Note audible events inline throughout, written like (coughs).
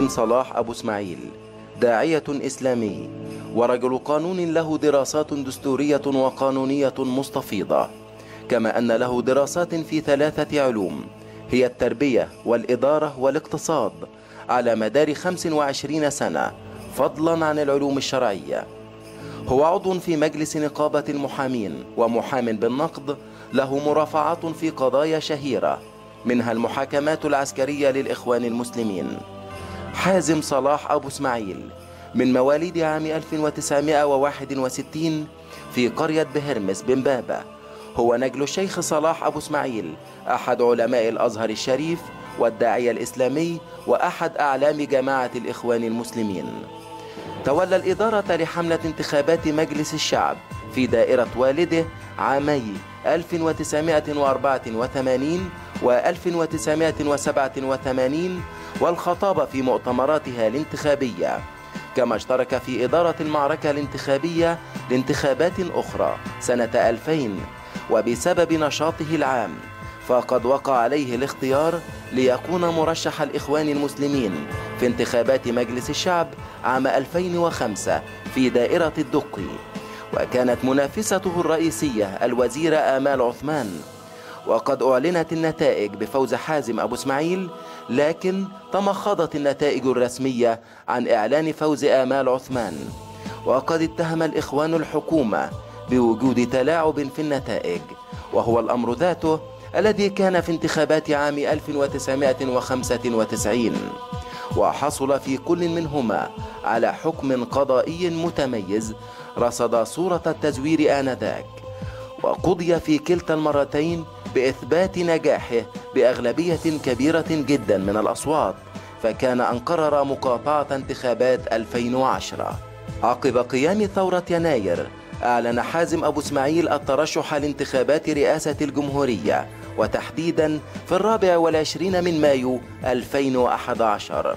حازم صلاح أبو إسماعيل داعية إسلامي ورجل قانون له دراسات دستورية وقانونية مستفيضة كما أن له دراسات في ثلاثة علوم هي التربية والإدارة والاقتصاد على مدار 25 سنة فضلا عن العلوم الشرعية. هو عضو في مجلس نقابة المحامين ومحام بالنقد له مرافعات في قضايا شهيرة منها المحاكمات العسكرية للإخوان المسلمين. حازم صلاح أبو إسماعيل من مواليد عام 1961 في قرية بهرمس بن بابا هو نجل الشيخ صلاح أبو إسماعيل أحد علماء الأزهر الشريف والداعية الإسلامي وأحد أعلام جماعة الإخوان المسلمين. تولى الإدارة لحملة انتخابات مجلس الشعب في دائرة والده عامي 1984 و 1987 والخطابة في مؤتمراتها الانتخابية كما اشترك في إدارة المعركة الانتخابية لانتخابات أخرى سنة 2000 وبسبب نشاطه العام فقد وقع عليه الاختيار ليكون مرشح الإخوان المسلمين في انتخابات مجلس الشعب عام 2005 في دائرة الدقي. وكانت منافسته الرئيسية الوزيرة آمال عثمان وقد أعلنت النتائج بفوز حازم أبو إسماعيل لكن تمخضت النتائج الرسمية عن إعلان فوز آمال عثمان. وقد اتهم الإخوان الحكومة بوجود تلاعب في النتائج وهو الأمر ذاته الذي كان في انتخابات عام 1995 وحصل في كل منهما على حكم قضائي متميز رصد صورة التزوير آنذاك. وقضي في كلتا المرتين بإثبات نجاحه بأغلبية كبيرة جدا من الأصوات فكان أن قرر مقاطعة انتخابات 2010 عقب قيام ثورة يناير أعلن حازم أبو إسماعيل الترشح لانتخابات رئاسة الجمهورية وتحديدا في الرابع والعشرين من مايو 2011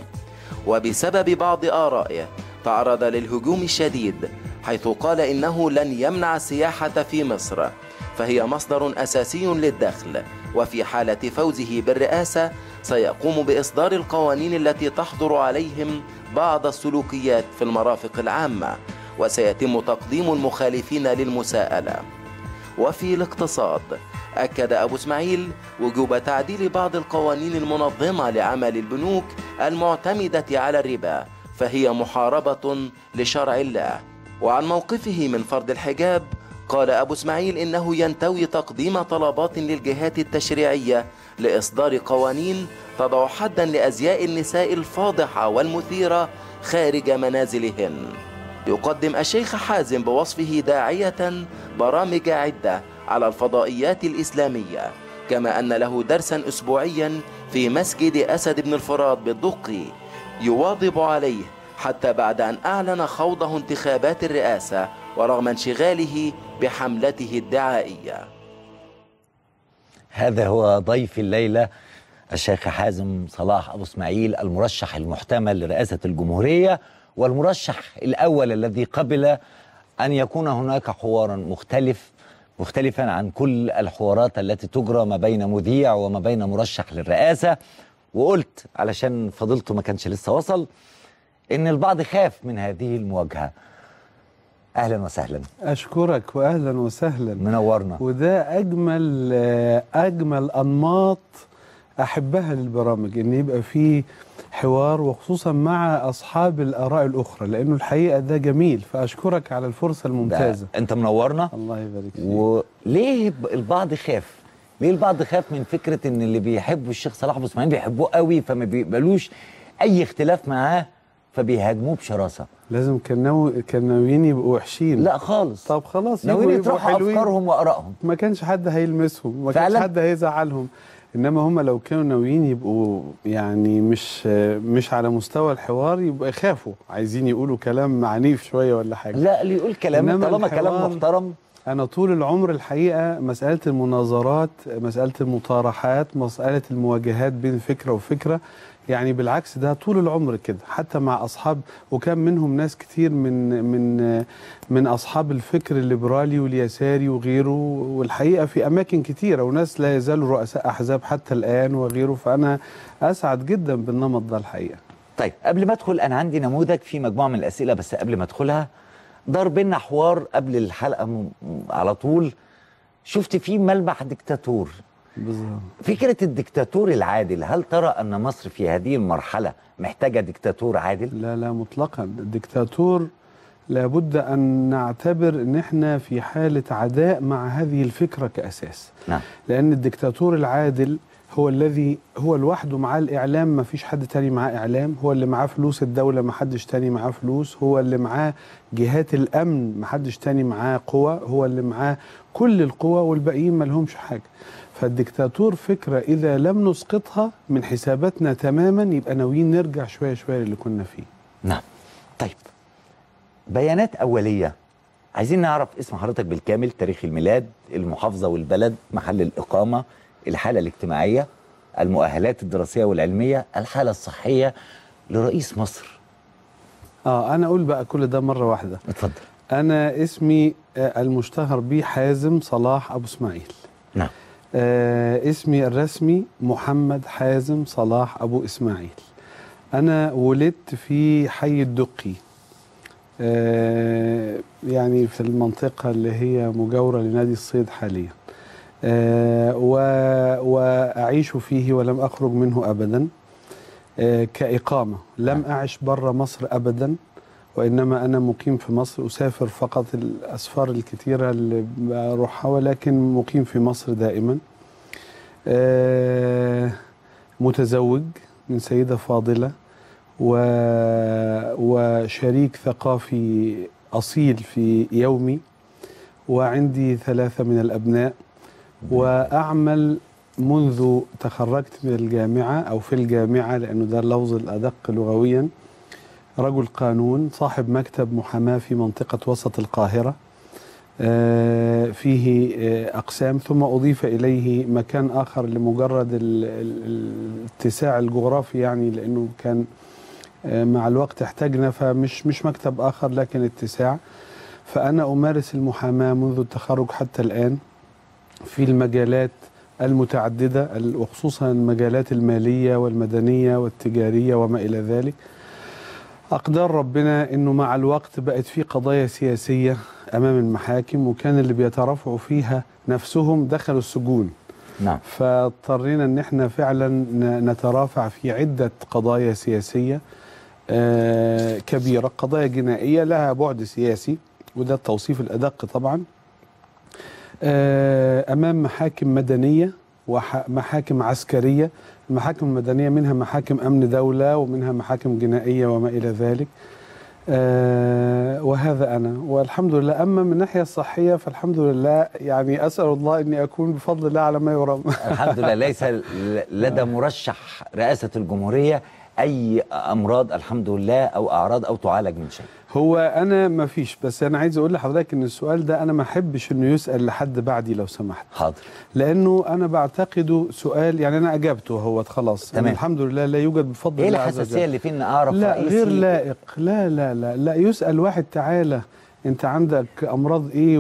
وبسبب بعض آرائه تعرض للهجوم الشديد حيث قال إنه لن يمنع السياحة في مصر. فهي مصدر أساسي للدخل وفي حالة فوزه بالرئاسة سيقوم بإصدار القوانين التي تحظر عليهم بعض السلوكيات في المرافق العامة وسيتم تقديم المخالفين للمساءلة. وفي الاقتصاد أكد أبو إسماعيل وجوب تعديل بعض القوانين المنظمة لعمل البنوك المعتمدة على الربا فهي محاربة لشرع الله. وعن موقفه من فرض الحجاب قال أبو إسماعيل إنه ينتوي تقديم طلبات للجهات التشريعية لإصدار قوانين تضع حدا لأزياء النساء الفاضحة والمثيرة خارج منازلهن. يقدم الشيخ حازم بوصفه داعية برامج عدة على الفضائيات الإسلامية كما أن له درسا أسبوعيا في مسجد أسد بن الفرات بالدقي يواظب عليه حتى بعد أن أعلن خوضه انتخابات الرئاسة ورغم انشغاله بحملته الدعائية. هذا هو ضيف الليلة الشيخ حازم صلاح أبو إسماعيل المرشح المحتمل لرئاسة الجمهورية والمرشح الأول الذي قبل أن يكون هناك حوارا مختلف مختلفا عن كل الحوارات التي تجرى ما بين مذيع وما بين مرشح للرئاسة. وقلت علشان فضلته ما كانش لسه وصل إن البعض خاف من هذه المواجهة. أهلا وسهلا. أشكرك وأهلا وسهلا. منورنا. وده أجمل آه، أجمل أنماط أحبها للبرامج إن يبقى فيه حوار وخصوصا مع أصحاب الآراء الأخرى لأنه الحقيقة ده جميل. فأشكرك على الفرصة الممتازة. ده أنت منورنا. الله يبارك فيك. وليه البعض خاف؟ ليه البعض خاف من فكرة إن اللي بيحبوا الشيخ صلاح ابو اسماعيل بيحبوه قوي فما بيقبلوش أي اختلاف معاه فبيهاجموه بشراسة؟ لازم كان ناوي كان ناويين يبقوا وحشين. لا خالص. طب خلاص ناويين يطرحوا أفكارهم وآرائهم. ما كانش حد هيلمسهم ما كانش؟ حد هيزعلهم. إنما هم لو كانوا ناويين يبقوا يعني مش مش على مستوى الحوار يبقى يخافوا. عايزين يقولوا كلام عنيف شوية ولا حاجة. لا اللي يقول كلام طالما كلام محترم. أنا طول العمر الحقيقة مسألة المناظرات مسألة المطارحات مسألة المواجهات بين فكرة وفكرة يعني بالعكس ده طول العمر كده حتى مع أصحاب وكان منهم ناس كتير من من من أصحاب الفكر الليبرالي واليساري وغيره والحقيقة في أماكن كتيرة وناس لا يزالوا رؤساء أحزاب حتى الآن وغيره فأنا أسعد جدا بالنمط ده الحقيقة. طيب قبل ما أدخل أنا عندي نموذج في مجموعة من الأسئلة بس قبل ما أدخلها دار بينا حوار قبل الحلقة على طول. شفت فيه ملمح ديكتاتور. بالظبط. فكرة الديكتاتور العادل هل ترى أن مصر في هذه المرحلة محتاجة ديكتاتور عادل؟ لا لا مطلقا. الدكتاتور لابد أن نعتبر أن إحنا في حالة عداء مع هذه الفكرة كأساس. نعم. لأن الدكتاتور العادل هو الذي هو لوحده معاه الإعلام ما فيش حد تاني معاه إعلام. هو اللي معاه فلوس الدولة ما حدش تاني معاه فلوس. هو اللي معاه جهات الأمن ما حدش تاني معاه قوة هو اللي معاه كل القوة والباقيين ما لهمش حاجة. فالدكتاتور فكرة إذا لم نسقطها من حساباتنا تماما يبقى ناويين نرجع شوية شوية للي كنا فيه. نعم. طيب. بيانات أولية. عايزين نعرف اسم حضرتك بالكامل تاريخ الميلاد المحافظة والبلد محل الإقامة الحالة الاجتماعية المؤهلات الدراسية والعلمية الحالة الصحية لرئيس مصر. آه أنا أقول بقى كل ده مرة واحدة. اتفضل. أنا اسمي آه، المشتهر بيه حازم صلاح أبو إسماعيل. نعم. آه اسمي الرسمي محمد حازم صلاح أبو إسماعيل. أنا ولدت في حي الدقي. آه يعني في المنطقة اللي هي مجاورة لنادي الصيد حاليا. آه و- وأعيش فيه ولم أخرج منه ابدا. آه كإقامة. لم أعش بره مصر ابدا. وإنما أنا مقيم في مصر أسافر فقط الأسفار الكثيرة اللي بروحها ولكن مقيم في مصر دائما. آه، متزوج من سيدة فاضلة و... وشريك ثقافي أصيل في يومي وعندي ثلاثة من الأبناء. وأعمل منذ تخرجت من الجامعة أو في الجامعة لأنه ده اللفظ الأدق لغويا. رجل قانون صاحب مكتب محاماة في منطقة وسط القاهرة آه، فيه آه، أقسام ثم أضيف إليه مكان آخر لمجرد ال- ال- الاتساع الجغرافي يعني لأنه كان آه، مع الوقت احتاجنا فمش مش مكتب آخر لكن اتساع. فأنا أمارس المحاماة منذ التخرج حتى الآن في المجالات المتعددة ال- وخصوصا المجالات المالية والمدنية والتجارية وما إلى ذلك. أقدار ربنا أنه مع الوقت بقت في قضايا سياسية أمام المحاكم وكان اللي بيترافعوا فيها نفسهم دخلوا السجون. نعم. فاضطرينا أن إحنا فعلا نترافع في عدة قضايا سياسية آه، كبيرة قضايا جنائية لها بعد سياسي وده التوصيف الأدق طبعا. آه، أمام محاكم مدنية ومحاكم عسكرية المحاكم المدنية منها محاكم أمن دولة ومنها محاكم جنائية وما إلى ذلك. آه وهذا أنا. والحمد لله. أما من الناحية الصحية فالحمد لله. يعني أسأل الله أني أكون بفضل الله على ما يرام. (laughs) الحمد لله. ليس لدى مرشح رئاسة الجمهورية أي أمراض الحمد لله أو أعراض أو تعالج من شيء. هو أنا ما فيش بس أنا عايز أقول لحضرتك أن السؤال ده أنا ما أحبش أنه يسأل لحد بعدي لو سمحت. حاضر. لأنه أنا بعتقده سؤال يعني أنا أجابته هو خلاص. تمام. أنا الحمد لله لا يوجد بفضل الحساسية وجل. اللي في إن أعرف لا غير لائق. لا لا لا لا يسأل واحد تعالى. انت عندك امراض إيه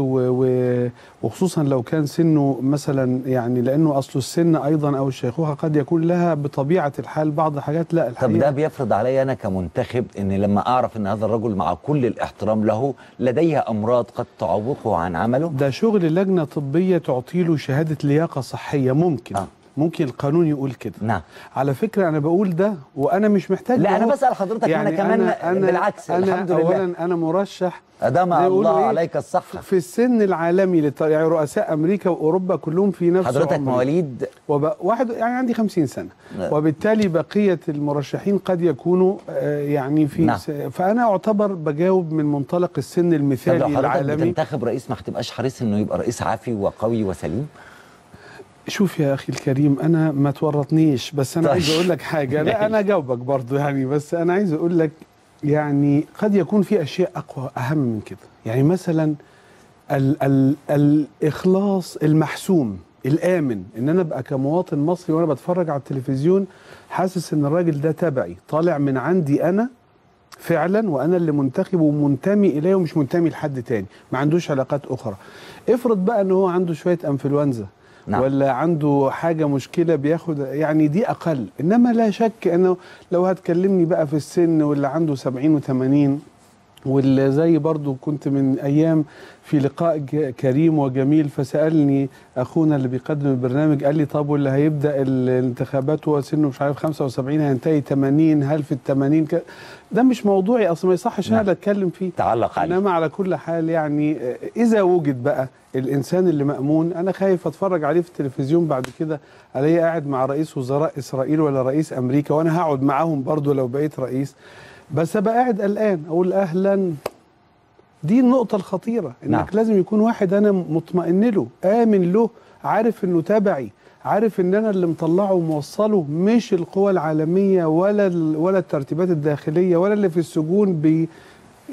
وخصوصا لو كان سنه مثلا يعني لأنه أصل السن أيضا أو الشيخوخه قد يكون لها بطبيعة الحال بعض حاجات لا طب الحقيقة ده بيفرض علي أنا كمنتخب إن لما أعرف إن هذا الرجل مع كل الاحترام له لديه أمراض قد تعوقه عن عمله ده شغل لجنة طبية تعطي له شهادة لياقة صحية ممكن آه. ممكن القانون يقول كده نعم على فكرة أنا بقول ده وأنا مش محتاج لا أنا هو. بسأل حضرتك يعني أنا كمان بالعكس أنا الحمد لله اولا أنا مرشح يقولوا الله إيه؟ عليك الصحة في السن العالمي. يعني رؤساء أمريكا وأوروبا كلهم في نفس حضرتك عمري. مواليد وب... واحد يعني عندي 50 سنة نعم. وبالتالي بقية المرشحين قد يكونوا آه، يعني في نعم. س... فأنا أعتبر بجاوب من منطلق السن المثالي لو حضرتك العالمي بتنتخب رئيس ما هتبقاش حريص إنه يبقى رئيس عافي وقوي وسليم شوف يا أخي الكريم أنا ما تورطنيش بس أنا طيب. عايز أقول لك حاجة. لا أنا أجاوبك برضو يعني بس أنا عايز أقول لك يعني قد يكون في أشياء أقوى أهم من كده. يعني مثلا ال ال الإخلاص المحسوم الآمن. إن أنا أبقى كمواطن مصري وأنا بتفرج على التلفزيون حاسس إن الراجل ده تبعي. طالع من عندي أنا فعلا وأنا اللي منتخب ومنتمي إليه ومش منتمي لحد تاني. ما عندوش علاقات أخرى. افرض بقى إن هو عنده شوية إنفلونزا. نعم. ولا عنده حاجة مشكلة بياخد يعني دي أقل إنما لا شك إنه لو هتكلمني بقى في السن واللي عنده 70 و80 واللي زي برضو كنت من أيام في لقاء كريم وجميل فسألني أخونا اللي بيقدم البرنامج قال لي طب واللي هيبدأ الانتخابات وهو سنه مش عارف 75 هينتهي 80 هل في ال 80 ك... ده مش موضوعي أصلا ما يصحش أنا نعم. أتكلم فيه. تعلق عليه. إنما على كل حال يعني إذا وجد بقى الإنسان اللي مأمون أنا خايف أتفرج عليه في التلفزيون بعد كده ألاقيه قاعد مع رئيس وزراء إسرائيل ولا رئيس أمريكا وأنا هقعد معاهم برضو لو بقيت رئيس. بس أبقى قاعد قلقان. أقول أهلا. دي النقطة الخطيرة إنك نعم. لازم يكون واحد أنا مطمئن له آمن له عارف إنه تبعي عارف إن أنا اللي مطلعه وموصله مش القوى العالمية ولا ولا الترتيبات الداخلية ولا اللي في السجون بي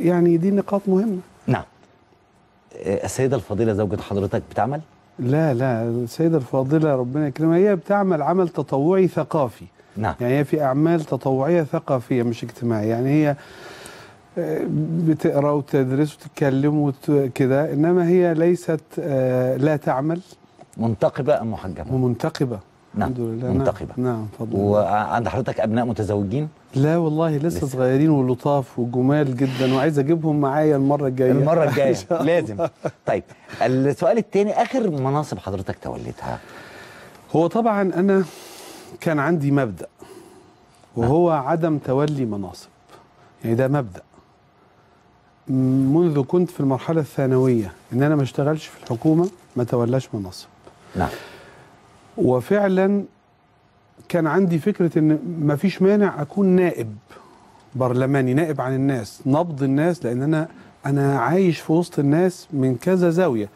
يعني دي نقاط مهمة. نعم. آه، السيدة الفضيلة زوجة حضرتك بتعمل؟ لا لا السيدة الفاضلة ربنا يكرمها هي بتعمل عمل تطوعي ثقافي. نعم يعني هي في أعمال تطوعية ثقافية مش اجتماعية يعني هي آه، بتقرأ وتدرس وتتكلم وت- كده إنما هي ليست آه، لا تعمل منتقبة أم محجبة؟ ومنتقبه نعم، الحمد لله منتقبة. نعم, نعم فضل. وعند حضرتك أبناء متزوجين؟ لا والله لسه, لسه. صغيرين ولطاف وجمال جدا وعايز أجيبهم معايا المرة الجاية المرة (laughs) إن الجاية شاء الله. لازم طيب السؤال الثاني آخر مناصب حضرتك توليتها هو طبعا أنا كان عندي مبدأ وهو عدم تولي مناصب. يعني ده مبدأ. منذ كنت في المرحلة الثانوية إن أنا ما اشتغلش في الحكومة ما تولاش مناصب. نعم. وفعلا كان عندي فكرة إن ما فيش مانع أكون نائب برلماني نائب عن الناس نبض الناس لأن أنا أنا عايش في وسط الناس من كذا زاوية.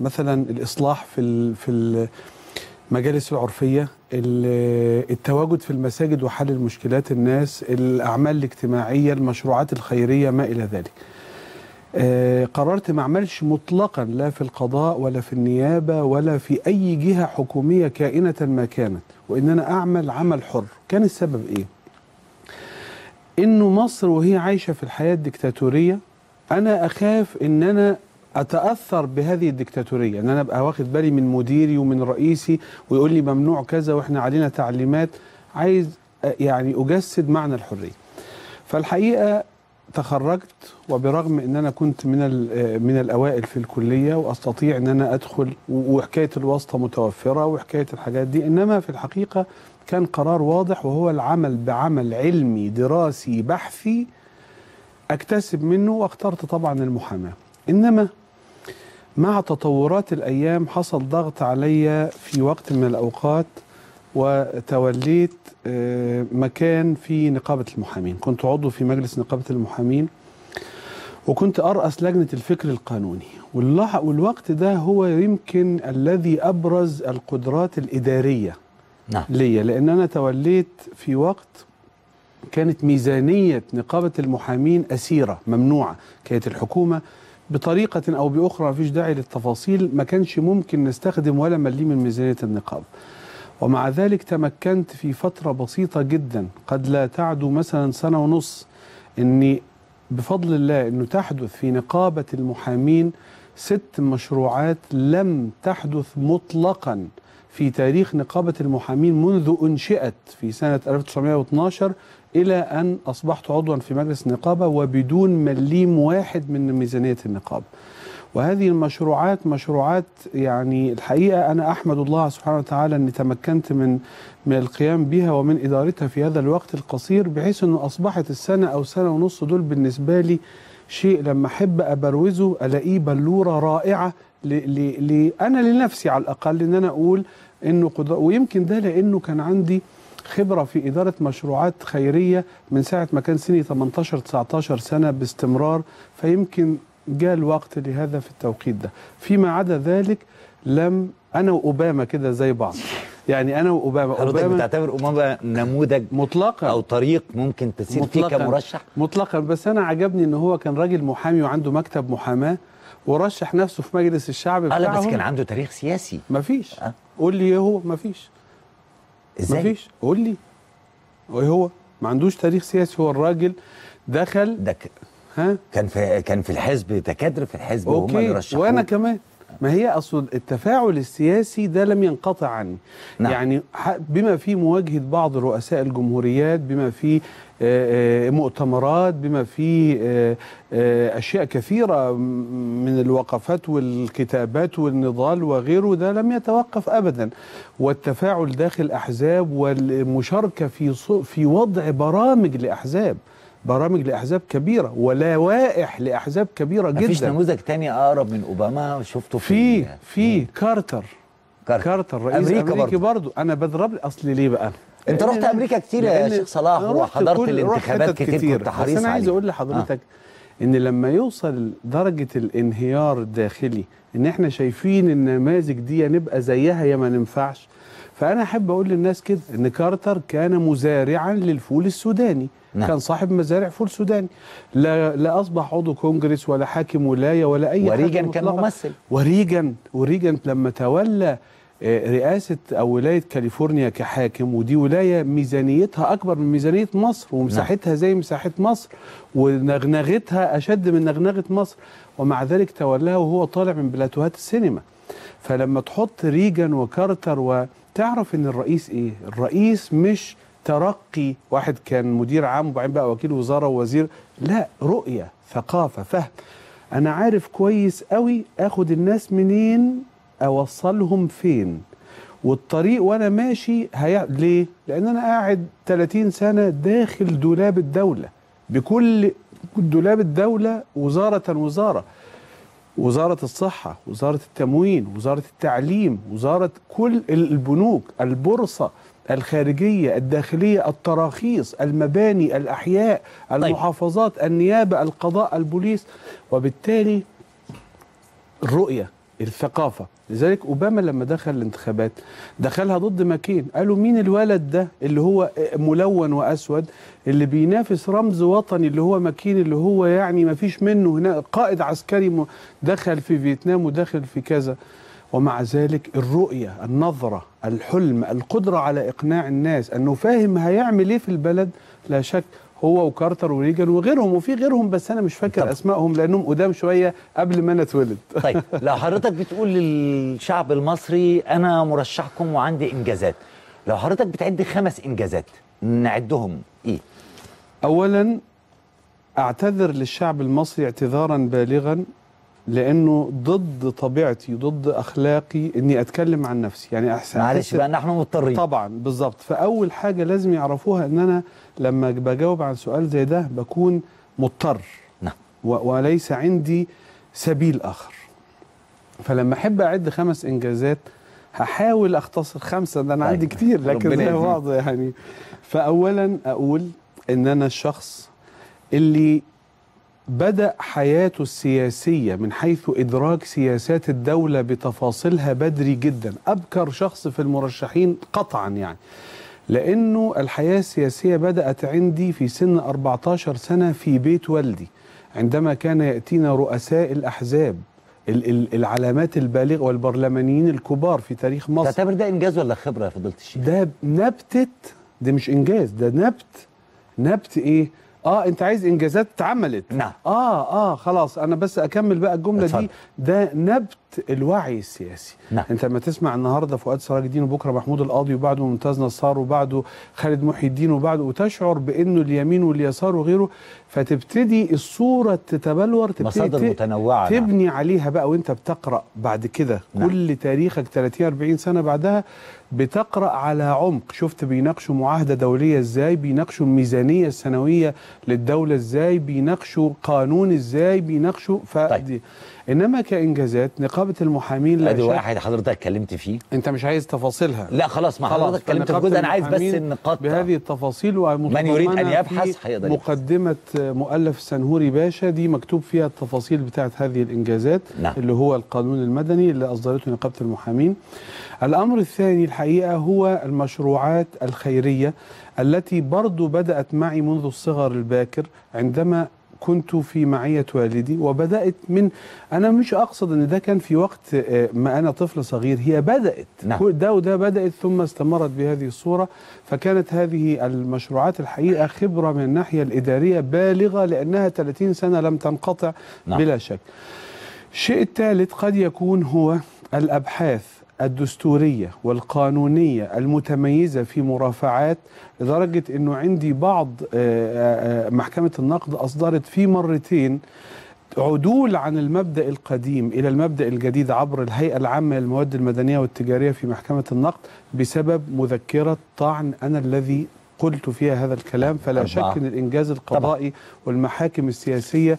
مثلا الإصلاح في ال- في المجالس العرفية ال- التواجد في المساجد وحل المشكلات الناس الأعمال الاجتماعية المشروعات الخيرية ما إلى ذلك. آه، قررت ما أعملش مطلقا لا في القضاء ولا في النيابة ولا في أي جهة حكومية كائنة ما كانت. وإن أنا أعمل عمل حر. كان السبب إيه؟ إنه مصر وهي عايشة في الحياة الدكتاتورية أنا أخاف إن أنا أتأثر بهذه الدكتاتورية؟ ان أنا ابقى واخد بالي من مديري ومن رئيسي ويقول لي ممنوع كذا وإحنا علينا تعليمات. عايز يعني أجسد معنى الحرية. فالحقيقة تخرجت وبرغم إن أنا كنت من من الأوائل في الكلية وأستطيع إن أنا أدخل وحكاية الواسطة متوفرة وحكاية الحاجات دي إنما في الحقيقة كان قرار واضح وهو العمل بعمل علمي دراسي بحثي أكتسب منه واخترت طبعا المحاماة. إنما مع تطورات الأيام حصل ضغط علي في وقت من الأوقات وتوليت آه، مكان في نقابة المحامين. كنت عضو في مجلس نقابة المحامين وكنت أرأس لجنة الفكر القانوني. والوقت ده هو يمكن الذي أبرز القدرات الإدارية نعم. ليا لأن أنا توليت في وقت كانت ميزانية نقابة المحامين أسيرة ممنوعة. كانت الحكومة بطريقة أو بأخرى مفيش داعي للتفاصيل ما كانش ممكن نستخدم ولا مليم من ميزانية النقابه ومع ذلك تمكنت في فترة بسيطة جدا قد لا تعدو مثلا سنة ونص إني بفضل الله إنه تحدث في نقابة المحامين ست مشروعات لم تحدث مطلقا في تاريخ نقابة المحامين منذ أنشئت في سنة 1912 إلى أن أصبحت عضوا في مجلس النقابة وبدون مليم واحد من ميزانية النقابة. وهذه المشروعات مشروعات يعني الحقيقة أنا أحمد الله سبحانه وتعالى أني تمكنت من من القيام بها ومن إدارتها في هذا الوقت القصير بحيث أنه أصبحت السنة أو سنة ونص دول بالنسبة لي شيء لما أحب أبروزه ألاقيه بلورة رائعة ل ل ل أنا لنفسي على الأقل إن أنا أقول قدر ويمكن ده لأنه كان عندي خبرة في إدارة مشروعات خيرية من ساعة ما كان سني 18 19 سنة باستمرار فيمكن جاء الوقت لهذا في التوقيت ده. فيما عدا ذلك لم أنا وأوباما كده زي بعض. يعني أنا وأوباما حضرتك بتعتبر أمامة نموذج مطلقا. أو طريق ممكن تسير فيه. كمرشح؟ مطلقا. بس أنا عجبني إن هو كان راجل محامي وعنده مكتب محاماة ورشح نفسه في مجلس الشعب آه لا بس بتاعهم. كان عنده تاريخ سياسي. مفيش. آه. قول لي إيه هو؟ مفيش. إزاي؟ مفيش. قول لي. إيه هو ما عندوش تاريخ سياسي. هو الراجل دخل ده ك- ها؟ كان في كان في الحزب ده كادر في الحزب وهم اللي رشحوه وأنا كمان. ما هي اصل التفاعل السياسي ده لم ينقطع عني. نعم. يعني بما في مواجهة بعض رؤساء الجمهوريات بما في آه، مؤتمرات بما في آه، آه، أشياء كثيرة م- من الوقفات والكتابات والنضال وغيره ده لم يتوقف ابدا. والتفاعل داخل احزاب والمشاركة في في وضع برامج لأحزاب برامج لأحزاب كبيرة ولوائح لأحزاب كبيرة مفيش جدا. نموذج تاني أقرب من أوباما شفته في في في كارتر. كارتر. كارتر رئيس أمريكا أمريكي برضو. برضو أنا بضرب أصل ليه بقى؟ انت رحت أمريكا كتير يا شيخ صلاح وحضرت الانتخابات حتت كتير كنت حريص بس أنا عايز. أقول لحضرتك إن لما يوصل درجة الانهيار الداخلي إن إحنا شايفين النماذج دي نبقى زيها يا ما ننفعش فأنا أحب أقول للناس كده إن كارتر كان مزارعا للفول السوداني نعم. كان صاحب مزارع فول سوداني لا لا أصبح عضو كونجرس ولا حاكم ولاية ولا أي وريجن كان. ممثل وريجن وريجن لما تولى آه، رئاسة أو ولاية كاليفورنيا كحاكم ودي ولاية ميزانيتها أكبر من ميزانية مصر ومساحتها زي مساحة مصر ونغنغتها أشد من نغنغة مصر ومع ذلك تولاها وهو طالع من بلاتوهات السينما. فلما تحط ريجن وكارتر وتعرف إن الرئيس إيه؟ الرئيس مش ترقي واحد كان مدير عام وبعدين بقى وكيل وزارة ووزير لا رؤية ثقافة فهم. أنا عارف كويس قوي آخد الناس منين أوصلهم فين؟ والطريق وأنا ماشي هي... ليه؟ لأن أنا قاعد 30 سنة داخل دولاب الدولة. بكل دولاب الدولة وزارة وزارة. وزارة الصحة وزارة التموين وزارة التعليم وزارة كل البنوك البورصة الخارجية الداخلية التراخيص المباني الأحياء المحافظات النيابة القضاء البوليس. وبالتالي الرؤية الثقافة. لذلك أوباما لما دخل الانتخابات دخلها ضد ماكين قالوا مين الولد ده اللي هو ملون وأسود اللي بينافس رمز وطني اللي هو ماكين اللي هو يعني ما فيش منه هنا قائد عسكري دخل في فيتنام ودخل في كذا. ومع ذلك الرؤية النظرة الحلم القدرة على إقناع الناس أنه فاهم هيعمل إيه في البلد لا شك هو وكارتر وريجن وغيرهم وفي غيرهم بس أنا مش فاكر طب. أسمائهم لأنهم قدام شوية قبل ما أنا اتولد (laughs) طيب لو حضرتك بتقول للشعب المصري أنا مرشحكم وعندي إنجازات لو حضرتك بتعد خمس إنجازات نعدهم إيه اولا أعتذر للشعب المصري اعتذارا بالغا لأنه ضد طبيعتي ضد أخلاقي إني أتكلم عن نفسي يعني احسن معلش بقى نحن مضطرين طبعا بالظبط فأول حاجة لازم يعرفوها إن أنا لما بجاوب عن سؤال زي ده بكون مضطر نعم. وليس عندي سبيل آخر فلما أحب أعد خمس إنجازات هحاول أختصر خمسة ده أنا طيب. عندي كتير لكن زي. بعض يعني فاولا أقول إن أنا الشخص اللي بدأ حياته السياسية من حيث إدراك سياسات الدولة بتفاصيلها بدري جدا. أبكر شخص في المرشحين قطعا يعني. لأنه الحياة السياسية بدأت عندي في سن 14 سنة في بيت والدي عندما كان يأتينا رؤساء الأحزاب ال- ال- العلامات البالغة والبرلمانيين الكبار في تاريخ مصر. تعتبر ده إنجاز ولا خبرة يا فضيله الشيخ؟ ده نبتة ده مش إنجاز ده نبت. نبت إيه؟ آه أنت عايز إنجازات اتعملت نعم. آه آه خلاص أنا بس أكمل بقى الجملة. دي ده نبت الوعي السياسي نعم. انت لما تسمع النهارده فؤاد سراج الدين وبكرة محمود القاضي وبعده ممتاز نصار وبعده خالد محي الدين وبعده وتشعر بانه اليمين واليسار وغيره فتبتدي الصورة تتبلور تبتدي مصادر متنوعة نعم. تبني عليها بقى وانت بتقرأ بعد كده نعم. كل تاريخك 30 40 سنة بعدها بتقرأ على عمق شفت بيناقشوا معاهدة دولية إزاي بيناقشوا الميزانية السنوية للدولة إزاي بيناقشوا قانون إزاي بيناقشوا فدي إنما كإنجازات نقابة المحامين لا أدي واحد حضرتك اتكلمت فيه. أنت مش عايز تفاصيلها. لا خلاص ما خلاص، حضرتك اتكلمت في جزء أنا عايز بس النقاط. بهذه التفاصيل من يريد ومتضمنة يبحث؟ هيقدر. مقدمة مؤلف سنهوري باشا دي مكتوب فيها التفاصيل بتاعت هذه الإنجازات نعم. اللي هو القانون المدني اللي أصدرته نقابة المحامين. الأمر الثاني الحقيقة هو المشروعات الخيرية التي برضو بدأت معي منذ الصغر الباكر عندما كنت في معية والدي وبدأت من أنا مش أقصد أن ده كان في وقت آه، ما أنا طفل صغير هي بدأت نعم. ده وده بدأت ثم استمرت بهذه الصورة فكانت هذه المشروعات الحقيقة خبرة من الناحية الإدارية بالغة لأنها 30 سنة لم تنقطع نعم. بلا شك الشيء الثالث قد يكون هو الأبحاث الدستورية والقانونية المتميزة في مرافعات لدرجة أنه عندي بعض آه، آه، محكمة النقد أصدرت في مرتين عدول عن المبدأ القديم إلى المبدأ الجديد عبر الهيئة العامة للمواد المدنية والتجارية في محكمة النقد بسبب مذكرة طعن أنا الذي قلت فيها هذا الكلام فلا أربعة. شك أن الإنجاز القضائي والمحاكم السياسية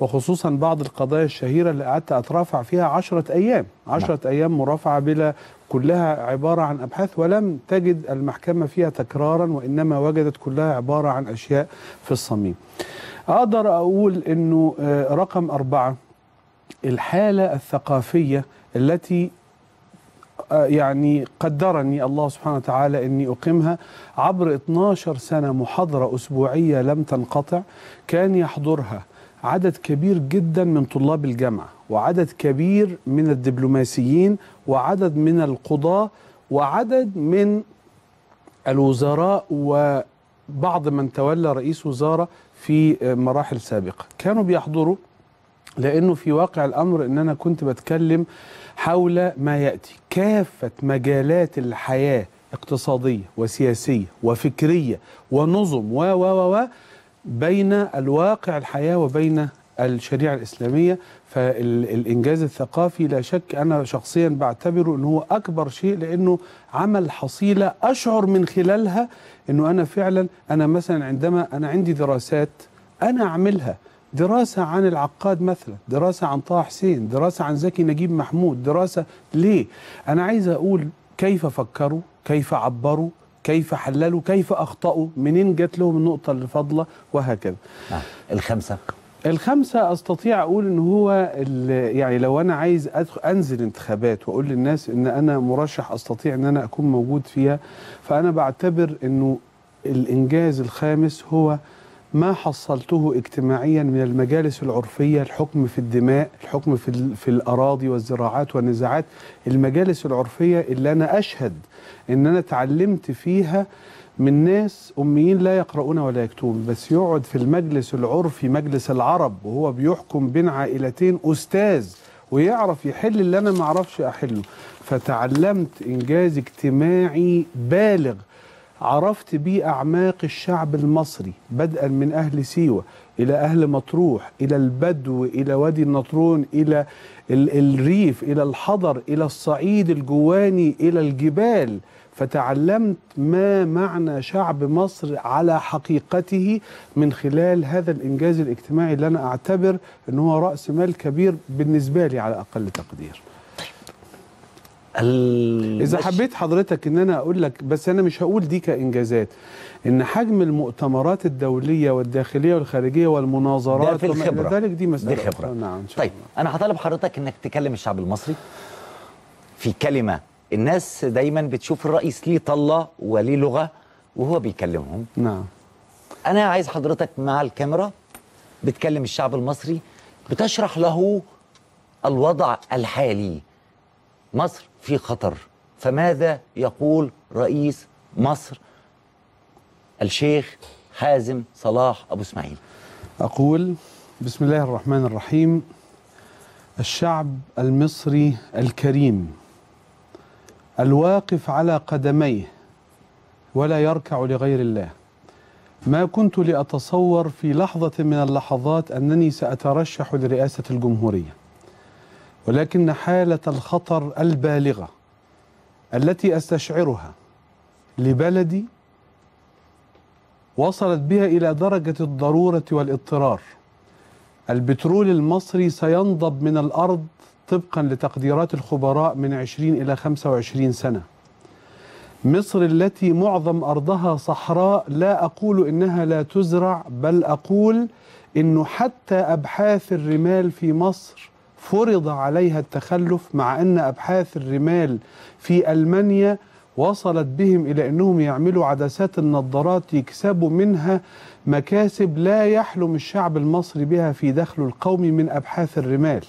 وخصوصا بعض القضايا الشهيرة اللي قعدت أترافع فيها عشرة أيام. عشرة أيام مرافعة بلا كلها عبارة عن أبحاث ولم تجد المحكمة فيها تكرارا وإنما وجدت كلها عبارة عن أشياء في الصميم. أقدر أقول أنه آه، رقم أربعة الحالة الثقافية التي آه، يعني قدرني الله سبحانه وتعالى أني أقيمها عبر 12 سنة محاضرة أسبوعية لم تنقطع كان يحضرها. عدد كبير جدا من طلاب الجامعة وعدد كبير من الدبلوماسيين وعدد من القضاة وعدد من الوزراء وبعض من تولى رئيس وزارة في مراحل سابقة. كانوا بيحضروا لأنه في واقع الأمر أن أنا كنت بتكلم حول ما يأتي. كافة مجالات الحياة اقتصادية وسياسية وفكرية ونظم و و و بين الواقع الحياة وبين الشريعة الإسلامية فالإنجاز الثقافي لا شك أنا شخصيا بعتبره أنه هو أكبر شيء لأنه عمل حصيلة أشعر من خلالها أنه أنا فعلا أنا مثلا عندما أنا عندي دراسات أنا أعملها. دراسة عن العقاد مثلا دراسة عن طه حسين دراسة عن زكي نجيب محمود دراسة ليه؟ أنا عايز أقول كيف فكروا كيف عبروا كيف حللوا كيف أخطأوا منين جات لهم النقطة اللي فاضلة وهكذا نعم. الخمسة الخمسة أستطيع أقول إن هو يعني لو أنا عايز أنزل انتخابات وأقول للناس إن أنا مرشح أستطيع إن أنا أكون موجود فيها فأنا بعتبر إنه الإنجاز الخامس هو ما حصلته اجتماعيا من المجالس العرفية الحكم في الدماء الحكم في, في الأراضي والزراعات والنزاعات. المجالس العرفية اللي أنا أشهد إن أنا اتعلمت فيها من ناس أميين لا يقرؤون ولا يكتبون بس يقعد في المجلس العرفي مجلس العرب وهو بيحكم بين عائلتين أستاذ ويعرف يحل اللي أنا ما أعرفش أحله. فتعلمت إنجاز اجتماعي بالغ. عرفت بيه أعماق الشعب المصري بدءا من أهل سيوة إلى أهل مطروح إلى البدو إلى وادي النطرون إلى ال- الريف إلى الحضر إلى الصعيد الجواني إلى الجبال. فتعلمت ما معنى شعب مصر على حقيقته من خلال هذا الإنجاز الاجتماعي اللي أنا أعتبر أنه هو رأس مال كبير بالنسبة لي على أقل تقدير. مش- حبيت حضرتك إن أنا أقول لك بس أنا مش هقول دي كإنجازات إن حجم المؤتمرات الدولية والداخلية والخارجية والمناظرات ده في الخبرة. ذلك دي مسألة دي خبرة. أخرى. نعم طيب أنا هطالب حضرتك إنك تكلم الشعب المصري في كلمة الناس دايما بتشوف الرئيس ليه طلة وليه لغة وهو بيكلمهم نعم أنا عايز حضرتك مع الكاميرا بتكلم الشعب المصري بتشرح له الوضع الحالي مصر في خطر. فماذا يقول رئيس مصر الشيخ حازم صلاح أبو إسماعيل؟ أقول بسم الله الرحمن الرحيم. الشعب المصري الكريم الواقف على قدميه ولا يركع لغير الله. ما كنت لأتصور في لحظة من اللحظات أنني سأترشح لرئاسة الجمهورية. ولكن حالة الخطر البالغة التي أستشعرها لبلدي وصلت بها إلى درجة الضرورة والاضطرار. البترول المصري سينضب من الأرض طبقا لتقديرات الخبراء من 20 إلى 25 سنة. مصر التي معظم أرضها صحراء لا أقول إنها لا تزرع بل أقول إنه حتى أبحاث الرمال في مصر فرض عليها التخلف مع أن أبحاث الرمال في ألمانيا وصلت بهم إلى أنهم يعملوا عدسات النظارات يكسبوا منها مكاسب لا يحلم الشعب المصري بها في دخله القومي من أبحاث الرمال.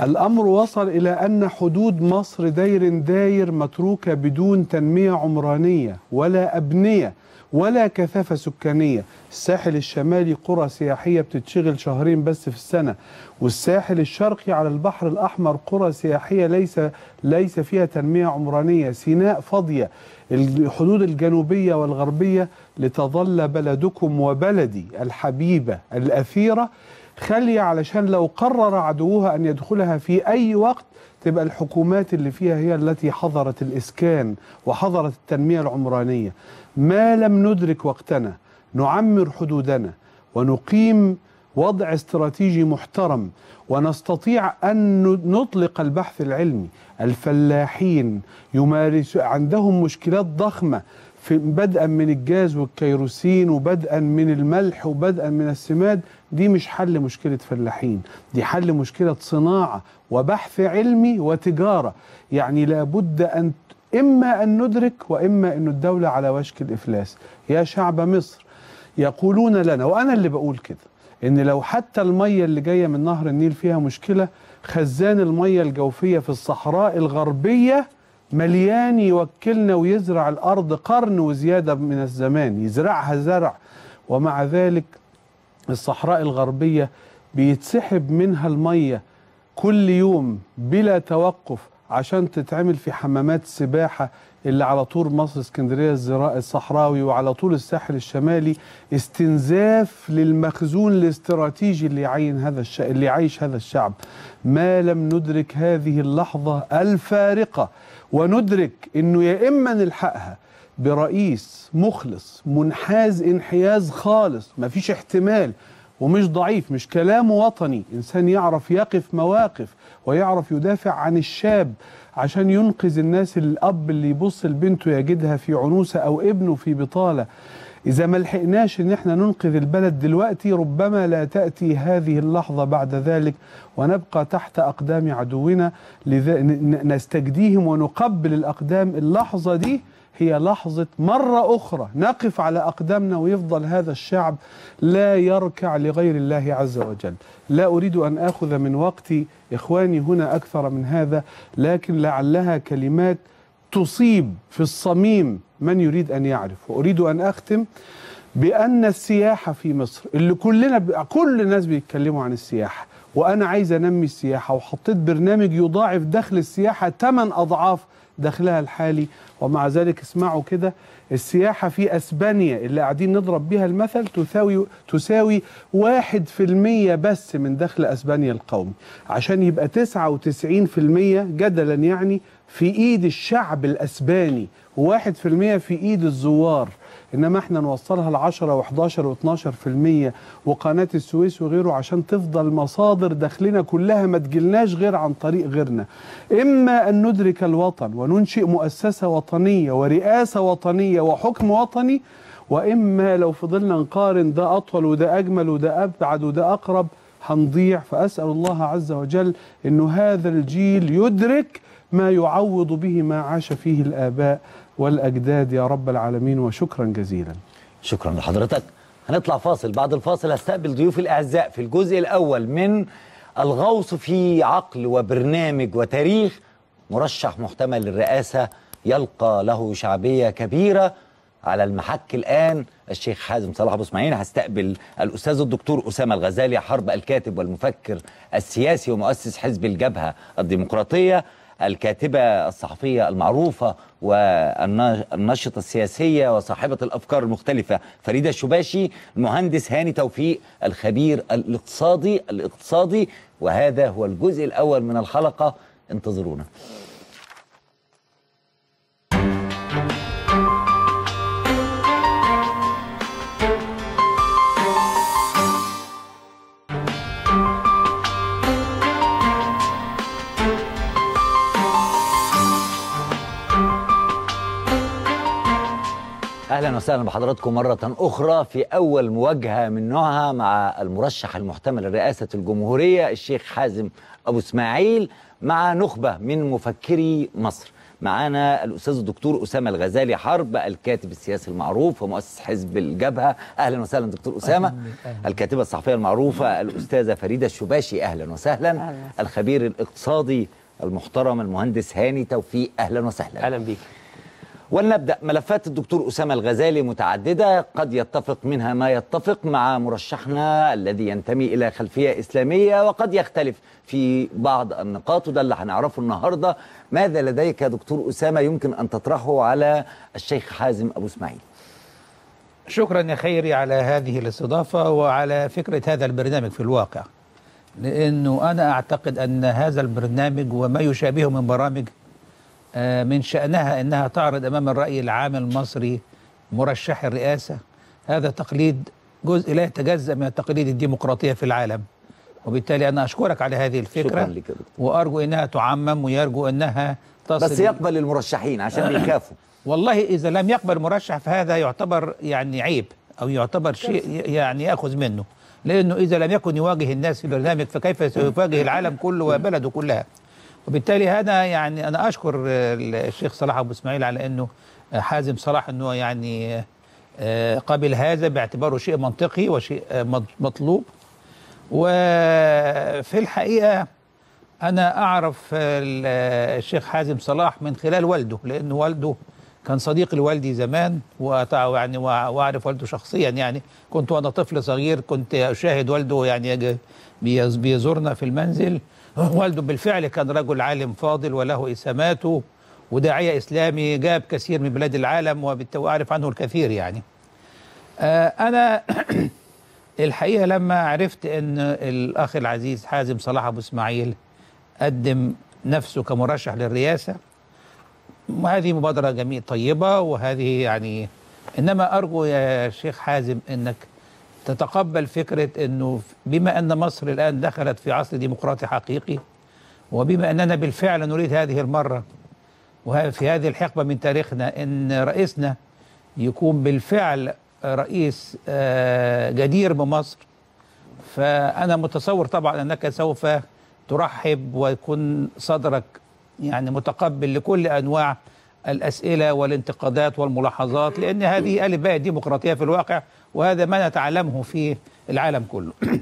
الأمر وصل إلى أن حدود مصر داير داير متروكة بدون تنمية عمرانية ولا أبنية ولا كثافة سكانية. الساحل الشمالي قرى سياحية بتتشغل شهرين بس في السنة والساحل الشرقي على البحر الأحمر قرى سياحية ليس ليس فيها تنمية عمرانية سيناء فاضية. الحدود الجنوبية والغربية لتظل بلدكم وبلدي الحبيبة الأثيرة. خالية علشان لو قرر عدوها أن يدخلها في أي وقت تبقى الحكومات اللي فيها هي التي حظرت الإسكان وحظرت التنمية العمرانية. ما لم ندرك وقتنا نعمر حدودنا ونقيم وضع استراتيجي محترم ونستطيع أن نطلق البحث العلمي. الفلاحين يمارس عندهم مشكلات ضخمة في بدءا من الجاز والكيروسين وبدءا من الملح وبدءا من السماد. دي مش حل مشكلة فلاحين دي حل مشكلة صناعة وبحث علمي وتجارة. يعني لابد أن إما أن ندرك وإما أن الدولة على وشك الإفلاس. يا شعب مصر يقولون لنا وأنا اللي بقول كده إن لو حتى المية اللي جاية من نهر النيل فيها مشكلة خزان المية الجوفية في الصحراء الغربية مليان يوكلنا ويزرع الأرض قرن وزيادة من الزمان يزرعها زرع. ومع ذلك الصحراء الغربية بيتسحب منها المية كل يوم بلا توقف. عشان تتعمل في حمامات السباحة اللي على طول مصر اسكندرية الصحراوي وعلى طول الساحل الشمالي استنزاف للمخزون الاستراتيجي اللي يعين هذا الش... اللي يعيش هذا الشعب. ما لم ندرك هذه اللحظة الفارقة وندرك إنه يا إما نلحقها برئيس مخلص منحاز انحياز خالص مفيش احتمال ومش ضعيف مش كلامه وطني. إنسان يعرف يقف مواقف ويعرف يدافع عن الشاب عشان ينقذ الناس. الأب اللي يبص لبنته يجدها في عنوسة أو ابنه في بطالة. إذا ما لحقناش إن إحنا ننقذ البلد دلوقتي ربما لا تأتي هذه اللحظة بعد ذلك ونبقى تحت أقدام عدونا. لذا نستجديهم ونقبل الأقدام. اللحظة دي هي لحظة مرة أخرى نقف على أقدامنا ويفضل هذا الشعب لا يركع لغير الله عز وجل. لا أريد أن أخذ من وقت إخواني هنا أكثر من هذا لكن لعلها كلمات تصيب في الصميم من يريد أن يعرف. وأريد أن أختم بأن السياحة في مصر اللي كلنا ب... كل الناس بيتكلموا عن السياحة وأنا عايز أنمي السياحة وحطيت برنامج يضاعف دخل السياحة 8 أضعاف دخلها الحالي ومع ذلك اسمعوا كده السياحة في أسبانيا اللي قاعدين نضرب بها المثل تساوي تساوي واحد في المية بس من دخل أسبانيا القومي. عشان يبقى تسعة وتسعين في المية جدلا يعني في إيد الشعب الأسباني وواحد في المية في إيد الزوار. إنما إحنا نوصلها ل 10 و11 و12% وقناة السويس وغيره عشان تفضل مصادر دخلنا كلها ما تجيلناش غير عن طريق غيرنا. إما أن ندرك الوطن وننشئ مؤسسة وطنية ورئاسة وطنية وحكم وطني وإما لو فضلنا نقارن ده أطول وده أجمل وده أبعد وده أقرب هنضيع. فأسأل الله عز وجل إنه هذا الجيل يدرك ما يعوض به ما عاش فيه الآباء. والأجداد يا رب العالمين وشكرا جزيلا. شكرا لحضرتك. هنطلع فاصل. بعد الفاصل هستقبل ضيوف الأعزاء في الجزء الأول من الغوص في عقل وبرنامج وتاريخ مرشح محتمل للرئاسة يلقى له شعبية كبيرة على المحك الآن. الشيخ حازم صلاح أبو إسماعيل هستقبل الأستاذ الدكتور أسامة الغزالي حرب الكاتب والمفكر السياسي ومؤسس حزب الجبهة الديمقراطية. الكاتبة الصحفية المعروفة والناشطة السياسية وصاحبة الأفكار المختلفة فريدة الشباشي المهندس هاني توفيق الخبير الاقتصادي الاقتصادي. وهذا هو الجزء الأول من الحلقة. انتظرونا. أهلا وسهلا بحضراتكم مرة أخرى في أول مواجهة من نوعها مع المرشح المحتمل لرئاسة الجمهورية الشيخ حازم أبو إسماعيل مع نخبة من مفكري مصر. معانا الأستاذ الدكتور أسامة الغزالي حرب الكاتب السياسي المعروف ومؤسس حزب الجبهة. أهلا وسهلا دكتور أسامة. الكاتبة الصحفية المعروفة الأستاذة فريدة الشباشي. أهلا وسهلا. أهلاً. الخبير الاقتصادي المحترم المهندس هاني توفيق. أهلا وسهلا. أهلا بيك. ولنبدأ ملفات الدكتور أسامة الغزالي متعددة قد يتفق منها ما يتفق مع مرشحنا الذي ينتمي إلى خلفية إسلامية وقد يختلف في بعض النقاط وده اللي هنعرفه النهارده. ماذا لديك يا دكتور أسامة يمكن أن تطرحه على الشيخ حازم أبو إسماعيل؟ شكرا يا خيري على هذه الاستضافة وعلى فكرة هذا البرنامج في الواقع لأنه أنا أعتقد أن هذا البرنامج وما يشابهه من برامج من شأنها أنها تعرض أمام الرأي العام المصري مرشح الرئاسة. هذا تقليد جزء لا يتجزأ من التقاليد الديمقراطية في العالم. وبالتالي أنا أشكرك على هذه الفكرة شكرا لك يا دكتور. وأرجو أنها تعمم ويرجو أنها تصل بس يقبل المرشحين عشان (coughs) بيخافوا والله إذا لم يقبل مرشح فهذا يعتبر يعني عيب أو يعتبر شيء يعني يأخذ منه. لأنه إذا لم يكن يواجه الناس في برنامج فكيف سيواجه العالم كله وبلده كلها؟ وبالتالي هذا يعني أنا أشكر آه، الشيخ صلاح أبو إسماعيل على أنه آه، حازم صلاح أنه يعني آه، قبل هذا باعتباره شيء منطقي وشيء مط- مطلوب. وفي الحقيقة أنا أعرف ال- الشيخ حازم صلاح من خلال والده لأن والده كان صديق لوالدي زمان يعني وأعرف والده شخصيا يعني. كنت وأنا طفل صغير كنت أشاهد والده يعني بيزورنا في المنزل. والده بالفعل كان رجل عالم فاضل وله إسهاماته وداعية إسلامي جاب كثير من بلاد العالم وبالتالي عنه الكثير يعني. آه، أنا (clears throat) الحقيقة لما عرفت أن الأخ العزيز حازم صلاح أبو إسماعيل قدم نفسه كمرشح للرئاسة وهذه مبادرة جميل طيبة وهذه يعني إنما أرجو يا شيخ حازم أنك تتقبل فكرة أنه بما أن مصر الآن دخلت في عصر ديمقراطي حقيقي وبما أننا بالفعل نريد هذه المرة وفي هذه الحقبة من تاريخنا أن رئيسنا يكون بالفعل رئيس آه، جدير بمصر. فأنا متصور طبعا أنك سوف ترحب ويكون صدرك يعني متقبل لكل أنواع الأسئلة والانتقادات والملاحظات لأن هذه ألف باء الديمقراطية في الواقع وهذا ما نتعلمه في العالم كله. (clears throat)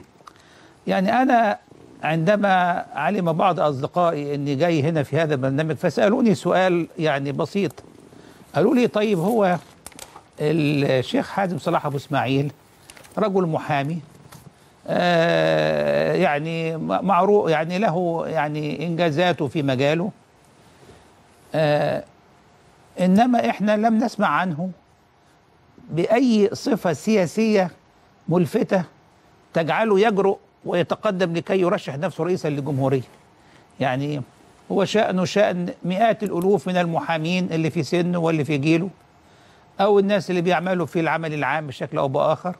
يعني أنا عندما علم بعض أصدقائي أني جاي هنا في هذا البرنامج فسألوني سؤال يعني بسيط. قالوا لي طيب هو الشيخ حازم صلاح أبو إسماعيل رجل محامي آه يعني معروف يعني له يعني إنجازاته في مجاله. آه إنما إحنا لم نسمع عنه. بأي صفة سياسية ملفتة تجعله يجرؤ ويتقدم لكي يرشح نفسه رئيسا للجمهورية. يعني هو شأنه شأن مئات الألوف من المحامين اللي في سنه واللي في جيله أو الناس اللي بيعملوا في العمل العام بشكل أو بآخر.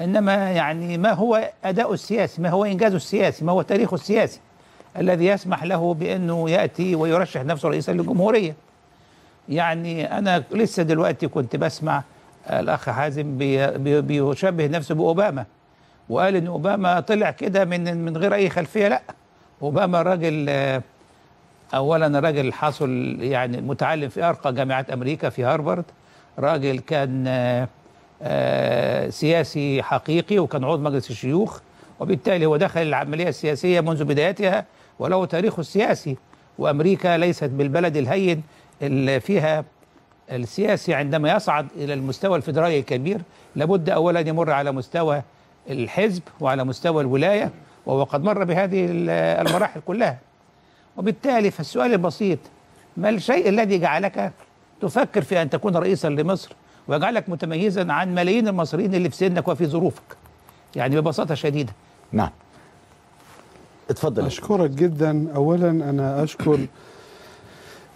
إنما يعني ما هو أداؤه السياسي ما هو إنجازه السياسي ما هو تاريخه السياسي الذي يسمح له بأنه يأتي ويرشح نفسه رئيسا للجمهورية. يعني أنا لسه دلوقتي كنت بسمع الأخ حازم بي بي بيشبه نفسه بأوباما وقال إن أوباما طلع كده من من غير أي خلفية لأ أوباما راجل اولا راجل حصل يعني متعلم في أرقى جامعات أمريكا في هارفارد راجل كان آه، سياسي حقيقي وكان عضو مجلس الشيوخ وبالتالي هو دخل العملية السياسية منذ بدايتها وله تاريخه السياسي وأمريكا ليست بالبلد الهين اللي فيها السياسي عندما يصعد إلى المستوى الفيدرالي الكبير لابد اولا يمر على مستوى الحزب وعلى مستوى الولاية وهو قد مر بهذه المراحل كلها. وبالتالي فالسؤال البسيط ما الشيء الذي جعلك تفكر في أن تكون رئيسا لمصر؟ ويجعلك متميزا عن ملايين المصريين اللي في سنك وفي ظروفك. يعني ببساطة شديدة. نعم. اتفضل. أشكرك جدا. أولا أنا أشكر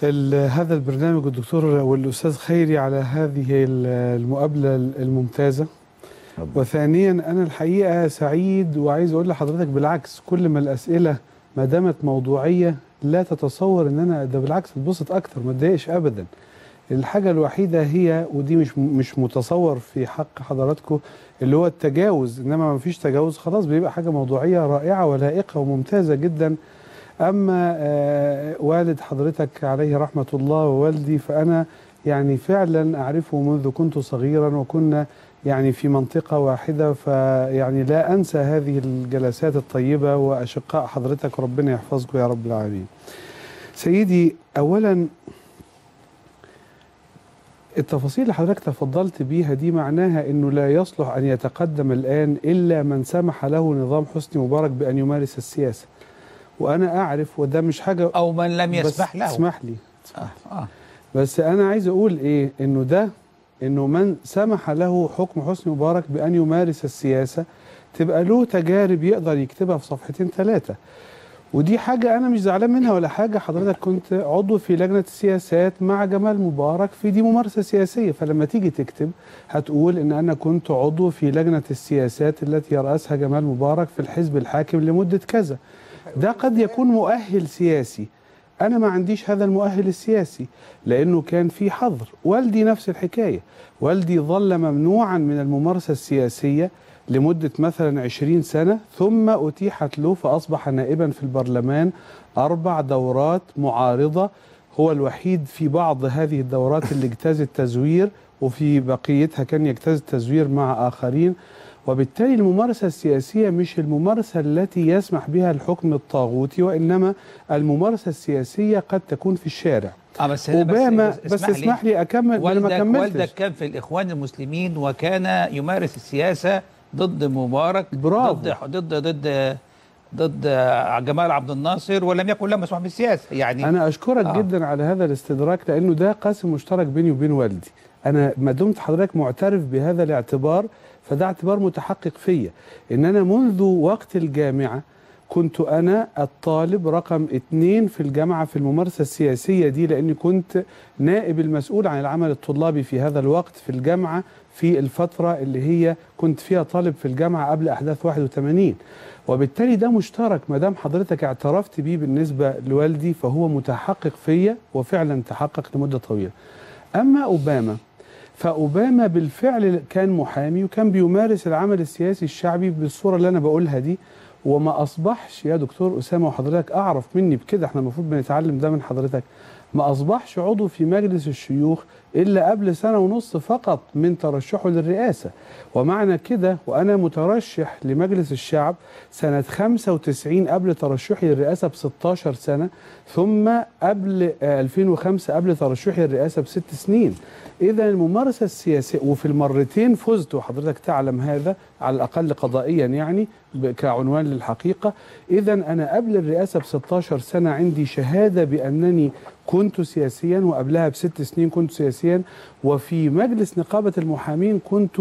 هذا البرنامج الدكتور والأستاذ خيري على هذه ال- المقابلة الممتازة. وثانيا أنا الحقيقة سعيد وعايز أقول لحضرتك بالعكس كل ما الأسئلة ما دامت موضوعية لا تتصور إن أنا ده بالعكس اتبسط أكتر ما أتضايقش أبدا. الحاجة الوحيدة هي ودي مش مش متصور في حق حضراتكم اللي هو التجاوز. إنما ما فيش تجاوز خلاص بيبقى حاجة موضوعية رائعة ولائقة وممتازة جدا. أما آه، والد حضرتك عليه رحمة الله ووالدي فأنا يعني فعلا أعرفه منذ كنت صغيرا وكنا يعني في منطقة واحدة فيعني لا أنسى هذه الجلسات الطيبة وأشقاء حضرتك ربنا يحفظكم يا رب العالمين. سيدي اولا التفاصيل اللي حضرتك تفضلت بيها دي معناها إنه لا يصلح أن يتقدم الآن إلا من سمح له نظام حسني مبارك بأن يمارس السياسة. وأنا أعرف وده مش حاجة أو من لم يسمح له. اسمح لي. آه. آه. بس أنا عايز أقول إيه؟ إنه ده إنه من سمح له حكم حسني مبارك بأن يمارس السياسة تبقى له تجارب يقدر يكتبها في صفحتين ثلاثة ودي حاجة أنا مش زعلان منها ولا حاجة. حضرتك كنت عضو في لجنة السياسات مع جمال مبارك في دي ممارسة سياسية. فلما تيجي تكتب هتقول إن أنا كنت عضو في لجنة السياسات التي يرأسها جمال مبارك في الحزب الحاكم لمدة كذا. ده قد يكون مؤهل سياسي. أنا ما عنديش هذا المؤهل السياسي لأنه كان في حظر. والدي نفس الحكاية. والدي ظل ممنوعا من الممارسة السياسية لمدة مثلا 20 سنة ثم أتيحت له فأصبح نائبا في البرلمان أربع دورات معارضة. هو الوحيد في بعض هذه الدورات اللي اجتاز التزوير وفي بقيتها كان يجتاز التزوير مع آخرين. وبالتالي الممارسة السياسية مش الممارسة التي يسمح بها الحكم الطاغوتي وإنما الممارسة السياسية قد تكون في الشارع آه بس أوباما بس لي. اسمح لي أكمل أنا ما والدك كملتش والدك كان في الإخوان المسلمين وكان يمارس السياسة ضد مبارك برافو. ضد ضد ضد ضد جمال عبد الناصر ولم يكن له مسموح بالسياسة يعني أنا أشكرك آه. جدا على هذا الاستدراك لأنه ده قاسم مشترك بيني وبين والدي أنا ما دمت حضرتك معترف بهذا الاعتبار فده اعتبار متحقق فيا. إن أنا منذ وقت الجامعة كنت أنا الطالب رقم اتنين في الجامعة في الممارسة السياسية دي لأني كنت نائب المسؤول عن العمل الطلابي في هذا الوقت في الجامعة في الفترة اللي هي كنت فيها طالب في الجامعة قبل أحداث 81 وبالتالي ده مشترك. ما دام حضرتك اعترفت بيه بالنسبة لوالدي فهو متحقق فيا وفعلا تحقق لمدة طويلة. أما أوباما فأوباما بالفعل كان محامي وكان بيمارس العمل السياسي الشعبي بالصورة اللي أنا بقولها دي. وما أصبحش يا دكتور أسامة وحضرتك أعرف مني بكده إحنا المفروض بنتعلم ده من حضرتك. ما أصبحش عضو في مجلس الشيوخ إلا قبل سنة ونص فقط من ترشحه للرئاسة. ومعنى كده وأنا مترشح لمجلس الشعب سنة 95 قبل ترشحي للرئاسة ب 16 سنة ثم قبل آه، 2005 قبل ترشحي للرئاسة بست سنين. إذا الممارسة السياسية وفي المرتين فزت وحضرتك تعلم هذا على الأقل قضائيا يعني كعنوان للحقيقة. إذا أنا قبل الرئاسة ب 16 سنة عندي شهادة بأنني كنت سياسيا وقبلها بست سنين كنت سياسيا. وفي مجلس نقابة المحامين كنت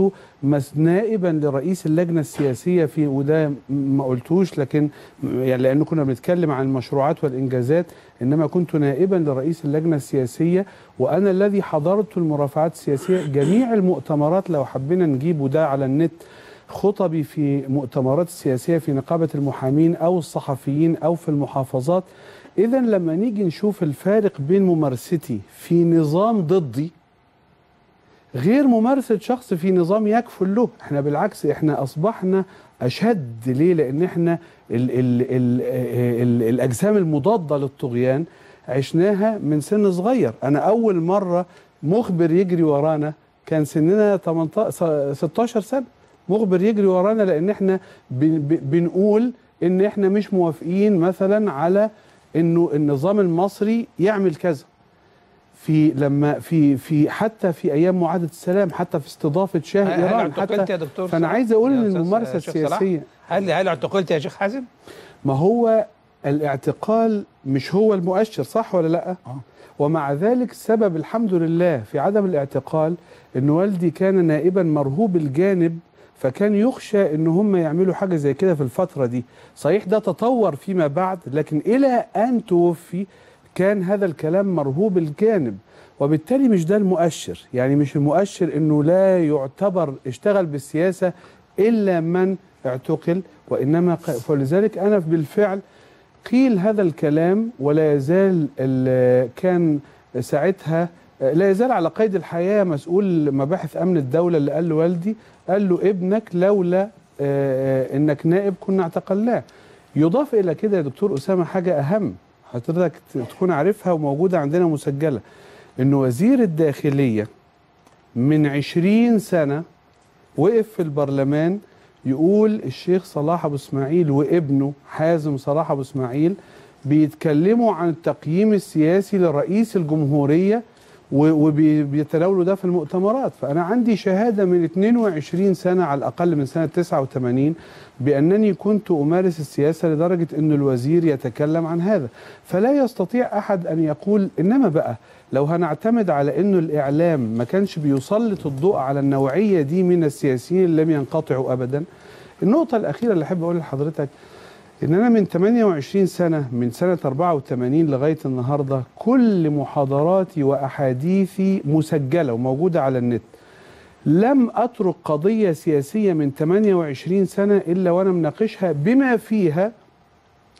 نائبا لرئيس اللجنة السياسية في وده ما قلتوش لكن يعني لأنه كنا بنتكلم عن المشروعات والإنجازات إنما كنت نائبا لرئيس اللجنة السياسية وأنا الذي حضرت المرافعات السياسية جميع المؤتمرات. لو حبينا نجيبه ده على النت خطبي في مؤتمرات السياسية في نقابة المحامين أو الصحفيين أو في المحافظات. إذا لما نيجي نشوف الفارق بين ممارستي في نظام ضدي غير ممارسة شخص في نظام يكفل له. إحنا بالعكس إحنا أصبحنا أشد. ليه؟ لأن إحنا ال ال ال ال الأجسام المضادة للطغيان عشناها من سن صغير. أنا أول مرة مخبر يجري ورانا كان سننا 18 16 سنة. مخبر يجري ورانا لأن إحنا بن- بن- بنقول إن إحنا مش موافقين مثلا على إنه النظام المصري يعمل كذا. في لما في في حتى في أيام معاهدة السلام حتى في استضافة شاه هل إيران اعتقلت حتى يا دكتور فأنا؟ عايز أقول إن الممارسة؟ السياسية هل هل اعتقلت يا شيخ حازم؟ ما هو الاعتقال مش هو المؤشر صح ولا لأ آه. ومع ذلك سبب الحمد لله في عدم الاعتقال إن والدي كان نائبا مرهوب الجانب فكان يخشى إن هم يعملوا حاجة زي كده في الفترة دي صحيح ده تطور فيما بعد لكن إلى أن توفي كان هذا الكلام مرهوب الجانب وبالتالي مش ده المؤشر. يعني مش المؤشر إنه لا يعتبر اشتغل بالسياسة إلا من اعتقل وإنما فلذلك أنا بالفعل قيل هذا الكلام ولا يزال ال- كان ساعتها لا يزال على قيد الحياة مسؤول مباحث أمن الدولة اللي قال له والدي. قال له ابنك لولا إنك نائب كنا اعتقلناه. يضاف إلى كده يا دكتور أسامة حاجة أهم. حضرتك تكون عارفها وموجودة عندنا مسجلة. إن وزير الداخلية من عشرين سنة وقف في البرلمان يقول الشيخ صلاح أبو إسماعيل وابنه حازم صلاح أبو إسماعيل بيتكلموا عن التقييم السياسي لرئيس الجمهورية وبيتناولوا ده في المؤتمرات. فأنا عندي شهادة من 22 سنة على الأقل من سنة 89 بأنني كنت أمارس السياسة لدرجة إن الوزير يتكلم عن هذا. فلا يستطيع أحد أن يقول إنما بقى لو هنعتمد على إنه الإعلام ما كانش بيسلط الضوء على النوعية دي من السياسيين لم ينقطعوا ابدا. النقطة الأخيرة اللي أحب اقولها لحضرتك إن أنا من 28 سنة من سنة 84 لغاية النهارده كل محاضراتي وأحاديثي مسجلة وموجودة على النت. لم أترك قضية سياسية من 28 سنة إلا وأنا مناقشها بما فيها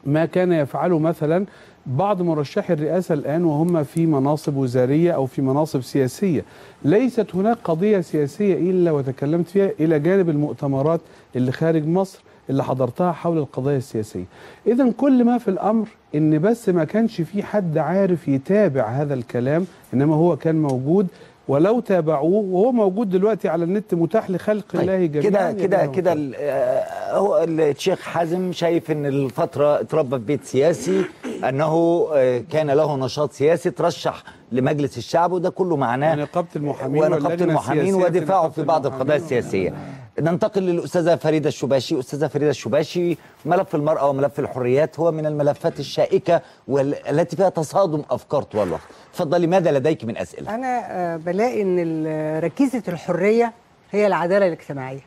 ما كان يفعله مثلا بعض مرشحي الرئاسة الآن وهم في مناصب وزارية أو في مناصب سياسية. ليست هناك قضية سياسية إلا وتكلمت فيها إلى جانب المؤتمرات اللي خارج مصر. اللي حضرتها حول القضايا السياسية. اذا كل ما في الأمر إن بس ما كانش في حد عارف يتابع هذا الكلام إنما هو كان موجود ولو تابعوه وهو موجود دلوقتي على النت متاح لخلق الله جميعا كده كده كده آه، هو الشيخ حازم شايف إن الفترة اتربى في بيت سياسي أنه آه، كان له نشاط سياسي ترشح لمجلس الشعب وده كله معناه ونقابه المحامين ونقابه المحامين السياسية ودفاعه في بعض القضايا السياسية. ننتقل للأستاذة فريدة الشباشي أستاذة فريدة الشباشي ملف المرأة وملف الحريات هو من الملفات الشائكة والتي فيها تصادم أفكار طوال الوقت اتفضلي ماذا لديك من أسئلة أنا آه، بلاقي ال- ركيزة الحرية هي العدالة الاجتماعية.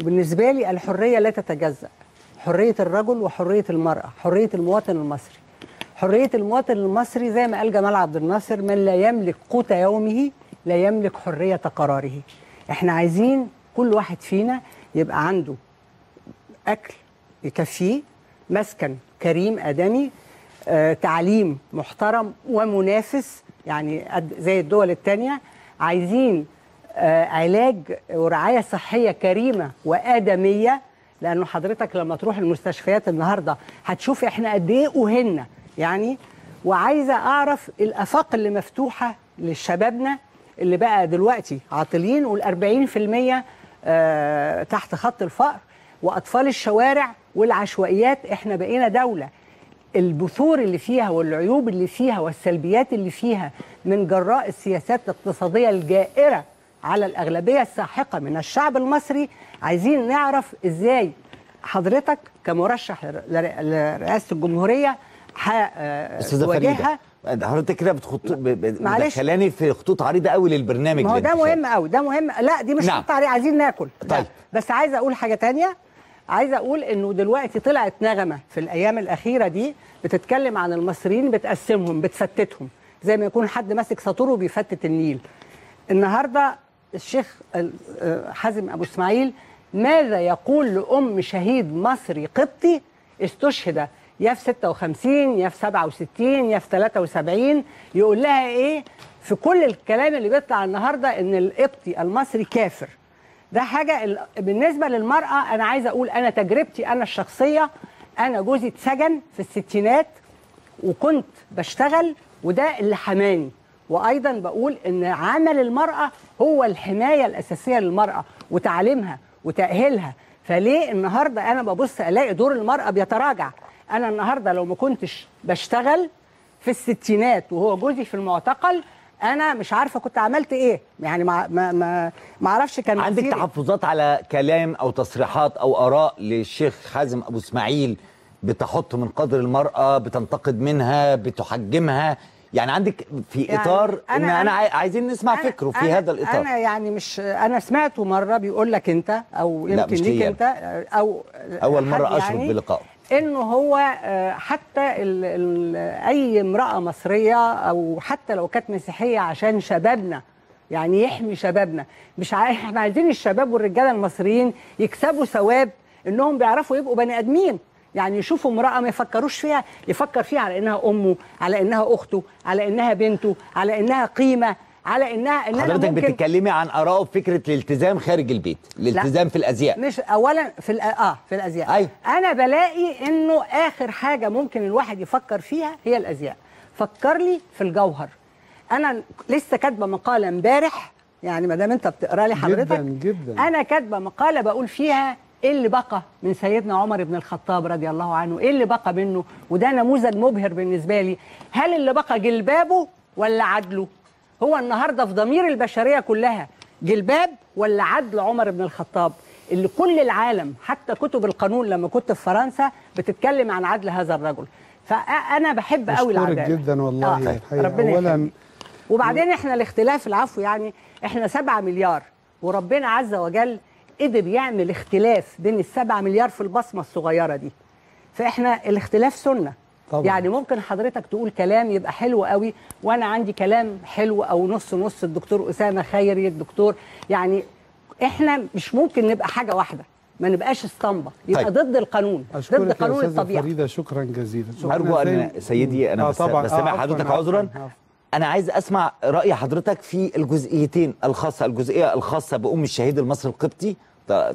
وبالنسبة لي الحرية لا تتجزأ. حرية الرجل وحرية المرأة، حرية المواطن المصري. حرية المواطن المصري زي ما قال جمال عبد الناصر من لا يملك قوت يومه لا يملك حرية قراره. إحنا عايزين كل واحد فينا يبقى عنده أكل يكفيه مسكن كريم آدمي آه، تعليم محترم ومنافس يعني زي الدول التانية عايزين آه، علاج ورعاية صحية كريمة وآدمية. لأنه حضرتك لما تروح المستشفيات النهاردة هتشوف إحنا قد إيه أهلنا يعني وعايزة أعرف الآفاق اللي مفتوحة لشبابنا اللي بقى دلوقتي عاطلين والأربعين في المية آه، تحت خط الفقر وأطفال الشوارع والعشوائيات. إحنا بقينا دولة البثور اللي فيها والعيوب اللي فيها والسلبيات اللي فيها من جراء السياسات الاقتصادية الجائرة على الأغلبية الساحقة من الشعب المصري. عايزين نعرف إزاي حضرتك كمرشح لر- لر- لرئاسة الجمهورية هتواجهها فريدة. حضرتك كده بتخط. بتدخلاني في خطوط عريضة قوي للبرنامج ما هو ده. مهم قوي ده مهم لا دي مش نعم. نقطة عليه عايزين ناكل. طيب. بس عايزه أقول حاجة تانية عايزه أقول إنه دلوقتي طلعت نغمة في الأيام الأخيرة دي بتتكلم عن المصريين بتقسمهم بتفتتهم زي ما يكون حد ماسك ساطور وبيفتت النيل النهارده الشيخ ال- آه، حازم أبو إسماعيل ماذا يقول لأم شهيد مصري قبطي استشهد يا في 56 يا في 67 يا في 73 يقول لها إيه؟ في كل الكلام اللي بيطلع النهارده إن القبطي المصري كافر. ده حاجة ال- بالنسبة للمرأة أنا عايزه أقول أنا تجربتي أنا الشخصية أنا جوزي اتسجن في الستينات وكنت بشتغل وده اللي حماني. وأيضا بقول إن عمل المرأة هو الحماية الأساسية للمرأة وتعليمها وتأهيلها. فليه النهارده أنا ببص ألاقي دور المرأة بيتراجع؟ أنا النهارده لو ما كنتش بشتغل في الستينات وهو جوزي في المعتقل أنا مش عارفة كنت عملت إيه يعني ما ما ما ما أعرفش كان عندك. تحفظات على كلام أو تصريحات أو آراء للشيخ حازم أبو إسماعيل بتحط من قدر المرأة بتنتقد منها بتحجمها يعني عندك في يعني إطار إن أنا- أنا أنا- عاي- عايزين نسمع أنا- فكره في أنا- هذا الإطار أنا يعني مش أنا سمعته مرة بيقول لك أنت أو يمكن ليك. أنت أو أول مرة اشرف يعني بلقائه إنه هو آه، حتى ال ال أي امرأة مصرية أو حتى لو كانت مسيحية عشان شبابنا يعني يحمي شبابنا. مش عاي... إحنا عايزين الشباب والرجالة المصريين يكسبوا ثواب إنهم بيعرفوا يبقوا بني آدمين. يعني يشوفوا امرأة ما يفكروش فيها يفكر فيها على إنها أمه على إنها أخته على إنها بنته على إنها قيمة. على انها ان أنا حضرتك ممكن بتتكلمي عن ارائه في فكره الالتزام خارج البيت الالتزام في الأزياء. مش اولا في الأ- آه في الأزياء. أيوة. أنا بلاقي إنه آخر حاجة ممكن الواحد يفكر فيها هي الأزياء. فكر لي في الجوهر. أنا لسه كاتبة مقالة امبارح يعني ما دام أنت بتقرأ لي حضرتك جدا جدا. أنا كاتبة مقالة بقول فيها إيه اللي بقى من سيدنا عمر بن الخطاب رضي الله عنه إيه اللي بقى منه؟ وده نموذج مبهر بالنسبة لي. هل اللي بقى جلبابه ولا عدله؟ هو النهارده في ضمير البشريه كلها جلباب ولا عدل عمر بن الخطاب؟ اللي كل العالم حتى كتب القانون لما كنت في فرنسا بتتكلم عن عدل هذا الرجل. فأنا بحب قوي العدالة. جدا والله. آه، الحقيقة. ربنا يخليك. وبعدين إحنا الاختلاف العفو يعني إحنا سبعة مليار وربنا عز وجل قدر يعمل اختلاف بين السبعة مليار في البصمة الصغيرة دي. فإحنا الاختلاف سنة. طبعاً. يعني ممكن حضرتك تقول كلام يبقى حلو قوي وأنا عندي كلام حلو أو نص نص الدكتور أسامة خيري الدكتور يعني إحنا مش ممكن نبقى حاجة واحدة ما نبقاش أسطمبة يبقى طيب. ضد القانون أشكرك ضد قانون الطبيعة فريدة شكرا جزيلا أرجو أنا ان سيدي أنا آه بس طبعاً. بستمع آه، حضرتك عفواً، عذرا عفواً. أنا عايز أسمع رأي حضرتك في الجزئيتين الخاصة الجزئية الخاصة بأم الشهيد المصري القبطي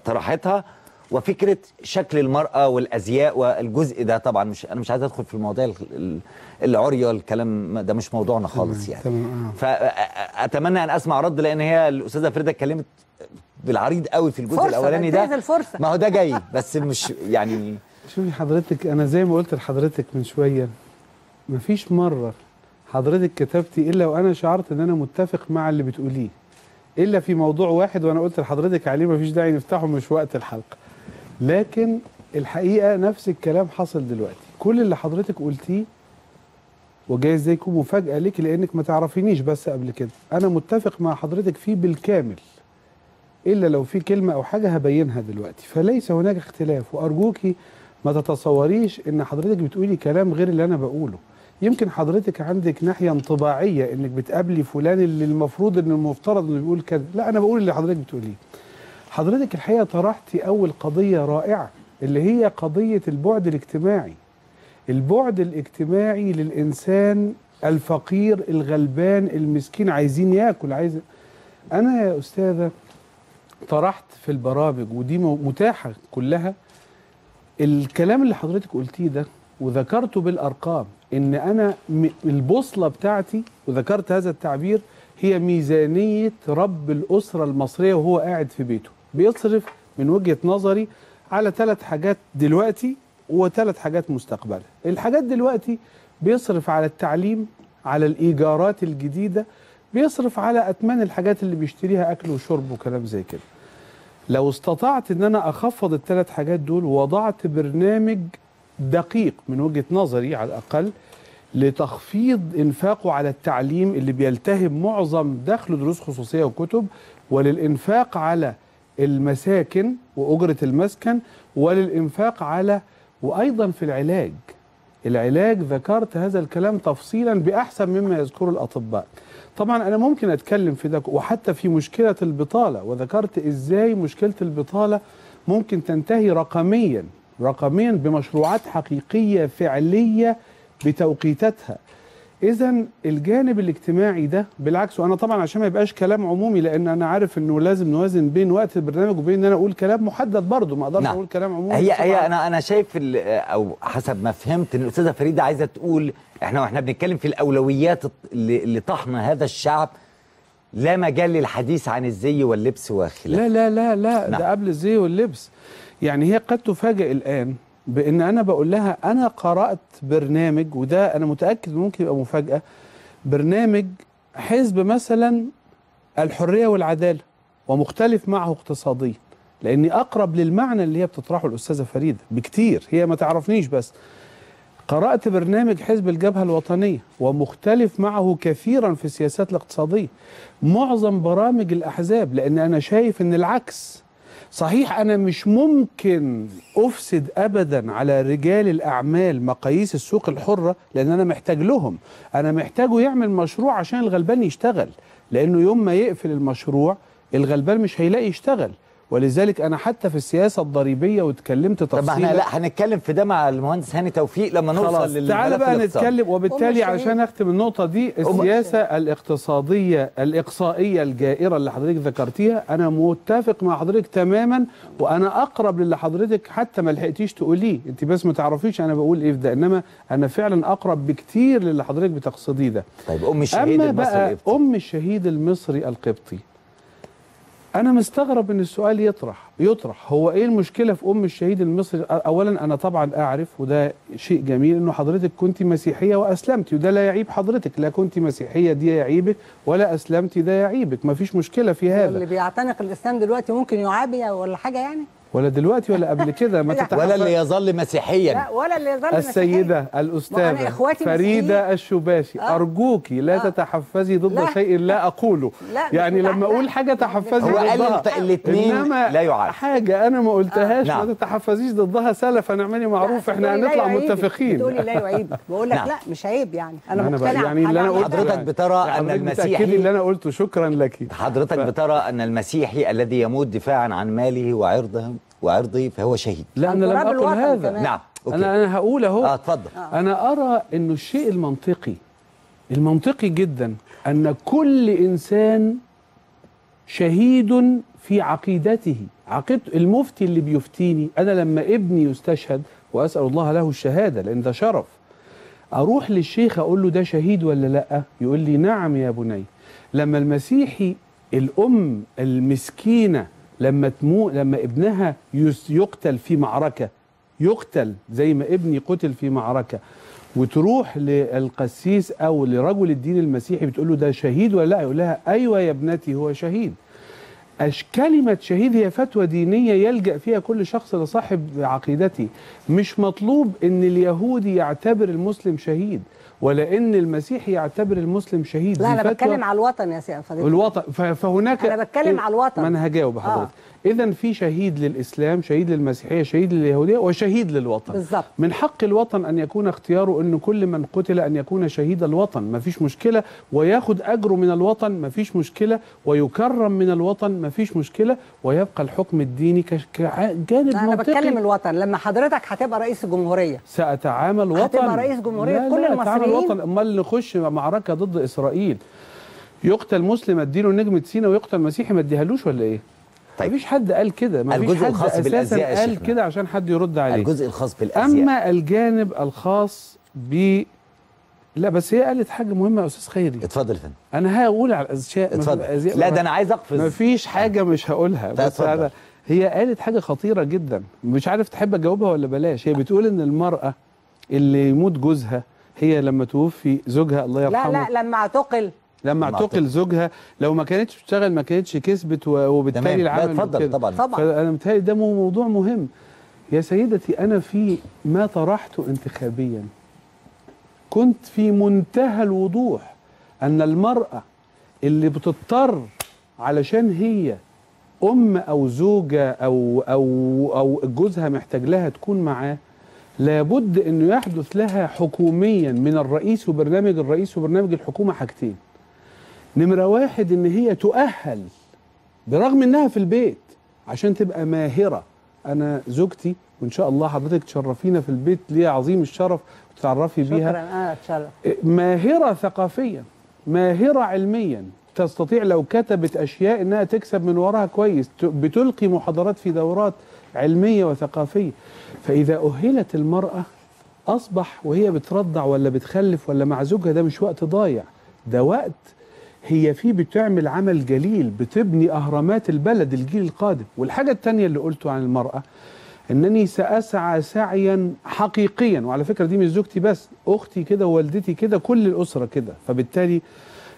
طرحتها وفكرة شكل المرأة والأزياء والجزء ده طبعا مش أنا مش عايز أدخل في المواضيع ال- ال- العري والكلام ده مش موضوعنا خالص يعني. تمام، آه. فاتمنى أن أسمع رد لأن هي الأستاذة فريدة اتكلمت بالعريض قوي في الجزء فرصة، الأولاني ده الفرصة. ما هو ده جاي بس مش يعني شوفي حضرتك أنا زي ما قلت لحضرتك من شوية مفيش مرة حضرتك كتبتي إلا وأنا شعرت إن أنا متفق مع اللي بتقوليه. إلا في موضوع واحد وأنا قلت لحضرتك عليه مفيش داعي نفتحه مش وقت الحلقة. لكن الحقيقة نفس الكلام حصل دلوقتي. كل اللي حضرتك قلتيه وجايز ده يكون مفاجأة ليك لأنك ما تعرفينيش بس قبل كده. أنا متفق مع حضرتك فيه بالكامل إلا لو في كلمة أو حاجة هبينها دلوقتي. فليس هناك اختلاف وارجوكي ما تتصوريش إن حضرتك بتقولي كلام غير اللي أنا بقوله. يمكن حضرتك عندك ناحية انطباعية إنك بتقابلي فلان اللي المفروض إن المفترض إنه بيقول كذا. لا أنا بقول اللي حضرتك بتقوليه. حضرتك الحقيقة طرحتي أول قضية رائعة اللي هي قضية البعد الاجتماعي. البعد الاجتماعي للإنسان الفقير الغلبان المسكين عايزين ياكل عايز أنا يا أستاذة طرحت في البرامج ودي متاحة كلها. الكلام اللي حضرتك قلتيه ده وذكرته بالأرقام إن أنا البوصلة بتاعتي وذكرت هذا التعبير هي ميزانية رب الأسرة المصرية وهو قاعد في بيته. بيصرف من وجهة نظري على ثلاث حاجات دلوقتي وثلاث حاجات مستقبلا. الحاجات دلوقتي بيصرف على التعليم على الإيجارات الجديدة بيصرف على اثمان الحاجات اللي بيشتريها أكل وشرب وكلام زي كده. لو استطعت إن أنا أخفض الثلاث حاجات دول ووضعت برنامج دقيق من وجهة نظري على الأقل لتخفيض إنفاقه على التعليم اللي بيلتهم معظم دخله دروس خصوصية وكتب وللإنفاق على المساكن وأجرة المسكن وللإنفاق على وأيضا في العلاج. العلاج ذكرت هذا الكلام تفصيلا بأحسن مما يذكره الأطباء. طبعا أنا ممكن أتكلم في ده وحتى في مشكلة البطالة وذكرت إزاي مشكلة البطالة ممكن تنتهي رقميا رقميا بمشروعات حقيقية فعلية بتوقيتاتها. إذا الجانب الاجتماعي ده بالعكس وأنا طبعا عشان ما يبقاش كلام عمومي لأن أنا عارف إنه لازم نوازن بين وقت البرنامج وبين إن أنا أقول كلام محدد برضه ما أقدرش نعم. أقول كلام عمومي هي هي. أنا أنا شايف أو حسب ما فهمت إن الأستاذة فريدة عايزة تقول إحنا وإحنا بنتكلم في الأولويات اللي, طحن هذا الشعب لا مجال للحديث عن الزي واللبس وخلافه لا لا لا لا نعم. ده قبل الزي واللبس يعني هي قد تفاجئ الآن بأن أنا بقول لها أنا قرأت برنامج وده أنا متأكد إنه ممكن يبقى مفاجأة برنامج حزب مثلا الحرية والعدالة ومختلف معه اقتصاديا لأني أقرب للمعنى اللي هي بتطرحه الأستاذة فريدة بكتير هي ما تعرفنيش بس. قرأت برنامج حزب الجبهة الوطنية ومختلف معه كثيرا في السياسات الاقتصادية. معظم برامج الأحزاب لأن أنا شايف أن العكس. صحيح أنا مش ممكن أفسد أبدا على رجال الأعمال مقاييس السوق الحرة لأن أنا محتاج لهم. أنا محتاجه يعمل مشروع عشان الغلبان يشتغل لأنه يوم ما يقفل المشروع الغلبان مش هيلاقي يشتغل. ولذلك أنا حتى في السياسة الضريبية واتكلمت طب ما تفصيلا إحنا لا هنتكلم في ده مع المهندس هاني توفيق لما نوصل خلاص للملف تعالى بقى. نتكلم وبالتالي. علشان أختم النقطة دي السياسة الاقتصادية الإقصائية الجائرة اللي حضرتك ذكرتيها أنا متفق مع حضرتك تماما وأنا أقرب للي حضرتك حتى ما لحقتيش تقوليه أنت بس ما تعرفيش أنا بقول إيه في ده إنما أنا فعلا أقرب بكتير للي حضرتك بتقصديه ده طيب أم الشهيد أما المصري بقى القبطي. أم الشهيد المصري القبطي أنا مستغرب إن السؤال يطرح يطرح. هو إيه المشكلة في أم الشهيد المصري؟ اولا أنا طبعا أعرف وده شيء جميل إنه حضرتك كنت مسيحية وأسلمتي وده لا يعيب حضرتك. لا كنت مسيحية دي يعيبك ولا أسلمتي ده يعيبك. ما فيش مشكلة في اللي هذا. بيعتنق الإسلام دلوقتي ممكن يعابي ولا حاجة يعني؟ ولا دلوقتي ولا قبل كده ما (laughs) لا. ولا اللي يظل مسيحيا لا ولا اللي يظل السيدة مسيحي. ما أنا الأستاذة إخواتي فريدة مسيحيين. الشباشي آه. أرجوكي لا آه. تتحفزي ضد لا. شيء لا أقوله لا، يعني بتاع- لما أقول حاجة تحفزي هو قال إنما لا يعاد. حاجة أنا ما قلتهاش نعم. ما تتحفزيش ضدها سلفا اعملي معروف لا، لا هنطلع. متفقين بتقولي لا يعيب (laughs) بقول لك نعم. لا مش عيب يعني أنا أنا مقتنعه يعني اللي أنا قلته حضرتك. بترى يعني أن المسيحي- اللي أنا قلته شكرا لك حضرتك بترى أن المسيحي الذي يموت دفاعا عن ماله وعرضه وعرضه فهو شهيد. لا أنا لم الوطن هذا. كمان. نعم أوكي. أنا أنا هقول أهو. آه اتفضل. أنا أرى إنه الشيء المنطقي المنطقي جدا أن كل إنسان شهيد في عقيدته. عقيدته المفتي اللي بيفتيني أنا لما ابني يستشهد وأسأل الله له الشهادة لأن ده شرف أروح للشيخ أقول له ده شهيد ولا لأ؟ يقول لي نعم يا بني. لما المسيحي الأم المسكينة لما تمو لما ابنها يقتل في معركة يقتل زي ما ابني قتل في معركة وتروح للقسيس أو لرجل الدين المسيحي بتقول له ده شهيد ولا لا؟ يقول لها أيوة يا ابنتي هو شهيد. أش كلمة شهيد هي فتوى دينية يلجأ فيها كل شخص لصاحب عقيدته. مش مطلوب إن اليهودي يعتبر المسلم شهيد. ولا ان المسيحي يعتبر المسلم شهيد لا أنا بتكلم على الوطن يا سيدي الوطن فهناك أنا بتكلم على الوطن. ما أنا هجاوب حضرتك آه. اذا في شهيد للإسلام شهيد للمسيحية شهيد لليهودية وشهيد للوطن. بالظبط. من حق الوطن أن يكون اختياره إن كل من قتل أن يكون شهيد الوطن. ما فيش مشكلة. وياخد أجره من الوطن ما فيش مشكلة. ويكرم من الوطن ما فيش مشكلة. ويبقى الحكم الديني كجانب لا أنا بتكلم منطقي الوطن. لما حضرتك هتبقى رئيس الجمهورية. سأتعامل وطن. هتبقى رئيس جمهورية لا كل لا المصريين؟ وطن. أمال نخش معركة ضد إسرائيل. يقتل مسلم اديله نجمه سينا ويقتل مسيحي ما اديهالوش ولا إيه؟ طيب. مفيش حد قال كده مفيش الجزء حد الخاص يا قال. كده عشان حد يرد عليه. الجزء الخاص بالأزياء. أما الجانب الخاص ب لا بس هي قالت حاجة مهمة يا أستاذ خيري. اتفضل يا فندم. أنا هقول على الاشياء اتفضل. لا ده أنا عايز أقفز. مفيش حاجة مش هقولها. لا، بس. أنا هي قالت حاجة خطيرة جدا. مش عارف تحب أجاوبها ولا بلاش. هي بتقول إن المرأة اللي يموت جوزها هي لما توفي زوجها الله لا يرحمه. لا لما اعتقل. لما اعتقل. زوجها. لو ما كانتش بتشتغل ما كانتش كسبت وبالتالي العمل اتفضل. طبعا طبعا. فأنا متهيألي ده مو- موضوع مهم. يا سيدتي أنا في ما طرحته انتخابيا. كنت في منتهى الوضوح أن المرأة اللي بتضطر علشان هي أم أو زوجة أو أو أو جوزها محتاج لها تكون معاه لابد إنه يحدث لها حكوميا من الرئيس وبرنامج الرئيس وبرنامج الحكومة حاجتين. نمرة واحد إن هي تؤهل برغم إنها في البيت عشان تبقى ماهرة. أنا زوجتي وإن شاء الله حضرتك تشرفينا في البيت ليها عظيم الشرف وتتعرفي بيها. شكرا أنا اتشرف ماهرة ثقافيا ماهرة علميا. تستطيع لو كتبت أشياء إنها تكسب من وراها كويس بتلقي محاضرات في دورات علمية وثقافية. فإذا أهلت المرأة أصبح وهي بترضع ولا بتخلف ولا مع زوجها ده مش وقت ضايع. ده وقت هي فيه بتعمل عمل جليل بتبني أهرامات البلد الجيل القادم. والحاجة التانية اللي قلته عن المرأة إنني سأسعى سعيا حقيقيا. وعلى فكرة دي مش زوجتي بس أختي كده ووالدتي كده كل الأسرة كده. فبالتالي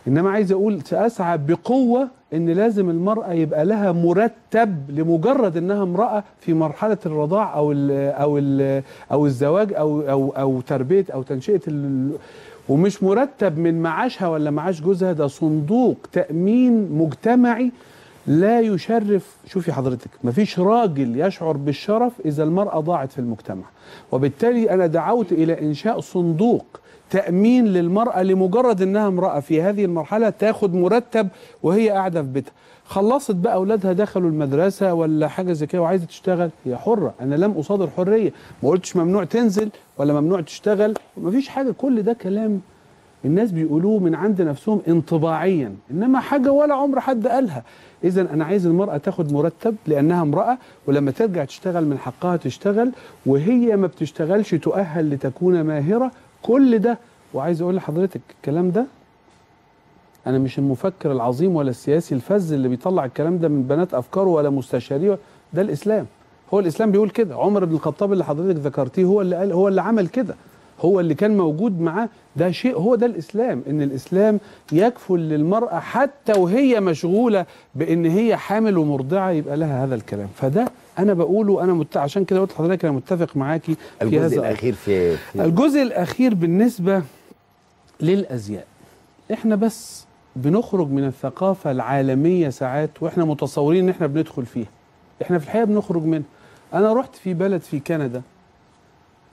إنما عايز أقول سأسعى بقوة إن لازم المرأة يبقى لها مرتب لمجرد إنها امرأة في مرحلة الرضاع أو ال أو ال أو الزواج أو أو أو تربية أو تنشئة ومش مرتب من معاشها ولا معاش جوزها ده صندوق تأمين مجتمعي لا يشرف. شوفي حضرتك مفيش راجل يشعر بالشرف إذا المرأة ضاعت في المجتمع. وبالتالي أنا دعوت إلى إنشاء صندوق تأمين للمرأة لمجرد إنها امرأة في هذه المرحلة تاخد مرتب وهي قاعدة في بيتها. خلصت بقى أولادها دخلوا المدرسة ولا حاجة زي كده وعايزة تشتغل؟ هي حرة. أنا لم أصادر حرية. ما قلتش ممنوع تنزل ولا ممنوع تشتغل. مفيش حاجة. كل ده كلام الناس بيقولوه من عند نفسهم انطباعيا. إنما حاجة ولا عمر حد قالها. اذا أنا عايز المرأة تاخد مرتب لأنها امرأة ولما ترجع تشتغل من حقها تشتغل وهي ما بتشتغلش تؤهل لتكون ماهرة. كل ده وعايز أقول لحضرتك الكلام ده أنا مش المفكر العظيم ولا السياسي الفذ اللي بيطلع الكلام ده من بنات أفكاره ولا مستشاريه ده الإسلام. هو الإسلام بيقول كده. عمر بن الخطاب اللي حضرتك ذكرتيه هو اللي قال هو اللي عمل كده. هو اللي كان موجود معاه. ده شيء هو ده الإسلام. إن الإسلام يكفل للمرأة حتى وهي مشغولة بإن هي حامل ومرضعة يبقى لها هذا الكلام. فده أنا بقوله أنا مت... عشان كده قلت لحضرتك أنا متفق معاكي في الجزء هذا الأخير في, في الجزء الأخير بالنسبة للأزياء. إحنا بس بنخرج من الثقافة العالمية ساعات وإحنا متصورين إن إحنا بندخل فيها. إحنا في الحقيقة بنخرج منها. أنا رحت في بلد في كندا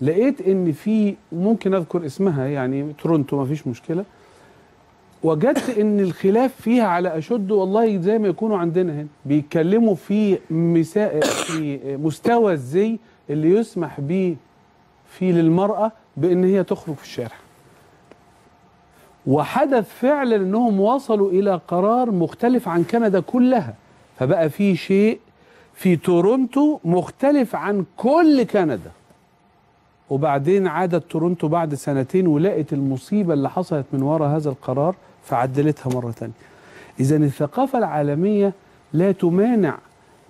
لقيت إن في ممكن أذكر اسمها يعني تورونتو ما فيش مشكلة. وجدت إن الخلاف فيها على أشد والله زي ما يكونوا عندنا هنا. بيتكلموا في مسا... في مستوى الزي اللي يسمح به في للمرأة بإن هي تخرج في الشارع. وحدث فعلا إنهم وصلوا إلى قرار مختلف عن كندا كلها. فبقى في شيء في تورونتو مختلف عن كل كندا. وبعدين عادت تورونتو بعد سنتين ولقت المصيبة اللي حصلت من وراء هذا القرار فعدلتها مرة تانية. إذا الثقافة العالمية لا تمانع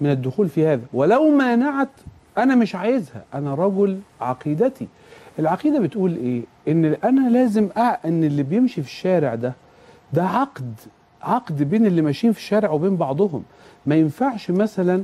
من الدخول في هذا. ولو مانعت أنا مش عايزها. أنا رجل عقيدتي. العقيدة بتقول إيه؟ إن أنا لازم أع... إن اللي بيمشي في الشارع ده ده عقد عقد بين اللي ماشيين في الشارع وبين بعضهم. ما ينفعش مثلا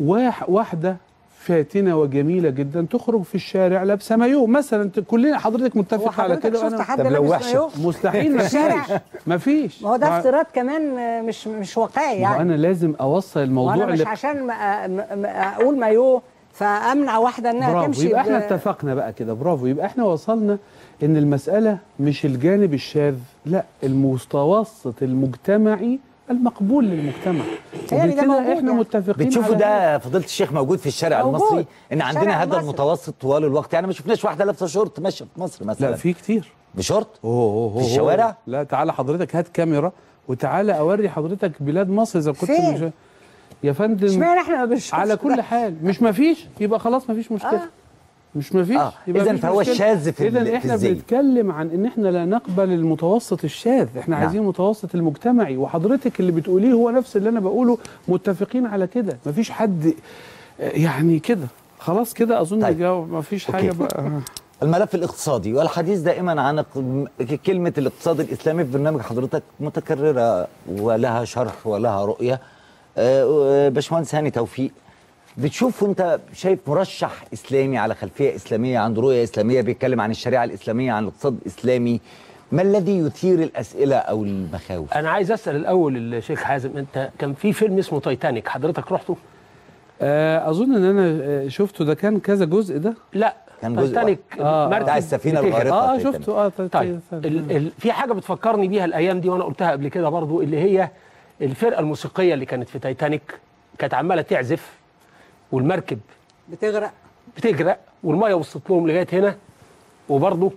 واح واحدة فاتنة وجميلة جدا تخرج في الشارع لابسة مايو. مثلا كلنا حضرتك متفق على كده شفت حد طب لو لابس؟ مايو؟ مستحيل. في الشارع؟ ما فيش. ما هو ده ما- افتراض كمان مش مش واقعي ما هو يعني. أنا لازم أوصل الموضوع وأنا مش اللي عشان ما ما- ما أقول مايو. فأمنع واحدة إنها برافو تمشي يبقى إحنا اتفقنا بقى كده برافو يبقى إحنا وصلنا إن المسألة مش الجانب الشاذ لا المتوسط المجتمعي المقبول للمجتمع يعني ده موجود إحنا يعني. متفقين بتشوفوا. ده فضيله الشيخ موجود في الشارع موجود. المصري إن عندنا هذا. المتوسط طوال الوقت يعني ما شفناش واحدة لابسة شورت ماشية في مصر مثلا لا في كتير بشورت أوه أوه أوه في الشوارع؟ لا تعالى حضرتك هات كاميرا وتعالى أوري حضرتك بلاد مصر إذا كنت فين؟ مش يا فندم اشمعنى إحنا ما بنشوفش على كل؟ حال مش ما فيش يبقى خلاص ما فيش مشكلة آه. مش ما فيش آه. مفيش فهو. الشاذ في اذا في إحنا الزي. بنتكلم عن إن إحنا لا نقبل المتوسط الشاذ إحنا نعم. عايزين المتوسط المجتمعي وحضرتك اللي بتقوليه هو نفس اللي أنا بقوله متفقين على كده ما فيش حد آه، يعني كده خلاص كده أظن طيب. جاوب ما فيش okay. حاجة بقى الملف الاقتصادي والحديث دائما عن كلمة الاقتصاد الإسلامي في برنامج حضرتك متكررة ولها شرح ولها رؤية آه، آه، باشمهندس هاني توفيق بتشوف انت شايف مرشح إسلامي على خلفية إسلامية عنده رؤية إسلامية بيتكلم عن الشريعة الإسلامية عن الاقتصاد الإسلامي ما الذي يثير الأسئلة أو المخاوف؟ أنا عايز أسأل الأول الشيخ حازم أنت كان في فيلم اسمه تايتانيك حضرتك رحته آه، أظن إن أنا آه، شفته ده كان كذا جزء ده لا كان جزء تايتانيك آه، بتاع السفينة بتغرق. الغارقة. آه تايتانيك. شفته آه طيب ال ال في حاجة بتفكرني بيها الأيام دي وأنا قلتها قبل كده برضو اللي هي الفرقة الموسيقية اللي كانت في تايتانيك كانت عمالة تعزف والمركب بتغرق. بتغرق والمية وصلت لهم لغاية هنا وبرضه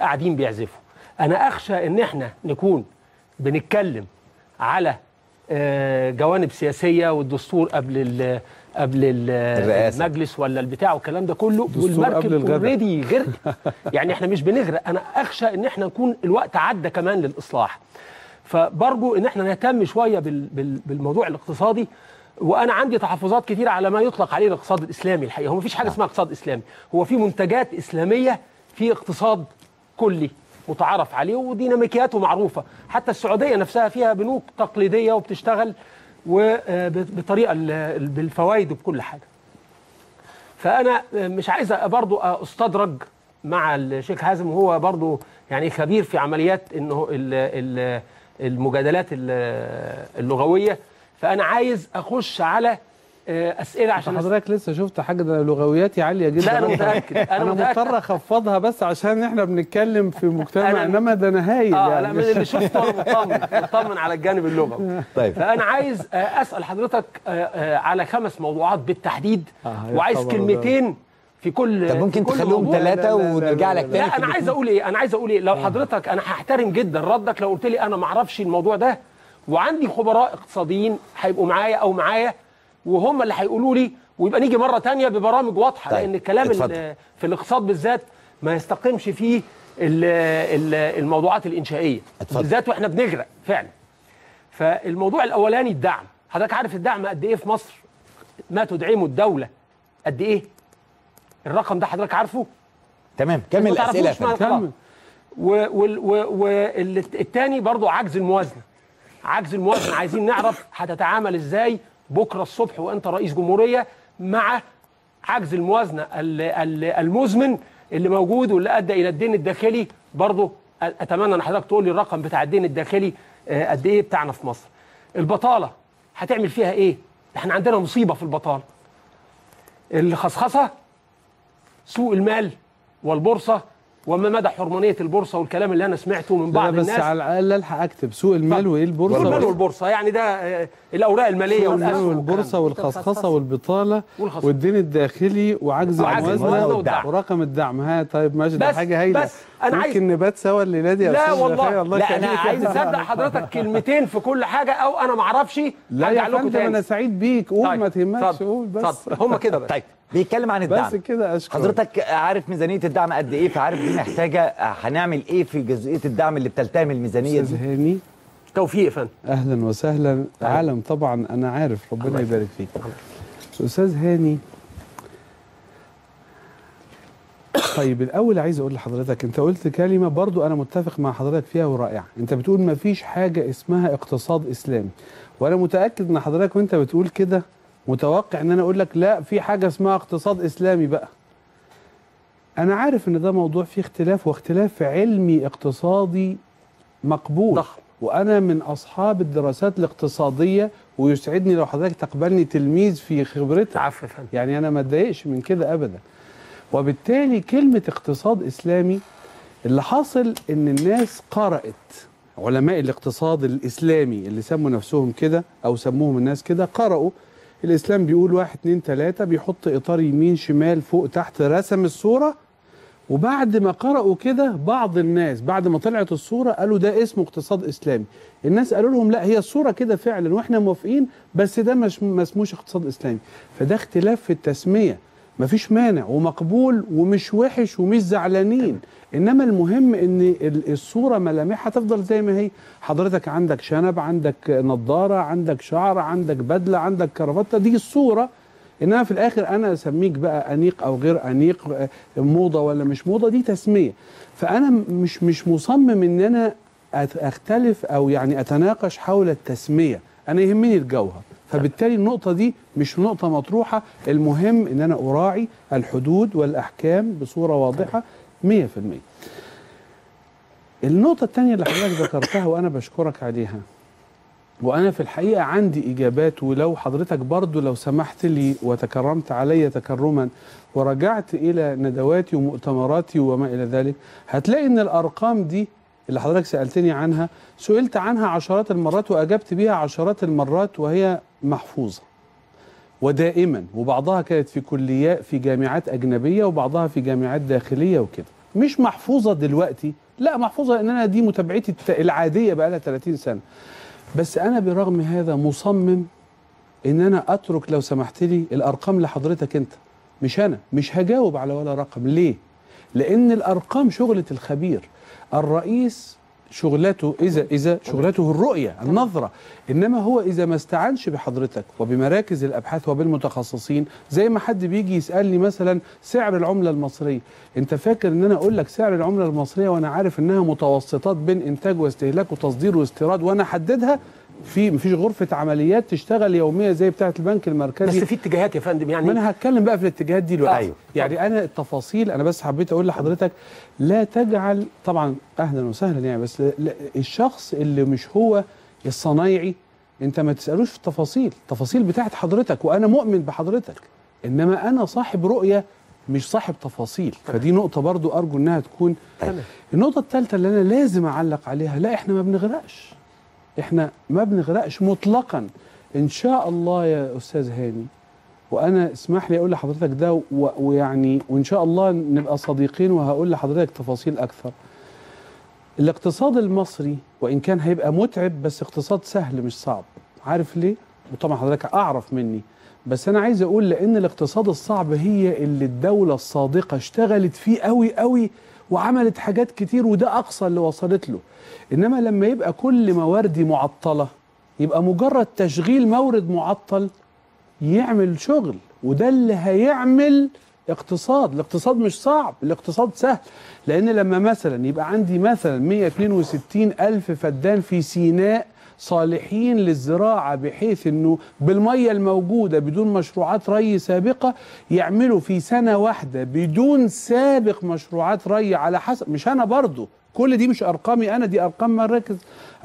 قاعدين بيعزفوا. أنا أخشى إن إحنا نكون بنتكلم على آه، جوانب سياسية والدستور قبل ال قبل ال- الرئاسة. المجلس ولا البتاع والكلام ده كله والمركب. اوريدي غرق. (laughs) يعني إحنا مش بنغرق. أنا أخشى إن إحنا نكون الوقت عدى كمان للإصلاح. فبرجو إن إحنا نهتم شوية بال بال بالموضوع الاقتصادي وأنا عندي تحفظات كتيرة على ما يطلق عليه الاقتصاد الإسلامي الحقيقة. هو مفيش حاجة اسمها اقتصاد إسلامي. هو في منتجات إسلامية في اقتصاد كلي متعارف عليه وديناميكياته معروفة. حتى السعودية نفسها فيها بنوك تقليدية وبتشتغل وبطريقه بالفوائد وبكل حاجة. فأنا مش عايز برضو أستدرج مع الشيخ حازم وهو برضو يعني خبير في عمليات إنه ال- ال- المجادلات ال- اللغوية. فأنا عايز أخش على آه، أسئلة عشان حضرتك لسه شفت حاجة ده لغوياتي عالية جدا. لا أنا متأكد. أنا, متأكد. مضطر أخفضها بس عشان إحنا بنتكلم في مجتمع أنا- إنما ده أنا هايل آه لا من يعني اللي شفته أنا مطمن مطمن على الجانب اللغوي. (laughs) طيب. فأنا عايز آه، أسأل حضرتك آه، آه، على خمس موضوعات بالتحديد آه، وعايز كلمتين في كل طب ممكن تخليهم. ثلاثة لا، لا، لا، ونرجع لك. تاني لا أنا عايز. أقول إيه أنا عايز أقول إيه لو حضرتك أنا هحترم جدا ردك لو قلت لي أنا ما أعرفش الموضوع ده وعندي خبراء اقتصاديين هيبقوا معايا أو معايا وهم اللي هيقولوا لي ويبقى نيجي مرة تانية ببرامج واضحة طيب، لأن الكلام في الاقتصاد بالذات ما يستقيمش فيه ال- ال- الموضوعات الإنشائية اتفضل. بالذات وإحنا بنغرق فعلا فالموضوع الأولاني الدعم حضرتك عارف الدعم قد إيه في مصر ما تدعمه الدولة قد إيه الرقم ده حضرتك عارفه؟ تمام كمل الاسئله يا. كمل. والتاني برضو عجز الموازنة. عجز الموازنة. عايزين نعرف هتتعامل إزاي بكرة الصبح وأنت رئيس جمهورية مع عجز الموازنة ال- ال- المزمن اللي موجود واللي أدى إلى الدين الداخلي. برضو أتمنى إن حضرتك تقول لي الرقم بتاع الدين الداخلي آه، قد إيه بتاعنا في مصر. البطالة هتعمل فيها إيه؟ إحنا عندنا مصيبة في البطالة. الخصخصة سوق المال والبورصة وما مدى حرمانية البورصة والكلام اللي أنا سمعته من لا بعض بس الناس؟ على الأقل ألحق أكتب سوق المال وايه البورصه سوق المال وال- والبورصة يعني ده آه، الأوراق المالية سوق المال والاسهم والبورصة والخصخصة والبطالة والخصخصة. والدين الداخلي وعجز وعجز الموازنة. ورقم الدعم. ها طيب ماشي ده بس- حاجة هايلة. بس أنا عايز- ممكن نبات سوا الليلة دي يا لا أستاذ والله. الله لا، أنا يخليك. عايز أصدق حضرتك كلمتين في كل حاجة أو أنا ما أعرفش. لا يا فندم تاني. أنا سعيد بيك. قول طيب، ما تهمكش قول بس. اتفضل. هم كده بس. طيب بيتكلم عن الدعم. بس كده أشكرك. حضرتك عارف ميزانية الدعم قد إيه؟ فعارف دي محتاجة هنعمل إيه في جزئية الدعم اللي بتلتهم الميزانية أستاذ دي هاني. توفيق يا فندم. أهلا وسهلا. عالم طبعا أنا عارف ربنا يبارك فيك. أستاذ هاني طيب الأول عايز أقول لحضرتك أنت قلت كلمة برضو أنا متفق مع حضرتك فيها ورائعة. أنت بتقول ما فيش حاجة اسمها اقتصاد إسلامي. وأنا متأكد إن حضرتك وأنت بتقول كده متوقع إن أنا أقول لك لا في حاجة اسمها اقتصاد إسلامي بقى. أنا عارف إن ده موضوع فيه اختلاف واختلاف علمي اقتصادي مقبول. ضخم. وأنا من أصحاب الدراسات الاقتصادية ويسعدني لو حضرتك تقبلني تلميذ في خبرتك يعني أنا ما اتضايقش من كده ابدا. وبالتالي كلمة اقتصاد إسلامي اللي حاصل إن الناس قرأت علماء الاقتصاد الإسلامي اللي سموا نفسهم كده أو سموهم الناس كده قرأوا. الإسلام بيقول واحد اتنين تلاتة بيحط إطار يمين شمال فوق تحت رسم الصورة. وبعد ما قرأوا كده بعض الناس بعد ما طلعت الصورة قالوا ده اسمه اقتصاد إسلامي. الناس قالوا لهم لا هي الصورة كده فعلا وإحنا موافقين بس ده مش ما اسموش اقتصاد إسلامي. فده اختلاف في التسمية. مفيش مانع ومقبول ومش وحش ومش زعلانين. إنما المهم إن ال- الصورة ملامحها تفضل زي ما هي. حضرتك عندك شنب عندك نظاره عندك شعر عندك بدلة عندك كرافته دي الصورة. إنما في الآخر أنا أسميك بقى أنيق أو غير أنيق موضة ولا مش موضة دي تسمية. فأنا مش مش مصمم إن أنا أختلف أو يعني أتناقش حول التسمية. أنا يهمني الجوهر. فبالتالي النقطة دي مش نقطة مطروحة. المهم إن أنا أراعي الحدود والأحكام بصورة واضحة 100% النقطة الثانية اللي حضرتك ذكرتها وأنا بشكرك عليها وأنا في الحقيقة عندي إجابات ولو حضرتك برضو لو سمحت لي وتكرمت علي تكرما ورجعت إلى ندواتي ومؤتمراتي وما إلى ذلك هتلاقي إن الأرقام دي اللي حضرتك سألتني عنها سئلت عنها عشرات المرات وأجبت بيها عشرات المرات وهي محفوظة. ودائما وبعضها كانت في كليات في جامعات أجنبية وبعضها في جامعات داخلية وكده. مش محفوظة دلوقتي لا محفوظة لأن أنا دي متابعتي العادية بقى لها 30 سنة. بس أنا برغم هذا مصمم إن أنا أترك لو سمحت لي الأرقام لحضرتك أنت. مش أنا مش هجاوب على ولا رقم. ليه؟ لأن الأرقام شغلة الخبير. الرئيس شغلته اذا إذا شغلته الرؤية النظرة. إنما هو إذا ما استعنش بحضرتك وبمراكز الأبحاث وبالمتخصصين زي ما حد بيجي يسألني مثلا سعر العملة المصرية. أنت فاكر إن أنا أقول لك سعر العملة المصرية وأنا عارف إنها متوسطات بين إنتاج واستهلاك وتصدير واستيراد وأنا احددها في مفيش غرفة عمليات تشتغل يومية زي بتاعة البنك المركزي. بس في اتجاهات يا فندم ما يعني أنا هتكلم بقى في الاتجاهات دي دلوقتي. أيوه. يعني أنا التفاصيل أنا بس حبيت أقول لحضرتك لا تجعل طبعا أهلا وسهلا يعني بس لا الشخص اللي مش هو الصنايعي أنت ما تسألوش في التفاصيل التفاصيل بتاعت حضرتك وأنا مؤمن بحضرتك إنما أنا صاحب رؤية مش صاحب تفاصيل. فدي نقطة برضو أرجو إنها تكون. النقطة الثالثة اللي أنا لازم أعلق عليها لا إحنا ما بنغرقش. إحنا ما بنغرقش مطلقا. إن شاء الله يا أستاذ هاني وأنا اسمح لي أقول لحضرتك ده ويعني وإن شاء الله نبقى صديقين وهقول لحضرتك تفاصيل أكثر. الاقتصاد المصري وإن كان هيبقى متعب بس اقتصاد سهل مش صعب. عارف ليه؟ وطبعا حضرتك أعرف مني. بس أنا عايز أقول لأن الاقتصاد الصعب هي اللي الدولة الصادقة اشتغلت فيه قوي قوي وعملت حاجات كتير وده أقصى اللي وصلت له. إنما لما يبقى كل مواردي معطلة يبقى مجرد تشغيل مورد معطل يعمل شغل وده اللي هيعمل اقتصاد. الاقتصاد مش صعب الاقتصاد سهل. لأن لما مثلا يبقى عندي مثلا 162 ألف فدان في سيناء صالحين للزراعة بحيث إنه بالمية الموجودة بدون مشروعات ري سابقة يعملوا في سنة واحدة بدون سابق مشروعات ري على حسب مش أنا برضو كل دي مش أرقامي أنا دي أرقام مراكز.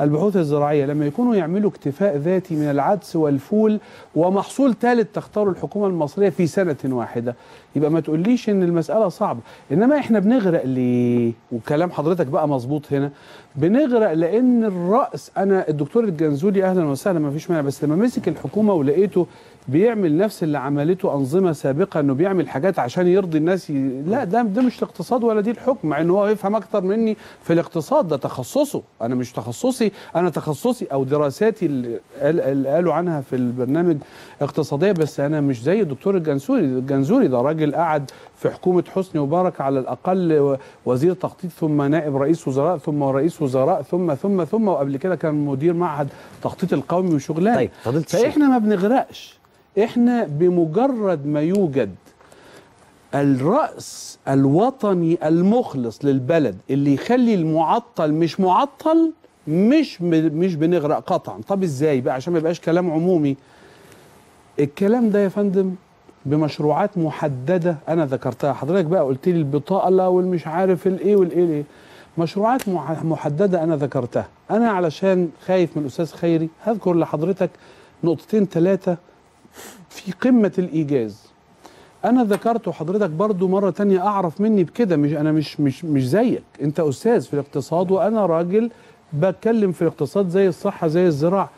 البحوث الزراعية لما يكونوا يعملوا اكتفاء ذاتي من العدس والفول ومحصول ثالث تختاره الحكومة المصرية في سنة واحدة. يبقى ما تقوليش إن المسألة صعبة. إنما إحنا بنغرق ليه؟ وكلام حضرتك بقى مظبوط هنا. بنغرق لأن الرأس أنا الدكتور الجنزولي أهلا وسهلا ما فيش مانع بس لما مسك الحكومة ولقيته بيعمل نفس اللي عملته أنظمة سابقة إنه بيعمل حاجات عشان يرضي الناس ي... لا ده ده مش الاقتصاد ولا دي الحكم مع ان هو يفهم أكتر مني في الاقتصاد ده تخصصه. أنا مش تخصصي أنا تخصصي أو دراساتي اللي قال- اللي قالوا عنها في البرنامج اقتصادية بس أنا مش زي الدكتور الجنزوري الجنزوري ده راجل قعد في حكومة حسني مبارك على الأقل وزير تخطيط ثم نائب رئيس وزراء ثم رئيس وزراء ثم ثم ثم وقبل كده كان مدير معهد تخطيط القومي وشغلانة. طيب،. فإحنا ما بنغرقش. إحنا بمجرد ما يوجد الرأس الوطني المخلص للبلد اللي يخلي المعطل مش معطل مش مش بنغرق قطعا. طب إزاي بقى؟ عشان ما يبقاش كلام عمومي. الكلام ده يا فندم بمشروعات محددة أنا ذكرتها. حضرتك بقى قلت لي البطالة والمش عارف الإيه والإيه الايه مشروعات مح- محددة أنا ذكرتها. أنا علشان خايف من الاستاذ خيري هذكر لحضرتك نقطتين ثلاثة في قمة الإيجاز. أنا ذكرت وحضرتك برضو مرة تانية أعرف مني بكده مش أنا مش مش مش زيك. أنت أستاذ في الاقتصاد وأنا راجل بتكلم في الاقتصاد زي الصحة زي الزراعة.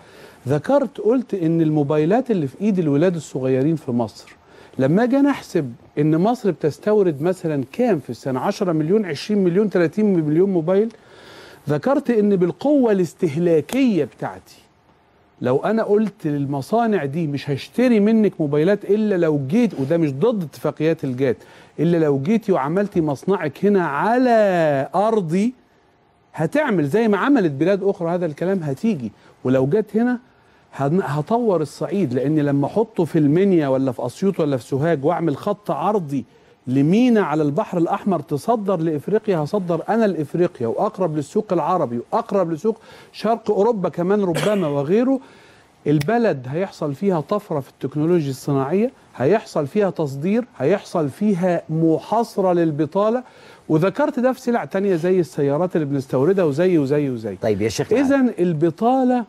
ذكرت قلت إن الموبايلات اللي في إيد الولاد الصغيرين في مصر لما أجي أنا أحسب إن مصر بتستورد مثلا كام في السنة؟ 10 مليون 20 مليون 30 مليون موبايل. ذكرت إن بالقوة الاستهلاكية بتاعتي لو أنا قلت للمصانع دي مش هشتري منك موبايلات إلا لو جيت وده مش ضد اتفاقيات الجات إلا لو جيتي وعملتي مصنعك هنا على أرضي هتعمل زي ما عملت بلاد أخرى هذا الكلام هتيجي. ولو جت هنا هن- هطور الصعيد لأن لما أحطه في المنيا ولا في أسيوط ولا في سوهاج وأعمل خط عرضي لمينا على البحر الأحمر تصدر لإفريقيا هصدر أنا لإفريقيا وأقرب للسوق العربي وأقرب لسوق شرق أوروبا كمان ربما وغيره. البلد هيحصل فيها طفرة في التكنولوجيا الصناعية هيحصل فيها تصدير هيحصل فيها محاصرة للبطالة. وذكرت ده في سلع تانية زي السيارات اللي بنستوردها وزي وزي وزي. طيب يا شيخ اذا البطالة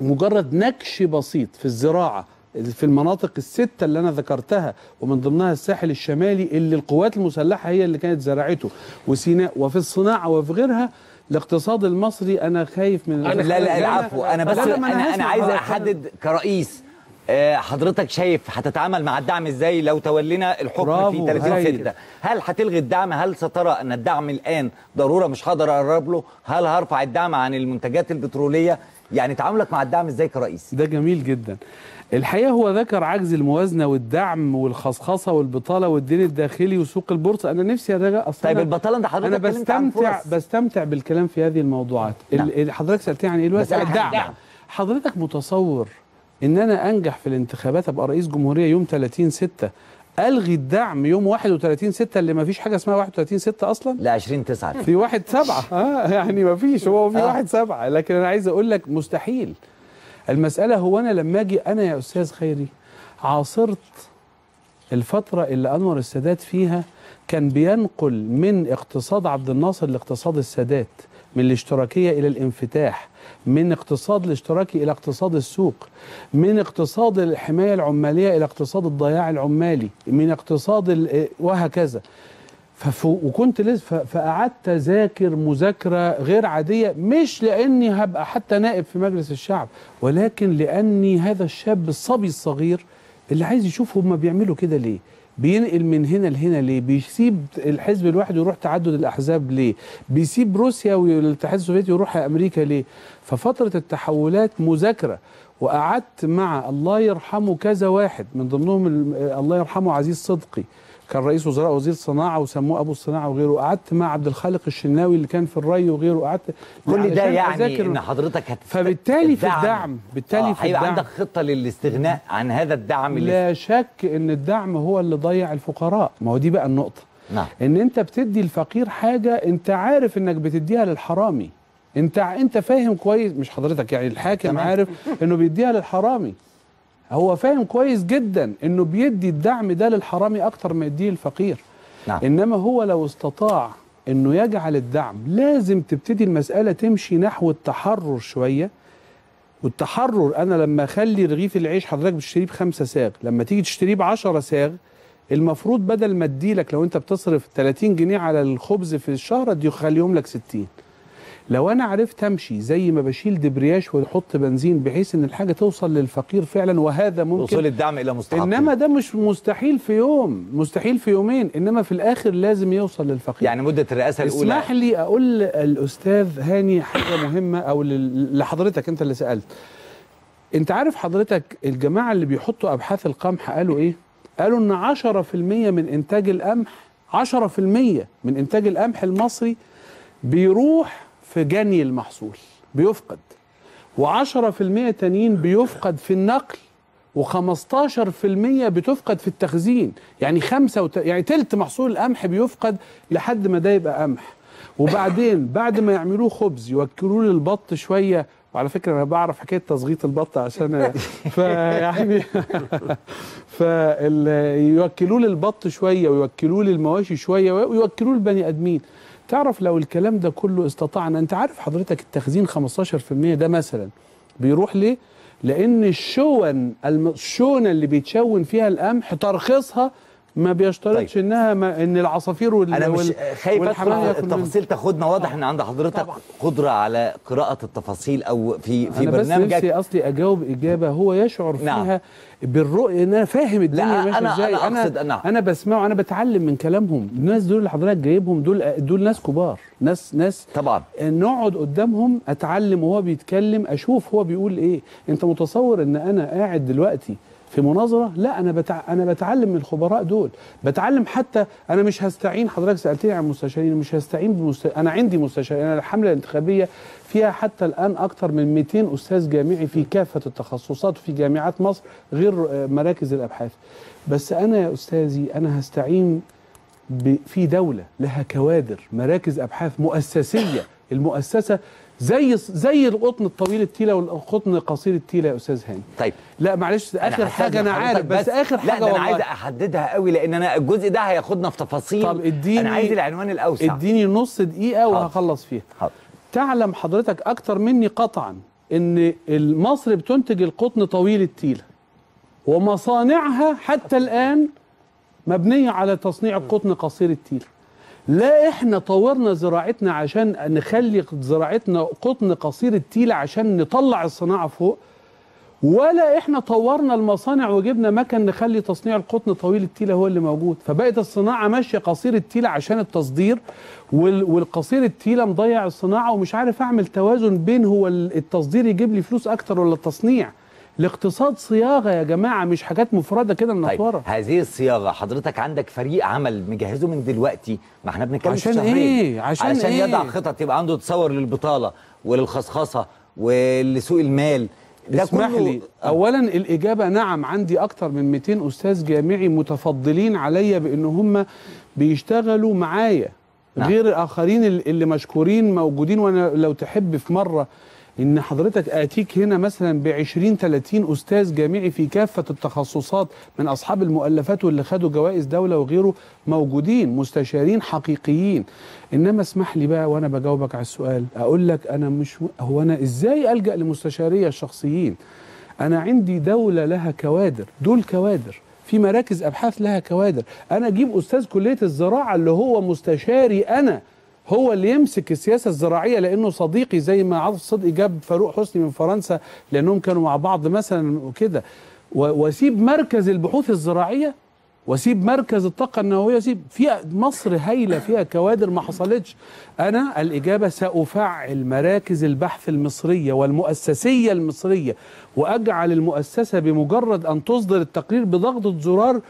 مجرد نكش بسيط في الزراعة في المناطق الستة اللي أنا ذكرتها ومن ضمنها الساحل الشمالي اللي القوات المسلحة هي اللي كانت زرعته وسيناء وفي الصناعة وفي غيرها. الاقتصاد المصري أنا خايف من لا لا العفو أنا بس أنا أنا هسمع عايز بقى. أحدد كرئيس. آه، حضرتك شايف هتتعامل مع الدعم إزاي لو تولينا الحكم في 30 هايل. 6 هل هتلغي الدعم؟ هل سترى أن الدعم الآن ضرورة مش هقدر أقرب له؟ هل هرفع الدعم عن المنتجات البترولية؟ يعني تعاملك مع الدعم إزاي كرئيس؟ ده جميل جدا. الحقيقة هو ذكر عجز الموازنة والدعم والخصخصة والبطالة والدين الداخلي وسوق البورصة. أنا نفسي ارجع أصلا طيب البطالة ده حضرتك عن بستمتع فرص. بستمتع بالكلام في هذه الموضوعات. نعم. حضرتك سألتني عن إيه الوقت؟ الدعم. الدعم. حضرتك متصور إن أنا أنجح في الانتخابات أبقى رئيس جمهورية يوم 30 6 ألغي الدعم يوم 31 6 اللي ما فيش حاجة اسمها 31 6 أصلا؟ ل 20 9 في واحد سبعة. آه يعني ما فيش. هو في آه. واحد سبعة. لكن أنا عايز أقول لك مستحيل. المسألة هو أنا لما أجي أنا يا أستاذ خيري عاصرت الفترة اللي أنور السادات فيها كان بينقل من اقتصاد عبد الناصر لاقتصاد السادات من الاشتراكية إلى الانفتاح من اقتصاد الاشتراكي إلى اقتصاد السوق من اقتصاد الحماية العمالية إلى اقتصاد الضياع العمالي من اقتصاد وهكذا. فف... وكنت لسه. فقعدت أذاكر مذاكرة غير عادية مش لأني هبقى حتى نائب في مجلس الشعب ولكن لأني هذا الشاب الصبي الصغير اللي عايز يشوف هما بيعملوا كده ليه؟ بينقل من هنا لهنا ليه؟ بيسيب الحزب الواحد ويروح تعدد الأحزاب ليه؟ بيسيب روسيا والاتحاد السوفيتي ويروح أمريكا ليه؟ ففترة التحولات مذاكرة وقعدت مع الله يرحمه كذا واحد من ضمنهم ال- الله يرحمه عزيز صدقي كان رئيس وزراء وزير صناعة وسموه أبو الصناعة وغيره. قعدت مع عبد الخالق الشناوي اللي كان في الري وغيره. قعدت كل ده يعني أذاكر إن حضرتك هت فبالتالي في الدعم. بالتالي آه، في الدعم. عندك خطة للاستغناء عن هذا الدعم اللي لا شك إن الدعم هو اللي ضيع الفقراء. ما هو دي بقى النقطة. نعم. إن أنت بتدي الفقير حاجة أنت عارف إنك بتديها للحرامي. أنت أنت فاهم كويس مش حضرتك يعني الحاكم. عارف إنه بيديها للحرامي. هو فاهم كويس جدا إنه بيدي الدعم ده للحرامي أكتر ما يديه الفقير. نعم. إنما هو لو استطاع إنه يجعل الدعم لازم تبتدي المسألة تمشي نحو التحرر شوية. والتحرر أنا لما أخلي رغيف العيش حضرتك بتشتريه بخمسة ساغ لما تيجي تشتريه ب 10 ساغ المفروض بدل ما أديلك لو أنت بتصرف 30 جنيه على الخبز في الشهر ادي خليهم لك 60 لو أنا عرفت أمشي زي ما بشيل دبرياش وأحط بنزين بحيث إن الحاجة توصل للفقير فعلا وهذا ممكن وصول الدعم إلى مستحق. إنما ده مش مستحيل في يوم مستحيل في يومين إنما في الآخر لازم يوصل للفقير. يعني مدة الرئاسة الأولى. اسمح لي أقول الاستاذ هاني حاجة مهمة أو لحضرتك أنت اللي سألت. أنت عارف حضرتك الجماعة اللي بيحطوا أبحاث القمح قالوا إيه؟ قالوا إن 10% من إنتاج القمح 10% من إنتاج القمح المصري بيروح في جني المحصول بيفقد. و10% تانيين بيفقد في النقل و15% بتفقد في التخزين. يعني خمسة وت... يعني تلت محصول القمح بيفقد لحد ما ده يبقى قمح. وبعدين بعد ما يعملوه خبز يوكلوه للبط شوية. وعلى فكرة أنا بعرف حكاية تصغيط البط عشان (laughs) فيعني (laughs) فيوكلوه للبط شوية ويوكلوه للمواشي شوية ويوكلوه للبني آدمين. تعرف لو الكلام ده كله استطعنا انت عارف حضرتك التخزين 15% ده مثلا بيروح ليه؟ لأن الشون الشونه اللي بيتشون فيها القمح ترخيصها ما بيشترطش طيب. إنها ما إن العصافير وال أنا مش خايف ادخل. التفاصيل تاخدنا واضح إن عند حضرتك طبعا. قدرة على قراءة التفاصيل أو في في أنا بس برنامجك نفسي اصلي أجاوب إجابة هو يشعر نعم. فيها بالرؤية ان أنا فاهم الدنيا ماشية أنا- إزاي أنا أقصد- نعم. أنا بسمعه أنا بتعلم من كلامهم الناس دول اللي حضرتك جايبهم دول دول ناس كبار ناس ناس طبعا نقعد قدامهم أتعلم وهو بيتكلم أشوف هو بيقول إيه أنت متصور إن أنا قاعد دلوقتي في مناظرة لا أنا بتع... أنا بتعلم من الخبراء دول. بتعلم حتى أنا مش هستعين حضرتك سألتني عن المستشارين مش هستعين بمست... أنا عندي مستشارين. أنا الحملة الانتخابية فيها حتى الآن أكثر من 200 أستاذ جامعي في كافة التخصصات في جامعات مصر غير آه، مراكز الأبحاث. بس أنا يا أستاذي أنا هستعين ب- في دولة لها كوادر مراكز أبحاث مؤسسية. المؤسسة زي زي القطن الطويل التيلة والقطن قصير التيلة يا أستاذ هاني. طيب. لا معلش حاجة أنا حضرتك عارف بس, آخر لا حاجة ده أنا عايز أحددها قوي لأن أنا الجزء ده هياخدنا في تفاصيل. طب اديني أنا عايز العنوان الأوسع. اديني نص حاضر. وهخلص فيها. حاضر. تعلم حضرتك أكتر مني قطعا إن مصر بتنتج القطن طويل التيلة ومصانعها حتى الآن مبنية على تصنيع القطن قصير التيلة لا إحنا طورنا زراعتنا عشان نخلي زراعتنا قطن قصير التيلة عشان نطلع الصناعة فوق ولا إحنا طورنا المصانع وجبنا مكن نخلي تصنيع القطن طويل التيلة هو اللي موجود. فبقت الصناعة ماشية قصير التيلة عشان التصدير وال- والقصير التيلة مضيع الصناعة ومش عارف اعمل توازن بين هو ال- التصدير يجيب لي فلوس أكتر ولا التصنيع. الاقتصاد صياغة يا جماعة مش حاجات مفردة كده طيب منطورة هذه الصياغة حضرتك عندك فريق عمل مجهزه من دلوقتي ما إحنا بنتكلم في عشان شهرين. إيه؟ عشان علشان إيه؟ يضع خطط يبقى عنده تصور للبطالة وللخصخصة ولسوق المال ده اسمح كله لي اولا الإجابة نعم عندي أكتر من 200 أستاذ جامعي متفضلين عليا بأن هم بيشتغلوا معايا نعم. غير الآخرين ال- اللي مشكورين موجودين وأنا لو تحب في مرة إن حضرتك آتيك هنا مثلا ب 20 30 أستاذ جامعي في كافة التخصصات من أصحاب المؤلفات واللي خدوا جوائز دولة وغيره موجودين مستشارين حقيقيين. إنما اسمح لي بقى وأنا بجاوبك على السؤال أقول لك أنا مش هو أنا إزاي ألجأ لمستشارية الشخصيين أنا عندي دولة لها كوادر دول كوادر. في مراكز أبحاث لها كوادر. أنا أجيب أستاذ كلية الزراعة اللي هو مستشاري أنا. هو اللي يمسك السياسة الزراعية لأنه صديقي زي ما عاطف صدقي جاب فاروق حسني من فرنسا لأنهم كانوا مع بعض مثلا وكده. واسيب مركز البحوث الزراعية واسيب مركز الطاقة النووية واسيب في مصر هايلة فيها كوادر ما حصلتش. أنا الإجابة سأفعل مراكز البحث المصرية والمؤسسية المصرية وأجعل المؤسسة بمجرد أن تصدر التقرير بضغطه زرار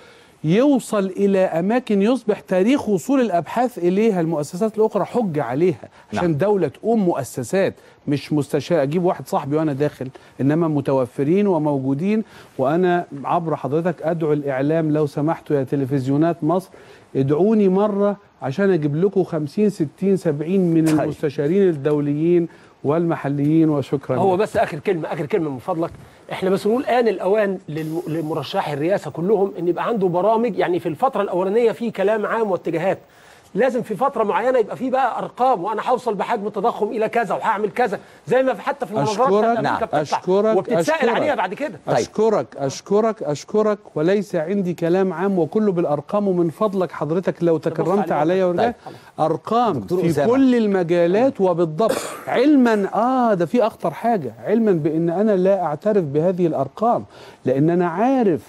يوصل إلى أماكن يصبح تاريخ وصول الأبحاث إليها المؤسسات الأخرى حجه عليها. عشان نعم. دولة تقوم مؤسسات مش مستشار. أجيب واحد صاحبي وأنا داخل إنما متوفرين وموجودين. وأنا عبر حضرتك أدعو الإعلام لو سمحتوا يا تلفزيونات مصر ادعوني مرة عشان أجيب لكم 50 60 70 من طيب. المستشارين الدوليين والمحليين. وشكرا هو بس آخر كلمة آخر كلمة من فضلك. إحنا بس نقول آن الأوان لمرشحي الرئاسة كلهم إن يبقى عنده برامج يعني في الفترة الأولانية في كلام عام واتجاهات. لازم في فترة معينة يبقى في بقى أرقام وأنا هوصل بحجم التضخم إلى كذا وهعمل كذا زي ما في حتى في المناظرات نعم. أشكرك. وبتتسأل. عليها بعد كده طيب. أشكرك أشكرك أشكرك وليس عندي كلام عام وكله بالأرقام ومن فضلك حضرتك لو تكرمت. عليا ورجعت طيب. أرقام دكتور في أسامة. كل المجالات وبالضبط علما آه ده في أخطر حاجة علما بأن أنا لا أعترف بهذه الأرقام لأن أنا عارف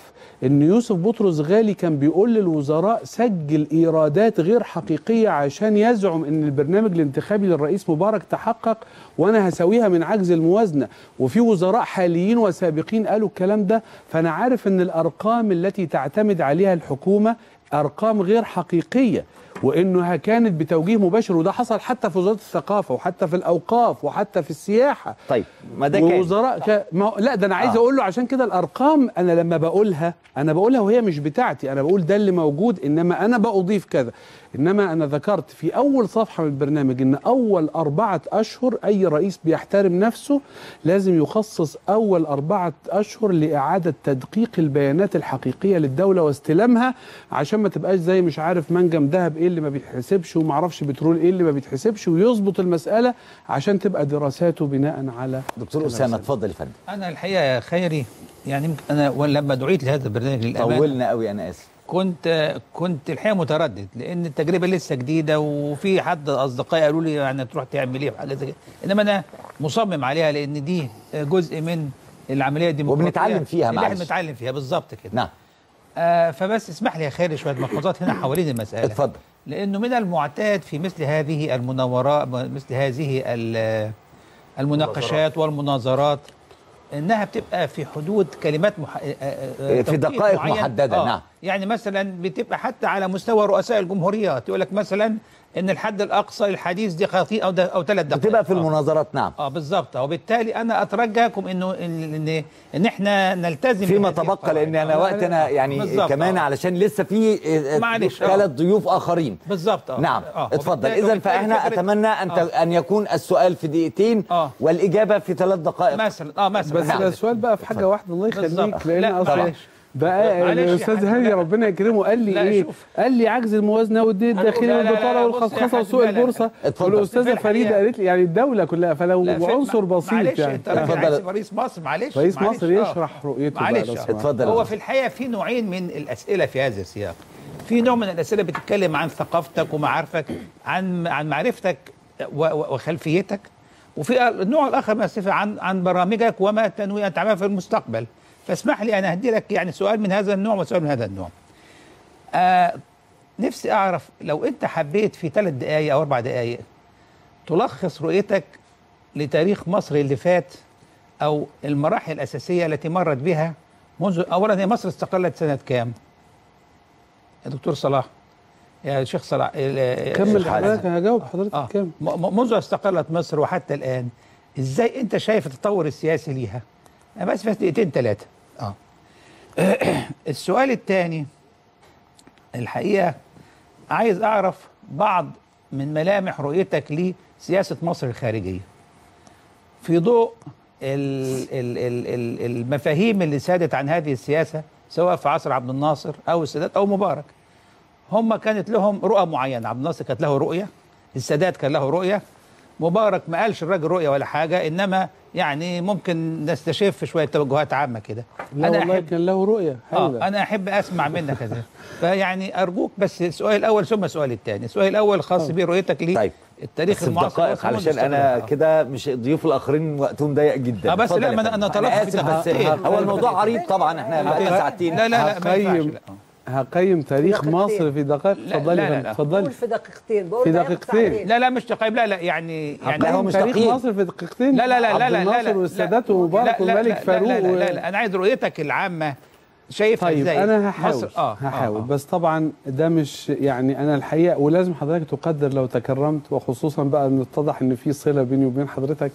إن يوسف بطرس غالي كان بيقول للوزراء سجل إيرادات غير حقيقية عشان يزعم إن البرنامج الانتخابي للرئيس مبارك تحقق وأنا هسويها من عجز الموازنة. وفي وزراء حاليين وسابقين قالوا الكلام ده فأنا عارف إن الأرقام التي تعتمد عليها الحكومة أرقام غير حقيقية. وإنها كانت بتوجيه مباشر وده حصل حتى في وزارة الثقافة وحتى في الأوقاف وحتى في السياحة. طيب ما ده كان. ووزراء ك... ما لا ده أنا عايز آه. أقول له عشان كده الأرقام أنا لما بقولها أنا بقولها وهي مش بتاعتي أنا بقول ده اللي موجود إنما أنا بأضيف كذا. إنما أنا ذكرت في أول صفحة من البرنامج إن أول أربعة أشهر أي رئيس بيحترم نفسه لازم يخصص أول أربعة أشهر لإعادة تدقيق البيانات الحقيقية للدولة واستلامها عشان ما تبقاش زي مش عارف منجم ذهب إيه اللي ما بيتحسبش وما أعرفش بترول إيه اللي ما بيتحسبش ويظبط المسألة عشان تبقى دراساته بناء على دكتور أسامة. اتفضل يا فندم. أنا الحقيقة يا خيري يعني يمكن أنا لما دعيت لهذا البرنامج للأمانة طولنا قوي أنا آسف. كنت كنت الحقيقة متردد لأن التجربة لسه جديدة وفي حد أصدقائي قالوا لي يعني تروح تعمل إيه وحاجه زي كده. إنما أنا مصمم عليها لأن دي جزء من العملية الديمقراطية وبنتعلم فيها اللي إحنا معلش. بنتعلم فيها بالظبط كده. نعم. آه فبس اسمح لي يا خيري شوية ملحوظات هنا حوالين المسألة. اتفضل. لأنه من المعتاد في مثل هذه المناورات مثل هذه ال- المناقشات والمناظرات إنها بتبقى في حدود كلمات مح... آه، آه، في توقيت دقائق معين. محددة، نعم. يعني مثلا بتبقى حتى على مستوى رؤساء الجمهوريات يقول لك مثلا إن الحد الأقصى للحديث دقيقتين أو د- أو ثلاث دقائق بتبقى في آه. المناظرات نعم آه بالظبط وبالتالي أنا أترجاكم إنه ان ان, إن إحنا نلتزم فيما تبقى. لأن أنا آه، وقتنا يعني كمان آه. علشان لسه في آه. ثلاث ضيوف آخرين بالظبط آه. نعم آه. اتفضل اذا فإحنا أتمنى أن آه. أن يكون السؤال في دقيقتين آه. والإجابة في ثلاث دقائق مثلا آه مثلا بس نعم. السؤال بقى في حاجة واحدة الله يخليك. لأن لا، أصلا. بقى الأستاذ حبيبي، هاني. ربنا يكرمه قال لي إيه شوف. قال لي عجز الموازنة والدين الداخلي والبطالة والخصخصه وسوق. البورصه. والأستاذة فريدة قالت لي يعني الدولة كلها فلو عنصر بسيط معلش يعني اتفضل. رئيس مصر معلش رئيس معلش، مصر آه. يشرح رؤيته بقى معلش آه. اتفضل. هو في الحقيقة في نوعين من الأسئلة في هذا السياق في نوع من الأسئلة بتتكلم عن ثقافتك ومعارفك عن عن معرفتك وخلفيتك وفي النوع الآخر من الأسئلة عن عن برامجك وما تنوي أن تعمل في المستقبل فاسمح لي أنا هدي لك يعني سؤال من هذا النوع وسؤال من هذا النوع آه نفسي أعرف لو أنت حبيت في ثلاث دقائق أو أربع دقائق تلخص رؤيتك لتاريخ مصر اللي فات أو المراحل الأساسية التي مرت بها منذ اولا هي مصر استقلت سنة كام؟ يا دكتور صلاح يا شيخ صلاح كمل. حضرتك هجاوب حضرتك آه. م- منذ استقلت مصر وحتى الآن إزاي أنت شايف التطور السياسي ليها؟ أنا بس في دقيقتين ثلاثة آه. (clears throat) السؤال الثاني الحقيقة عايز أعرف بعض من ملامح رؤيتك لسياسة مصر الخارجية. في ضوء ال- ال- ال- ال- المفاهيم اللي سادت عن هذه السياسة سواء في عصر عبد الناصر أو السادات أو مبارك هم كانت لهم رؤى معينة. عبد الناصر كانت له رؤية السادات كان له رؤية مبارك ما قالش الراجل رؤية ولا حاجة إنما يعني ممكن نستشف شوية توجهات عامة كده. لا والله أحب كان له رؤية آه هايلة. أنا أحب أسمع منك هذا فيعني أرجوك بس السؤال الأول ثم السؤال الثاني. السؤال الأول خاص برؤيتك لي. طيب. التاريخ بس في المعاصر دقائق علشان أنا. كده مش ضيوف الآخرين وقتهم ضيق جدا. آه بس لا أنا طلبت آسف. منك بس إيه؟ هو الموضوع عريض طبعا. إحنا ساعتين. لا لا لا هقيم لا. هقيم تاريخ دقيقتين. مصر في دقائق لا، اتفضلي لا، لا، لا. اتفضلي بقول في دقيقتين بقول في دقيقتين. لا لا مش تقييم لا لا يعني يعني هو مش تاريخ تقييم. مصر في دقيقتين لا لا لا لا لا لا لا والسادات لا ومبارك لا لا والملك لا فاروق لا لا, لا, لا أنا عايز رؤيتك العامه شايفها طيب إزاي أنا هحاول مصر آه هحاول آه. بس طبعا ده مش يعني أنا الحقيقة ولازم حضرتك تقدر لو تكرمت وخصوصا بقى ان اتضح ان في صله بيني وبين حضرتك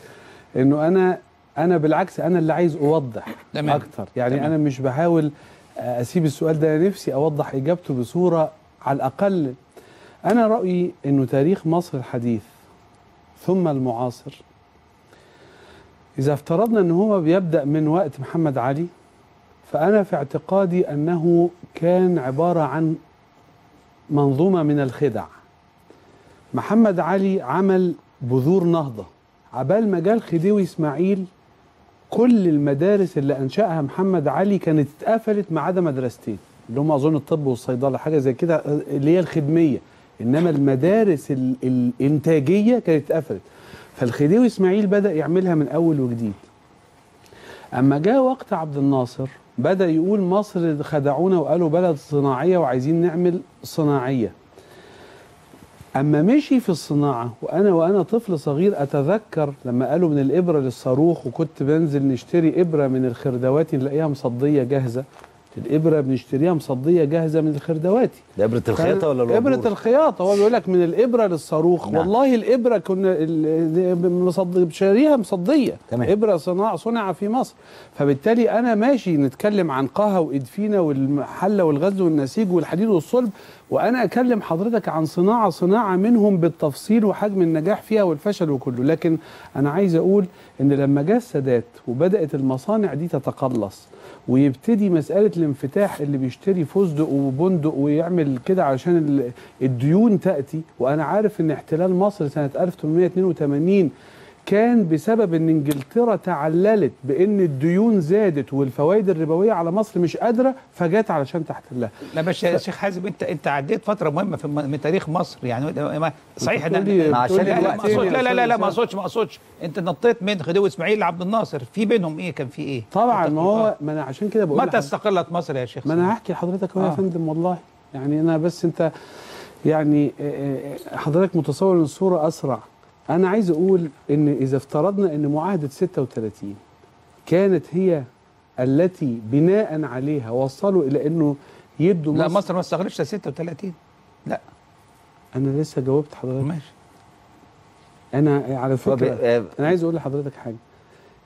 انه أنا أنا بالعكس أنا اللي عايز اوضح تمام. أكتر يعني تمام. أنا مش بحاول أسيب السؤال ده نفسي أوضح إجابته بصورة على الأقل. أنا رأيي إنه تاريخ مصر الحديث ثم المعاصر. إذا افترضنا إن هو بيبدأ من وقت محمد علي فأنا في اعتقادي أنه كان عبارة عن منظومة من الخدع. محمد علي عمل بذور نهضة. عبال ما جه الخديوي إسماعيل كل المدارس اللي أنشأها محمد علي كانت اتقفلت ما عدا مدرستين. اللي هم أظن الطب والصيدلة حاجة زي كده اللي هي الخدمية. إنما المدارس ال- الإنتاجية كانت اتقفلت. فالخديوي إسماعيل بدأ يعملها من أول وجديد. أما جاء وقت عبد الناصر بدأ يقول مصر خدعونا وقالوا بلد صناعية وعايزين نعمل صناعية. أما مشي في الصناعة وأنا وأنا طفل صغير أتذكر لما قالوا من الإبرة للصاروخ وكنت بنزل نشتري إبرة من الخردواتي نلاقيها مصدية جاهزة. الإبرة بنشتريها مصدية جاهزة من الخردواتي ده إبرة الخياطة ولا الوبور؟ إبرة الخياطة هو بيقول لك من الإبرة للصاروخ نعم. والله الإبرة كنا ال- مصد- شاريها مصدية تمام. إبرة صناعه صنع في مصر فبالتالي أنا ماشي نتكلم عن قها وادفينا والحله والغزل والنسيج والحديد والصلب وأنا أكلم حضرتك عن صناعة صناعة منهم بالتفصيل وحجم النجاح فيها والفشل وكله لكن أنا عايز أقول إن لما جه السادات وبدأت المصانع دي تتقلص ويبتدي مسألة الانفتاح اللي بيشتري فستق وبندق ويعمل كده عشان ال- الديون تأتي. وأنا عارف إن احتلال مصر سنة 1882 كان بسبب إن إنجلترا تعللت بإن الديون زادت والفوائد الربوية على مصر مش قادرة فجات علشان تحتلها لا بس يا شيخ حازم انت أنت عديت فترة مهمة في من تاريخ مصر. يعني صحيح لا عشان لا اقصدش لا لا لا, لا ما اقصدش ما أقصدش. أنت نطيت من خديوي إسماعيل لعبد الناصر. في بينهم إيه كان في إيه؟ طبعا ما هو. ما أنا عشان كده بقول متى استقلت مصر يا شيخ ما أنا هحكي لحضرتك أهو يا آه. فندم والله. يعني أنا بس أنت يعني آه، آه، حضرتك متصور إن الصورة أسرع. أنا عايز أقول إن إذا افترضنا إن معاهدة 36 كانت هي التي بناء عليها وصلوا إلى إنه يدوا لا مصر, مصر ما استغلتش 36 لا. أنا لسه جاوبت حضرتك. ماشي. أنا على طب، فكره آه، أنا عايز أقول لحضرتك حاجة.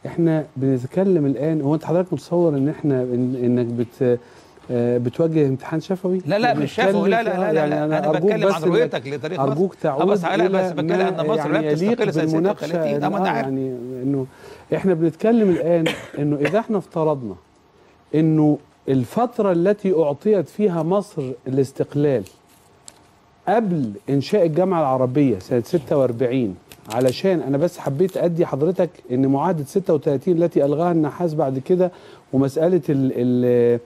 إحنا بنتكلم الآن هو أنت حضرتك متصور إن إحنا إن إنك بت آه، بتوجه امتحان شفوي؟ لا لا مش شافوا لا لا لا, آه، لا, يعني لا أنا, أرجوك بتكلم بس عن رؤيتك لتاريخ مصر. أرجوك تعود بس لا إلى بس بتكلم ان مصر يعني لم تستقل سنه بالمناقشة. 36 آه ما أنا آه، عارف يعني إنه إحنا بنتكلم الآن إنه إذا إحنا افترضنا إنه الفترة التي أعطيت فيها مصر الاستقلال قبل إنشاء الجامعة العربية سنة 46 علشان أنا بس حبيت أدي حضرتك إن معاهدة 36 التي ألغاها النحاس بعد كده ومسألة ال ال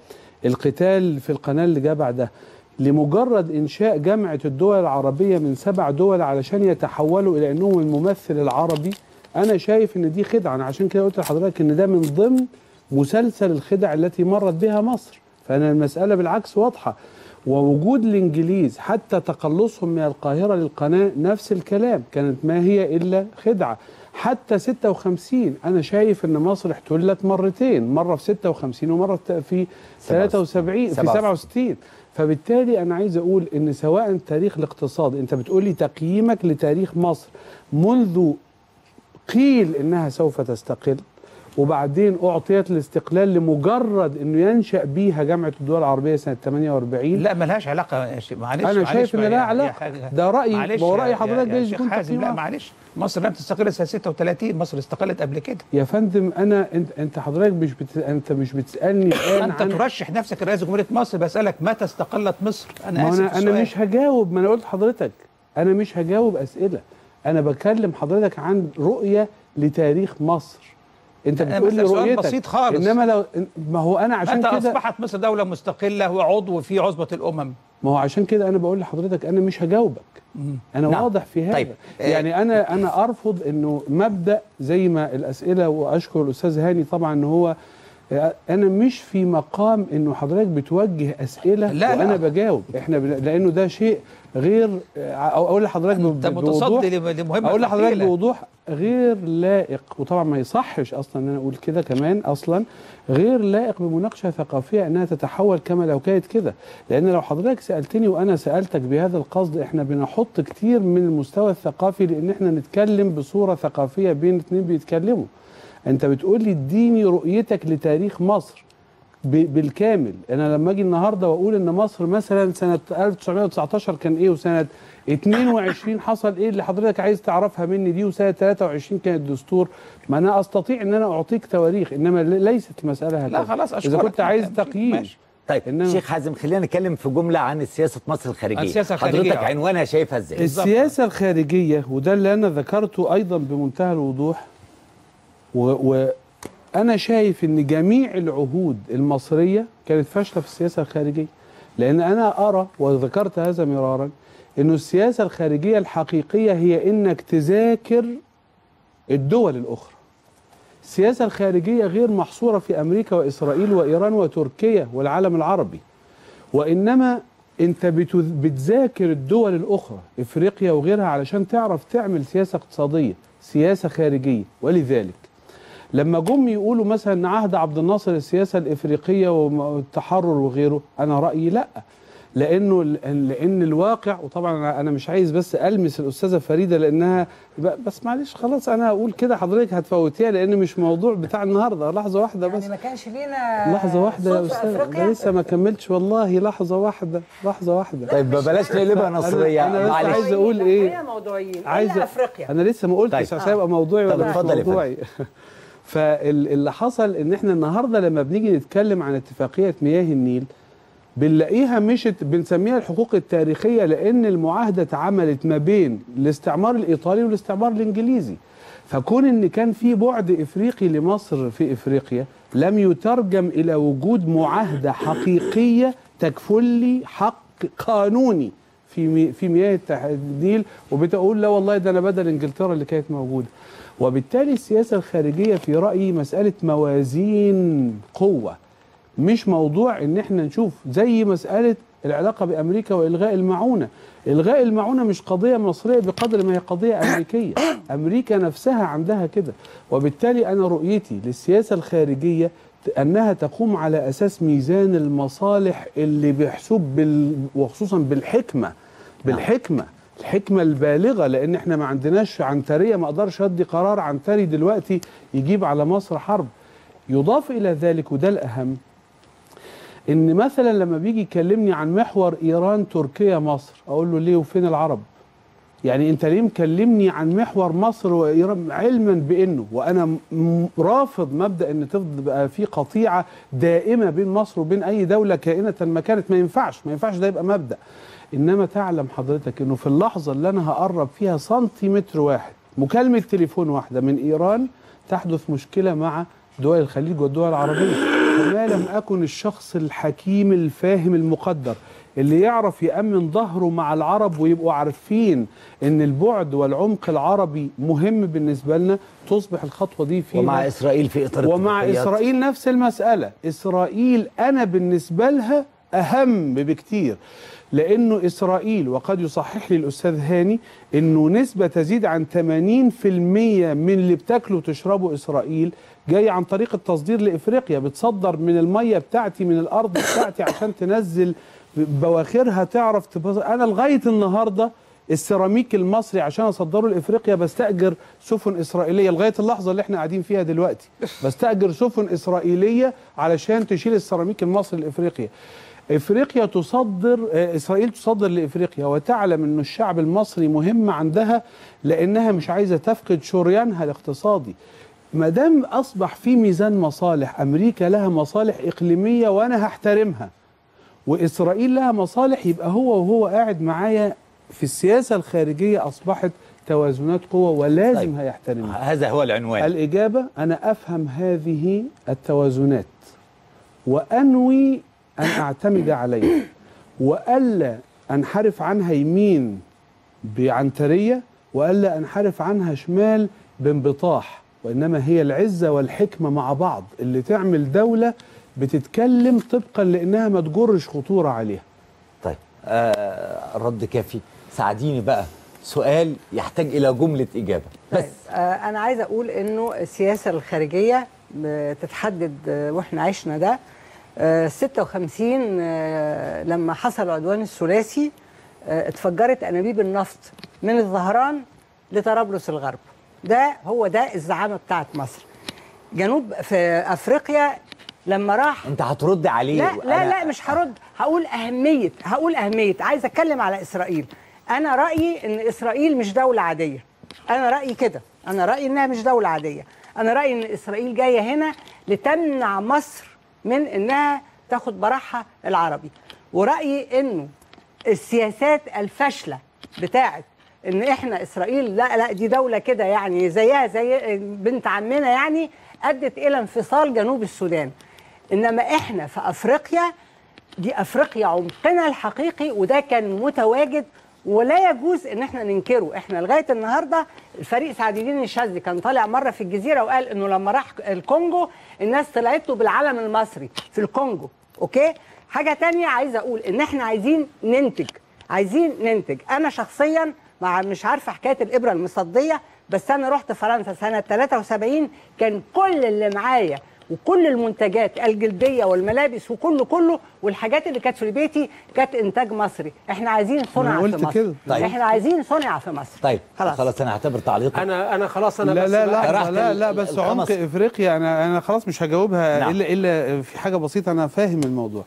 القتال في القناة اللي جاء بعدها. لمجرد إنشاء جامعه الدول العربية من سبع دول علشان يتحولوا إلى إنهم الممثل العربي أنا شايف إن دي خدعة. أنا عشان كده قلت لحضرتك إن ده من ضمن مسلسل الخدع التي مرت بها مصر. فأنا المسألة بالعكس واضحة. ووجود الإنجليز حتى تقلصهم من القاهرة للقناة نفس الكلام. كانت ما هي إلا خدعة. حتى 56 أنا شايف إن مصر احتلت مرتين مرة في 56 ومرة في 73 في 67 فبالتالي أنا عايز أقول إن سواء تاريخ الاقتصاد أنت بتقول لي تقييمك لتاريخ مصر منذ قيل إنها سوف تستقل وبعدين أعطيت الاستقلال لمجرد إنه ينشأ بيها جامعة الدول العربية سنة 48 لا ملهاش شيخ معلش أنا شايف إن بقى لها علاقة. ده رأيي، هو رأي حضرتك جايز يكون حازم لا. معلش. مصر لم تستقل سنة 36 مصر استقلت قبل كده. يا فندم أنا أنت أنت حضرتك مش بت... أنت مش بتسألني (coughs) الآن أنت عن ترشح نفسك رئيس جمهورية مصر بسألك متى استقلت مصر؟ أنا ما آسف أنا في أنا السؤال. مش هجاوب ما أنا قلت لحضرتك. أنا مش هجاوب أسئلة. أنا بكلم حضرتك عن رؤية لتاريخ مصر. انت أنا بتقول لي رؤيتك. بسيط خالص. انما لو ما هو أنا عشان كده أصبحت مصر دولة مستقلة وعضو في عصبه الأمم. ما هو عشان كده أنا بقول لحضرتك أنا مش هجاوبك. أنا نعم. واضح في هذا. طيب، آه، يعني أنا أنا أرفض إنه مبدأ زي ما الأسئلة وأشكر الأستاذ هاني طبعا إن هو آه، أنا مش في مقام إنه حضرتك بتوجه أسئلة لا، وأنا لا. بجاوب إحنا بن... لأنه ده شيء غير أو أقول لحضرتك ب- انت بوضوح متصدي لم- لمهمة أقول لحضرتك. بوضوح غير لائق وطبعا ما يصحش أصلا إن أنا أقول كده كمان أصلا غير لائق بمناقشة ثقافية إنها تتحول كما لو كانت كده لأن لو حضرتك سألتني وأنا سألتك بهذا القصد إحنا بنحط كتير من المستوى الثقافي لأن إحنا نتكلم بصورة ثقافية بين اتنين بيتكلموا انت بتقول لي اديني رؤيتك لتاريخ مصر بالكامل أنا لما أجي النهارده واقول ان مصر مثلا سنة 1919 كان إيه وسنة 22 حصل إيه اللي حضرتك عايز تعرفها مني دي وسنة 23 كان الدستور ما أنا استطيع ان أنا اعطيك تواريخ انما ليست المساله هكذا لا خلاص إذا اشكرك كنت عايز ماشي. تقييم. طيب إنما- شيخ حازم خلينا نتكلم في جملة عن سياسه مصر الخارجية السياسة الخارجية، حضرتك. عنوانها شايفها إزاي. السياسة الخارجية وده اللي أنا ذكرته أيضا بمنتهى الوضوح وأنا شايف إن جميع العهود المصرية كانت فاشلة في السياسة الخارجية. لأن أنا أرى وذكرت هذا مرارا انه السياسة الخارجية الحقيقية هي إنك تذاكر الدول الأخرى. السياسة الخارجية غير محصورة في أمريكا وإسرائيل وإيران وتركيا والعالم العربي. وإنما أنت بتذ- بتذاكر الدول الأخرى إفريقيا وغيرها علشان تعرف تعمل سياسة اقتصادية سياسة خارجية. ولذلك لما جم يقولوا مثلا إن عهد عبد الناصر السياسة الإفريقية والتحرر وغيره أنا رأيي لأ. لأنه لأن الواقع وطبعا أنا- أنا مش عايز بس ألمس الأستاذة فريدة لأنها بس معلش خلاص أنا هقول كده حضرتك هتفوتيها لأن مش موضوع بتاع النهارده لحظة واحدة بس. يعني ما كانش لينا لحظة واحدة يا؟ ده لسه ما كملتش والله لحظة واحدة لحظة واحدة. طيب بلاش نقلبها نصرية. أنا بس معلش. عايز أقول إيه؟ خلينا موضوعيين عايز إفريقيا. أنا لسه ما قلتش طيب. عشان يبقى موضوعي ولا مش اتفضل يا موضوعي. فاللي حصل إن إحنا النهاردة لما بنيجي نتكلم عن اتفاقية مياه النيل بنلاقيها مشت بنسميها الحقوق التاريخية لأن المعاهدة اتعملت ما بين الاستعمار الإيطالي والاستعمار الإنجليزي. فكون إن كان في بعد إفريقي لمصر في إفريقيا لم يترجم إلى وجود معاهدة حقيقية تكفل لي حق قانوني في في مياه النيل وبتقول لا والله ده أنا بدل إنجلترا اللي كانت موجودة. وبالتالي السياسة الخارجية في رأيي مسألة موازين قوة مش موضوع إن إحنا نشوف زي مسألة العلاقة بأمريكا وإلغاء المعونة. إلغاء المعونة مش قضية مصرية بقدر ما هي قضية أمريكية. (coughs) أمريكا نفسها عندها كده. وبالتالي أنا رؤيتي للسياسة الخارجية أنها تقوم على أساس ميزان المصالح اللي بيحسب بال... وخصوصا بالحكمة بالحكمة. الحكمة البالغة لأن إحنا ما عندناش عنترية ما أقدرش أدي قرار عنتري دلوقتي يجيب على مصر حرب. يضاف إلى ذلك وده الأهم إن مثلا لما بيجي يكلمني عن محور إيران تركيا مصر أقول له ليه وفين العرب؟ يعني أنت ليه مكلمني عن محور مصر وإيران علما بإنه وأنا م- رافض مبدأ إن تفضل بقى في قطيعة دائمة بين مصر وبين أي دولة كائنة ما كانت؟ ما ينفعش ما ينفعش ده يبقى مبدأ. إنما تعلم حضرتك إنه في اللحظة اللي أنا هقرب فيها سنتيمتر واحد مكالمة تليفون واحدة من إيران تحدث مشكلة مع دول الخليج والدول العربية. فما لم أكن الشخص الحكيم الفاهم المقدر اللي يعرف يأمن ظهره مع العرب ويبقوا عارفين إن البعد والعمق العربي مهم بالنسبة لنا تصبح الخطوة دي في ومع إسرائيل في إطار ومع. إسرائيل نفس المسألة. إسرائيل أنا بالنسبة لها أهم بكتير. لأنه إسرائيل وقد يصحح لي الأستاذ هاني إنه نسبة تزيد عن 80% من اللي بتاكله وتشربه إسرائيل جاي عن طريق التصدير لإفريقيا. بتصدر من المية بتاعتي من الأرض بتاعتي عشان تنزل بواخرها تعرف تبص... أنا لغاية النهارده السيراميك المصري عشان أصدره لإفريقيا بستأجر سفن إسرائيلية لغاية اللحظة اللي إحنا قاعدين فيها دلوقتي. بستأجر سفن إسرائيلية علشان تشيل السيراميك المصري لإفريقيا. إفريقيا تصدر آه، إسرائيل تصدر لإفريقيا وتعلم ان الشعب المصري مهم عندها لأنها مش عايزة تفقد شريانها الاقتصادي ما دام أصبح في ميزان مصالح أمريكا لها مصالح إقليمية وأنا هحترمها وإسرائيل لها مصالح يبقى هو وهو قاعد معايا في السياسة الخارجية أصبحت توازنات قوة ولازم طيب. هيحترمها هذا هو العنوان الإجابة أنا أفهم هذه التوازنات وأنوي أن أعتمد عليها وألا أنحرف عنها يمين بعنترية وألا أنحرف عنها شمال بانبطاح. وإنما هي العزة والحكمة مع بعض. اللي تعمل دولة بتتكلم طبقا لأنها ما تجرش خطورة عليها. طيب آه الرد كافي. ساعديني بقى. سؤال يحتاج إلى جملة إجابة. بس. طيب آه أنا عايزة أقول إنه السياسة الخارجية بتتحدد آه، وإحنا عشنا ده. 56 آه لما حصل العدوان الثلاثي آه اتفجرت أنابيب النفط من الظهران لطرابلس الغرب. ده هو ده الزعامة بتاعت مصر. جنوب في أفريقيا لما راح انت هترد عليه. لا لا لا مش هرد. هقول أهمية هقول أهمية. عايز أتكلم على إسرائيل. أنا رأيي إن إسرائيل مش دولة عادية. أنا رأيي كده. أنا رأيي إنها مش دولة عادية. أنا رأيي إن إسرائيل جاية هنا لتمنع مصر من إنها تاخد براحها العربي. ورأيي إنه السياسات الفاشلة بتاعت إن إحنا إسرائيل لا لا دي دولة كده يعني زيها زي بنت عمنا يعني أدت إلى انفصال جنوب السودان. إنما إحنا في أفريقيا دي أفريقيا عمقنا الحقيقي وده كان متواجد ولا يجوز إن إحنا ننكره. إحنا لغاية النهارده الفريق سعد الدين الشاذلي كان طالع مرة في الجزيرة وقال إنه لما راح الكونجو الناس طلعت له بالعلم المصري في الكونجو. أوكي؟ حاجة تانية عايزه أقول إن إحنا عايزين ننتج عايزين ننتج. أنا شخصيا مع مش عارفة حكاية الإبرة المصدية بس أنا رحت فرنسا سنة 73 كان كل اللي معايا وكل المنتجات الجلدية والملابس وكله كله والحاجات اللي كانت في بيتي كانت إنتاج مصري. إحنا عايزين صنع في مصر. كده. طيب. إحنا عايزين صنع في مصر. طيب. خلاص. خلاص, أنا هعتبر تعليقك. أنا أنا خلاص أنا لا بس لا لا لا لا بس عمق إفريقيا أنا أنا خلاص مش هجاوبها نعم. الا إلا في حاجة بسيطة. أنا فاهم الموضوع.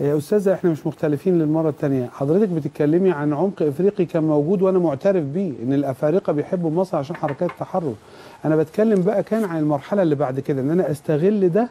يا أستاذة إحنا مش مختلفين للمرة الثانية حضرتك بتتكلمي عن عمق إفريقي كان موجود وأنا معترف بيه إن الأفارقة بيحبوا مصر عشان حركات التحرر أنا بتكلم بقى كان عن المرحلة اللي بعد كده إن أنا أستغل ده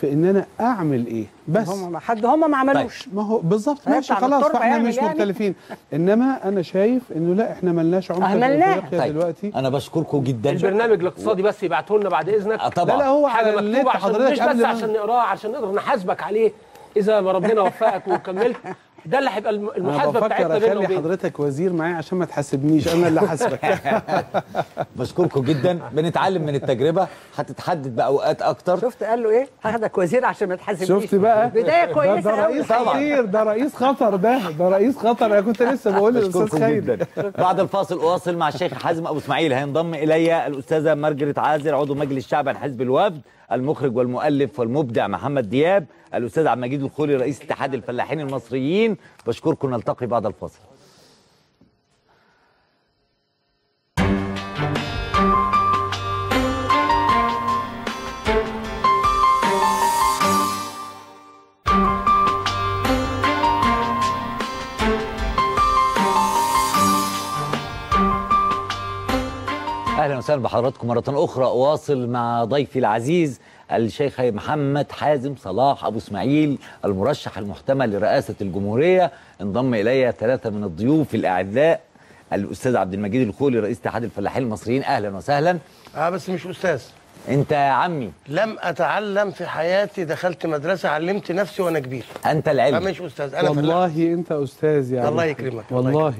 في إن أنا أعمل إيه. بس. هم حد هم ما عملوش. ما هو بالظبط ماشي خلاص فإحنا مش يعني. مختلفين. إنما أنا شايف إنه لا إحنا ملناش عمق في طيب دلوقتي. أنا بشكركم جدا. البرنامج الاقتصادي بس يبعته لنا بعد إذنك. آه، طبعا. لا لا هو حاجة مكتوبة عشان حضرتك مش بس عشان نقراه عشان نقدر نحاسبك عليه إذا ما ربنا وفقك وكملت. (laughs) ده اللي هيبقى المحاسبة بتاعتنا بفكر بيننا أخلي وبين حضرتك وزير معايا عشان ما تحاسبنيش أنا اللي حاسبك (laughs) بشكركم جدا. بنتعلم من التجربة. هتتحدد بأوقات أكتر. شفت قال له إيه؟ هاخدك وزير عشان ما تحاسبنيش. شفت بقى؟ بدايه كويسة ده رئيس خطير ده رئيس خطر ده. ده رئيس خطر. أنا كنت لسه بقول للأستاذ خالد جدا. بعد الفاصل اواصل مع الشيخ حازم أبو إسماعيل. هينضم إلي الأستاذة مارجريت عازر عضو مجلس الشعب عن حزب الوفد. المخرج والمؤلف والمبدع محمد دياب الأستاذ عبد المجيد الخولي رئيس اتحاد الفلاحين المصريين. بشكركم نلتقي بعد الفاصل. وسهلا بحضراتكم مرة أخرى. أواصل مع ضيفي العزيز الشيخ محمد حازم صلاح أبو إسماعيل المرشح المحتمل لرئاسة الجمهورية. انضم إلي ثلاثة من الضيوف الأعزاء. الأستاذ عبد المجيد الخولي رئيس اتحاد الفلاحين المصريين. أهلا وسهلا. آه بس مش أستاذ. انت يا عمي. لم أتعلم في حياتي دخلت مدرسة علمت نفسي وأنا كبير. أنت العلم. فمش أستاذ أنا فلاح. والله أنت أستاذ يعني. الله يكرمك، الله والله.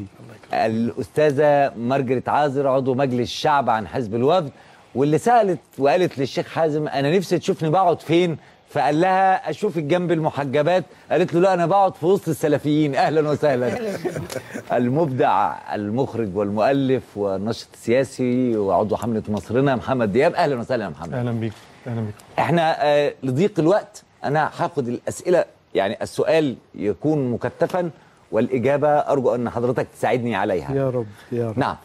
الأستاذة مارجريت عازر عضو مجلس الشعب عن حزب الوفد واللي سألت وقالت للشيخ حازم أنا نفسي تشوفني بقعد فين؟ فقال لها اشوفك جنب المحجبات. قالت له لا أنا بقعد في وسط السلفيين. (laughs) أهلا وسهلا. (laughs) المبدع المخرج والمؤلف والناشط السياسي وعضو حملة مصرنا محمد دياب. أهلا وسهلا يا محمد. أهلا بيك أهلا بيك. إحنا آه، لضيق الوقت أنا هاخد الأسئلة يعني السؤال يكون مكثفا والإجابة أرجو أن حضرتك تساعدني عليها. يا رب يا رب. نعم.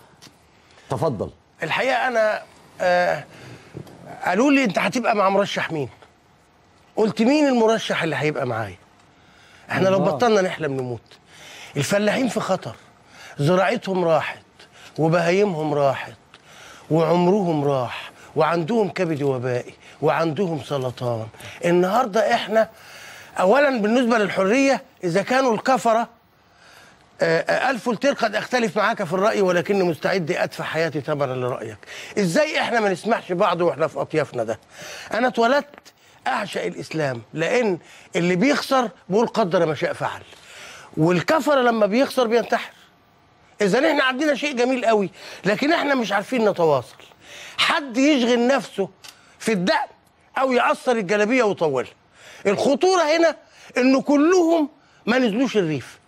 تفضل. الحقيقة أنا آه قالوا لي أنت هتبقى مع مرشح مين؟ قلت مين المرشح اللي هيبقى معايا؟ إحنا لو الله. بطلنا نحلم نموت الفلاحين في خطر. زراعتهم راحت وبهايمهم راحت وعمرهم راح وعندهم كبد وبائي وعندهم سرطان. النهارده إحنا اولا بالنسبة للحرية إذا كانوا الكفرة آه، آه، ألف التير قد أختلف معاك في الرأي ولكني مستعد أدفع حياتي ثمنا لرأيك. إزاي إحنا ما نسمعش بعض وإحنا في أطيافنا ده؟ أنا اتولدت أعشق الإسلام لأن اللي بيخسر بيقول قدر ما شاء فعل. والكفر لما بيخسر بينتحر. إذا إحنا عندنا شيء جميل قوي لكن إحنا مش عارفين نتواصل. حد يشغل نفسه في الدقن أو يقصر الجلابية ويطولها الخطورة هنا إنه كلهم ما نزلوش الريف.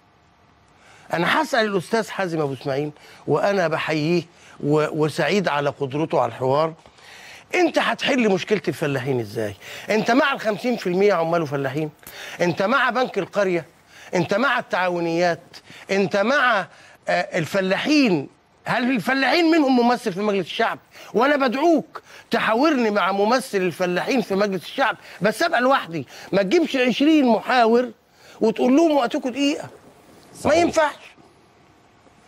أنا هسأل الأستاذ حازم أبو إسماعيل وأنا بحييه وسعيد على قدرته على الحوار. انت هتحل مشكلة الفلاحين إزاي؟ انت مع ال 50% عمال وفلاحين؟ انت مع بنك القرية؟ انت مع التعاونيات؟ انت مع آه، الفلاحين؟ هل الفلاحين منهم ممثل في مجلس الشعب؟ وأنا بدعوك تحاورني مع ممثل الفلاحين في مجلس الشعب بس ابقى لوحدي. ما تجيبش 20 محاور وتقول لهم وقتكم دقيقة. ما ينفعش.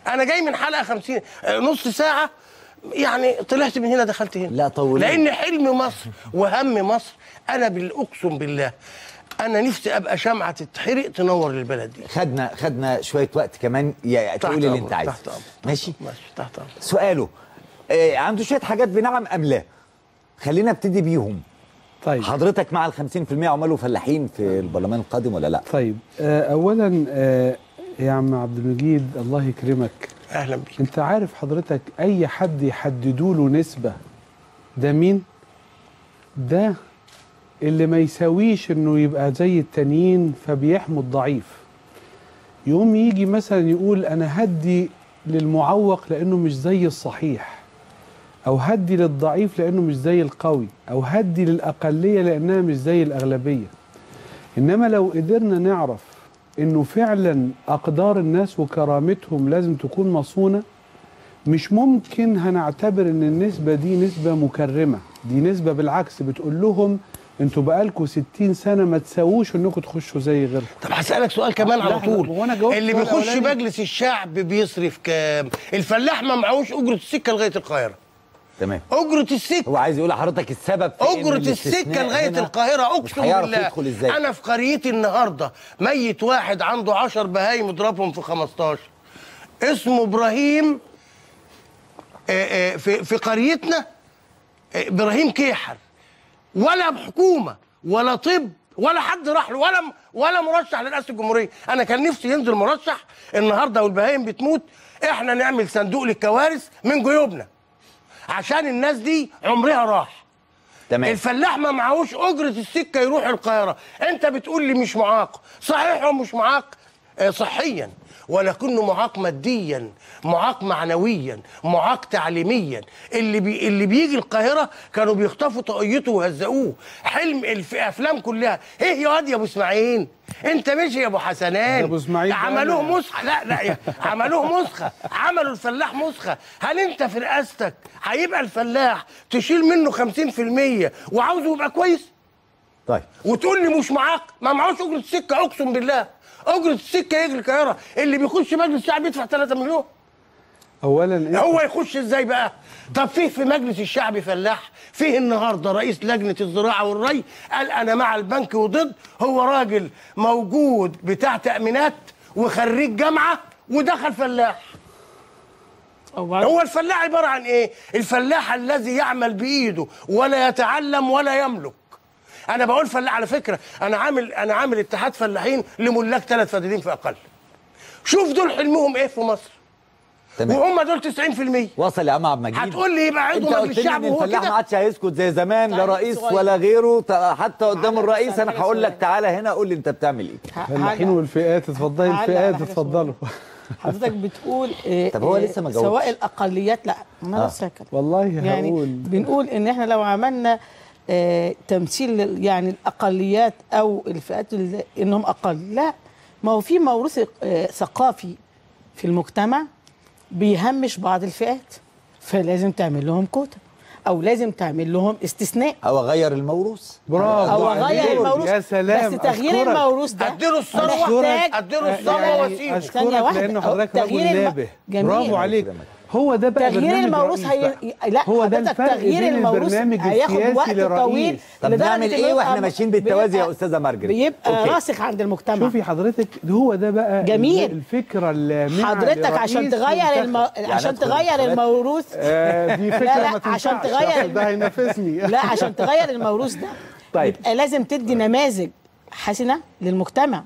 أنا جاي من حلقة 50 آه، نص ساعة يعني طلعت من هنا دخلت هنا. لا طولين. لأن حلم مصر وهم مصر أنا بالاقسم بالله أنا نفسي أبقى شمعة تتحرق تنور البلد دي. خدنا خدنا شوية وقت كمان يا تقول اللي أنت عايزه. تحت أمرك، ماشي؟ ماشي تحت أمرك. سؤاله آه عنده شوية حاجات بنعم أم لا؟ خلينا ابتدي بيهم. طيب. حضرتك مع ال 50% عمال وفلاحين في البرلمان القادم ولا لا؟ طيب آه، اولا آه، يا عم عبد المجيد الله يكرمك. أهلا بيك. أنت عارف حضرتك أي حد يحددوا له نسبة؟ ده مين؟ ده اللي ما يساويش إنه يبقى زي التانيين فبيحموا الضعيف. يقوم يجي مثلا يقول أنا هدي للمعوق لأنه مش زي الصحيح أو هدي للضعيف لأنه مش زي القوي أو هدي للأقلية لأنها مش زي الأغلبية. إنما لو قدرنا نعرف إنه فعلا أقدار الناس وكرامتهم لازم تكون مصونة. مش ممكن هنعتبر إن النسبة دي نسبة مكرمة. دي نسبة بالعكس بتقول لهم أنتوا بقالكوا 60 سنة ما تساووش انكم تخشوا زي غيركم. طب هسألك سؤال كمان على طول. اللي بيخش. مجلس الشعب بيصرف كام؟ الفلاح ما معهوش أجرة السكة لغاية القاهرة. تمام. أجرة السكة هو عايز يقول لحضرتك السبب في إن أجرة الاستثناء السكة لغاية هنا القاهرة. مش أقسم هيعرف بالله أنا في قريتي النهاردة ميت واحد عنده 10 بهايم اضربهم في 15 اسمه إبراهيم آه، آه، في في قريتنا آه، إبراهيم كيحر. ولا حكومة ولا طب ولا حد راح له ولا ولا مرشح لرئاسة الجمهورية. أنا كان نفسي ينزل مرشح. النهاردة والبهايم بتموت. إحنا نعمل صندوق للكوارث من جيوبنا. عشان الناس دي عمرها راح. تمام. الفلاح ما معهوش أجرة السكة يروح القاهرة. أنت بتقول لي مش معاق. صحيح هو مش معاق؟ آه، صحيا. ولكنه معاق ماديا معاق معنويا معاق تعليميا. اللي بي اللي بيجي القاهرة كانوا بيخطفوا طاقيته ويهزقوه حلم الف- الافلام كلها. إيه يا واد يا أبو إسماعيل؟ أنت مش يا أبو حسنان. يا أبو إسماعيل عملوه. مسخه لا لا عملوه مسخة. عملوا الفلاح مسخة. هل أنت في رئاستك هيبقى الفلاح تشيل منه 50% وعاوزه يبقى كويس؟ طيب. وتقول لي مش معاك ما معهوش اجره السكة أقسم بالله. اجره السكة يجري القاهرة. اللي بيخش مجلس الشعب يدفع 3 مليون. اولا انت هو يخش إزاي بقى؟ طب فيه في مجلس الشعب فلاح فيه النهارده رئيس لجنة الزراعة والري قال أنا مع البنك وضد هو راجل موجود بتاع تأمينات وخريج جامعة ودخل فلاح. هو الفلاح عبارة عن إيه؟ الفلاح الذي يعمل بإيده ولا يتعلم ولا يملك. أنا بقول فلاح على فكرة أنا عامل أنا عامل اتحاد فلاحين لملاك ثلاث فدادين في أقل. شوف دول حلمهم إيه في مصر؟ تمام. وهم دول 90% وصل يا عم عبد المجيد. هتقول لي يبقى عضو مجلس لي الشعب وهو الفلاح ما كده عادش هيسكت زي زمان لا تعليق رئيس صغير. ولا غيره. ت- حتى قدام الرئيس أنا هقول لك. تعالى هنا قول لي أنت بتعمل إيه. الفلاحين والفئات اتفضلي الفئات اتفضلوا. حضرتك بتقول (laughs) إيه طب هو إيه لسه ما جاوبش. سواء الأقليات لا ما آه. أنا ساكت والله يعني هقول. بنقول إن إحنا لو عملنا آه تمثيل يعني الاقليات أو الفئات اللي انهم أقل لا ما هو في موروث آه، ثقافي في المجتمع بيهمش بعض الفئات فلازم تعمل لهم كوتا أو لازم تعمل لهم استثناء أو اغير الموروث برافو أو عليك. اغير الموروث يا سلام بس تغيير أشكرك. الموروث ده اديله الثروه اديله الثروه يعني واسيبه اشكرك ثانية واحدة. لأن حضرتك رجل نابه جميل. برافو عليك هو ده بقى تغيير الموروث هي... لا هو ده الفرق تغيير الموروث هياخد وقت للرئيس. طويل طب نعمل إيه وإحنا ماشيين بالتوازي يا أستاذة مرجل بيبقى أوكي. راسخ عند المجتمع شوفي حضرتك هو ده بقى جميل. الفكرة اللامعه حضرتك عشان تغير الم... منتخب. عشان أدخل تغير؟ الموروث آه دي فكرة لا، لا، ما عشان تغير (laughs) ده هينافسني لا عشان تغير الموروث ده طيب. يبقى لازم تدي نماذج حسنة للمجتمع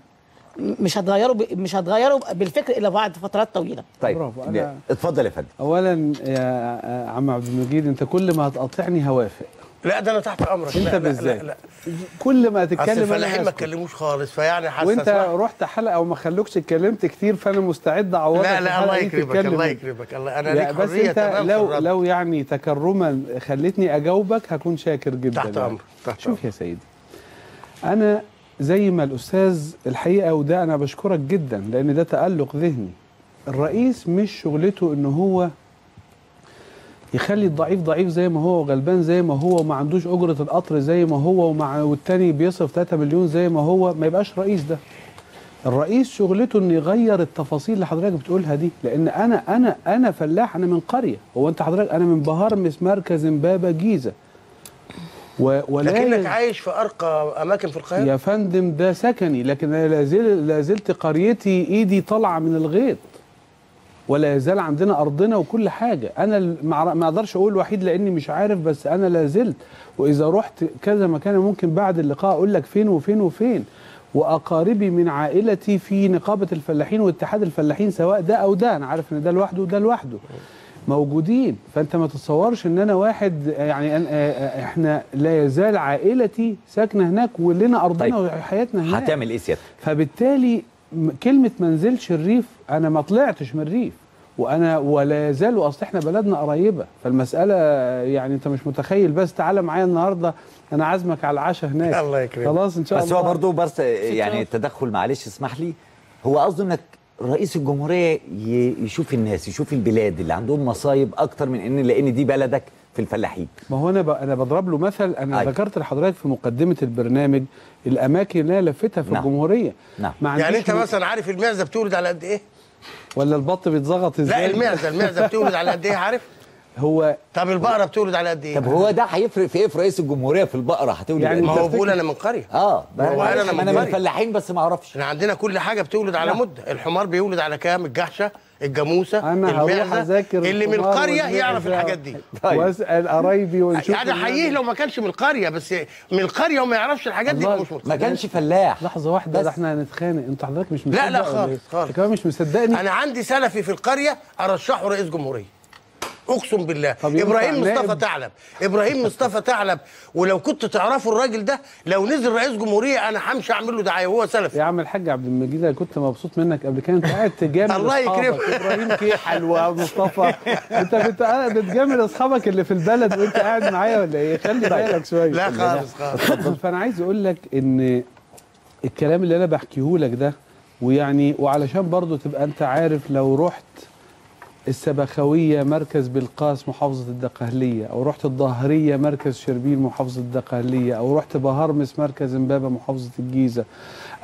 مش هتغيره ب... مش هتغيره بالفكر إلا بعد فترات طويلة طيب برافو، أنا- اتفضل يا فندم اولا يا عم عبد المجيد أنت كل ما هتقاطعني هوافق لا ده أنا تحت أمرك أنت بالذات. كل ما تتكلم الفلاحين أنا ما هسكت. اتكلموش خالص فيعني حاسس وأنت أسمع. رحت حلقة وما خلوكش اتكلمت كتير فأنا مستعد أعوضك لا لا الله يكرمك الله. يكرمك الله أنا ليك بس حرية أنت لو. لو يعني تكرما خلتني أجاوبك هكون شاكر جدا تحت يعني. أمرك، تحت شوف يا سيدي أنا زي ما الأستاذ الحقيقة وده أنا بشكرك جدا لأن ده تألق ذهني. الرئيس مش شغلته إن هو يخلي الضعيف ضعيف زي ما هو وغلبان زي ما هو وما عندوش أجرة القطر زي ما هو ومع والتاني بيصرف 3 مليون زي ما هو. ما يبقاش رئيس ده. الرئيس شغلته إنه يغير التفاصيل اللي حضرتك بتقولها دي لأن أنا أنا أنا فلاح أنا من قرية. هو أنت حضرتك أنا من بهرمس مركز امبابة جيزة. ولا لكنك عايش في أرقى أماكن في القاهرة؟ يا فندم ده سكني لكن أنا لازل لازلت قريتي إيدي طالعة من الغيط ولا يزال عندنا أرضنا وكل حاجة. أنا ما أقدرش أقول وحيد لأني مش عارف بس أنا لازلت وإذا رحت كذا مكان ممكن بعد اللقاء أقول لك فين وفين وفين. وأقاربي من عائلتي في نقابة الفلاحين واتحاد الفلاحين سواء ده أو ده. أنا عارف إن ده لوحده وده لوحده. موجودين. فأنت ما تتصورش إن أنا واحد يعني أنا آه، إحنا لا يزال عائلتي ساكنة هناك ولنا أرضنا طيب. وحياتنا هناك. هتعمل إيه سيادتك فبالتالي كلمة ما نزلش الريف أنا ما طلعتش من الريف. وأنا ولا يزال اصل إحنا بلدنا قريبة. فالمسألة يعني أنت مش متخيل. بس تعالى معايا النهارده أنا عازمك على العشاء هناك. الله يكرمك. خلاص إن شاء بس الله. هو برضه بس يعني التدخل معلش اسمح لي. هو قصده إنك رئيس الجمهورية ي- يشوف الناس يشوف البلاد اللي عندهم مصايب أكتر من ان لأن دي بلدك في الفلاحين ما هو أنا ب... أنا بضرب له مثل أنا أيوة. ذكرت لحضرتك في مقدمة البرنامج الأماكن اللي أنا لفتها في نعم. الجمهورية نعم. يعني أنت مثلا عارف المعزة بتولد على قد إيه؟ ولا البط بيتزغط لا إزاي المعزة المعزة بتولد على قد إيه عارف؟ هو طب البقرة بتولد على قد إيه؟ طب هو ده هيفرق في إيه؟ في رئيس الجمهورية في البقرة هتولد يعني قد ما إيه؟ هو بقول أنا من قرية. آه ما هو أنا أنا من أنا من. الفلاحين بس ما أعرفش. إحنا عندنا كل حاجة بتولد على مدة. الحمار بيولد على كام؟ الجحشة الجاموسة المعزة. اللي من القرية يعرف الحاجات دي. طيب. وأسأل قرايبي ونشوف يعني احييه لو ما كانش من القرية بس من القرية وما يعرفش الحاجات دي مش ما كانش فلاح. لحظة واحدة بس. ده إحنا هنتخانق. انت حضرتك مش مصدق لا، لا، خالص، إيه؟ خالص. مش مصدقني. أنا عندي سلفي في القرية أرشحه رئيس جمهورية. اقسم بالله. إبراهيم مصطفى؟ ثعلب إبراهيم مصطفى ثعلب ولو كنت تعرفوا الراجل ده لو نزل رئيس جمهورية أنا همشي أعمل له دعاية وهو سلفي. يا عم الحاج عبد المجيد أنا كنت مبسوط منك قبل كده. أنت قاعد تجامل (laughs) الله. يكرمك. إبراهيم كيحل ومصطفى أنت بت- بتجامل أصحابك اللي في البلد وأنت قاعد معايا ولا إيه؟ خلي بالك شوية. لا خالص خالص. فأنا عايز أقول لك إن الكلام اللي أنا بحكيه لك ده ويعني وعلشان برضو تبقى أنت عارف لو رحت السبخوية مركز بلقاس محافظة الدقهلية أو رحت الظاهرية مركز شربين محافظة الدقهلية أو رحت بهرمس مركز إمبابة محافظة الجيزة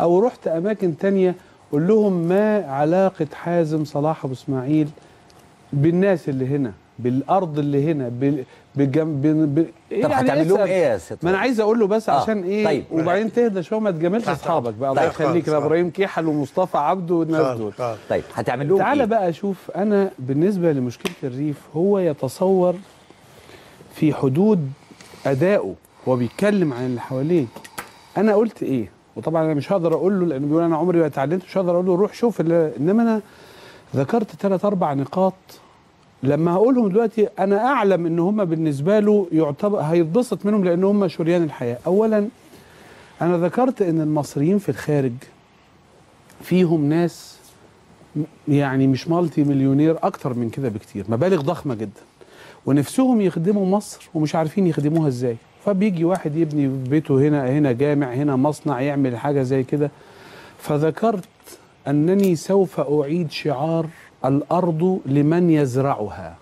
أو رحت أماكن تانية قول لهم ما علاقة حازم صلاح أبو إسماعيل بالناس اللي هنا. بالأرض اللي هنا بال... بالجم... بال... بال... طب هتعمل لهم. إيه يا ست ما أنا عايز أقول له بس آه، عشان إيه طيب. وبعدين تهدى شوية ما تجاملش طبعا. أصحابك بقى الله طيب، يخليك خالص، يا خالص. إبراهيم كيحل ومصطفى عبده والناس دول. طيب هتعمل لهم تعالى إيه بقى شوف أنا بالنسبة لمشكلة الريف هو يتصور في حدود أدائه هو بيتكلم عن اللي حواليه أنا قلت إيه وطبعا أنا مش هقدر أقول له لأنه بيقول أنا عمري ما اتعلمت مش هقدر أقول له روح شوف اللي- إنما أنا ذكرت ثلاث أربع نقاط لما هقولهم دلوقتي أنا أعلم إن هم بالنسبة له يعتبر هيتبسط منهم لأن هم شريان الحياة. اولا أنا ذكرت إن المصريين في الخارج فيهم ناس يعني مش مالتي مليونير أكتر من كده بكتير مبالغ ضخمة جدا ونفسهم يخدموا مصر ومش عارفين يخدموها إزاي. فبيجي واحد يبني بيته هنا هنا جامع هنا مصنع يعمل حاجة زي كده. فذكرت أنني سوف أعيد شعار الأرض لمن يزرعها.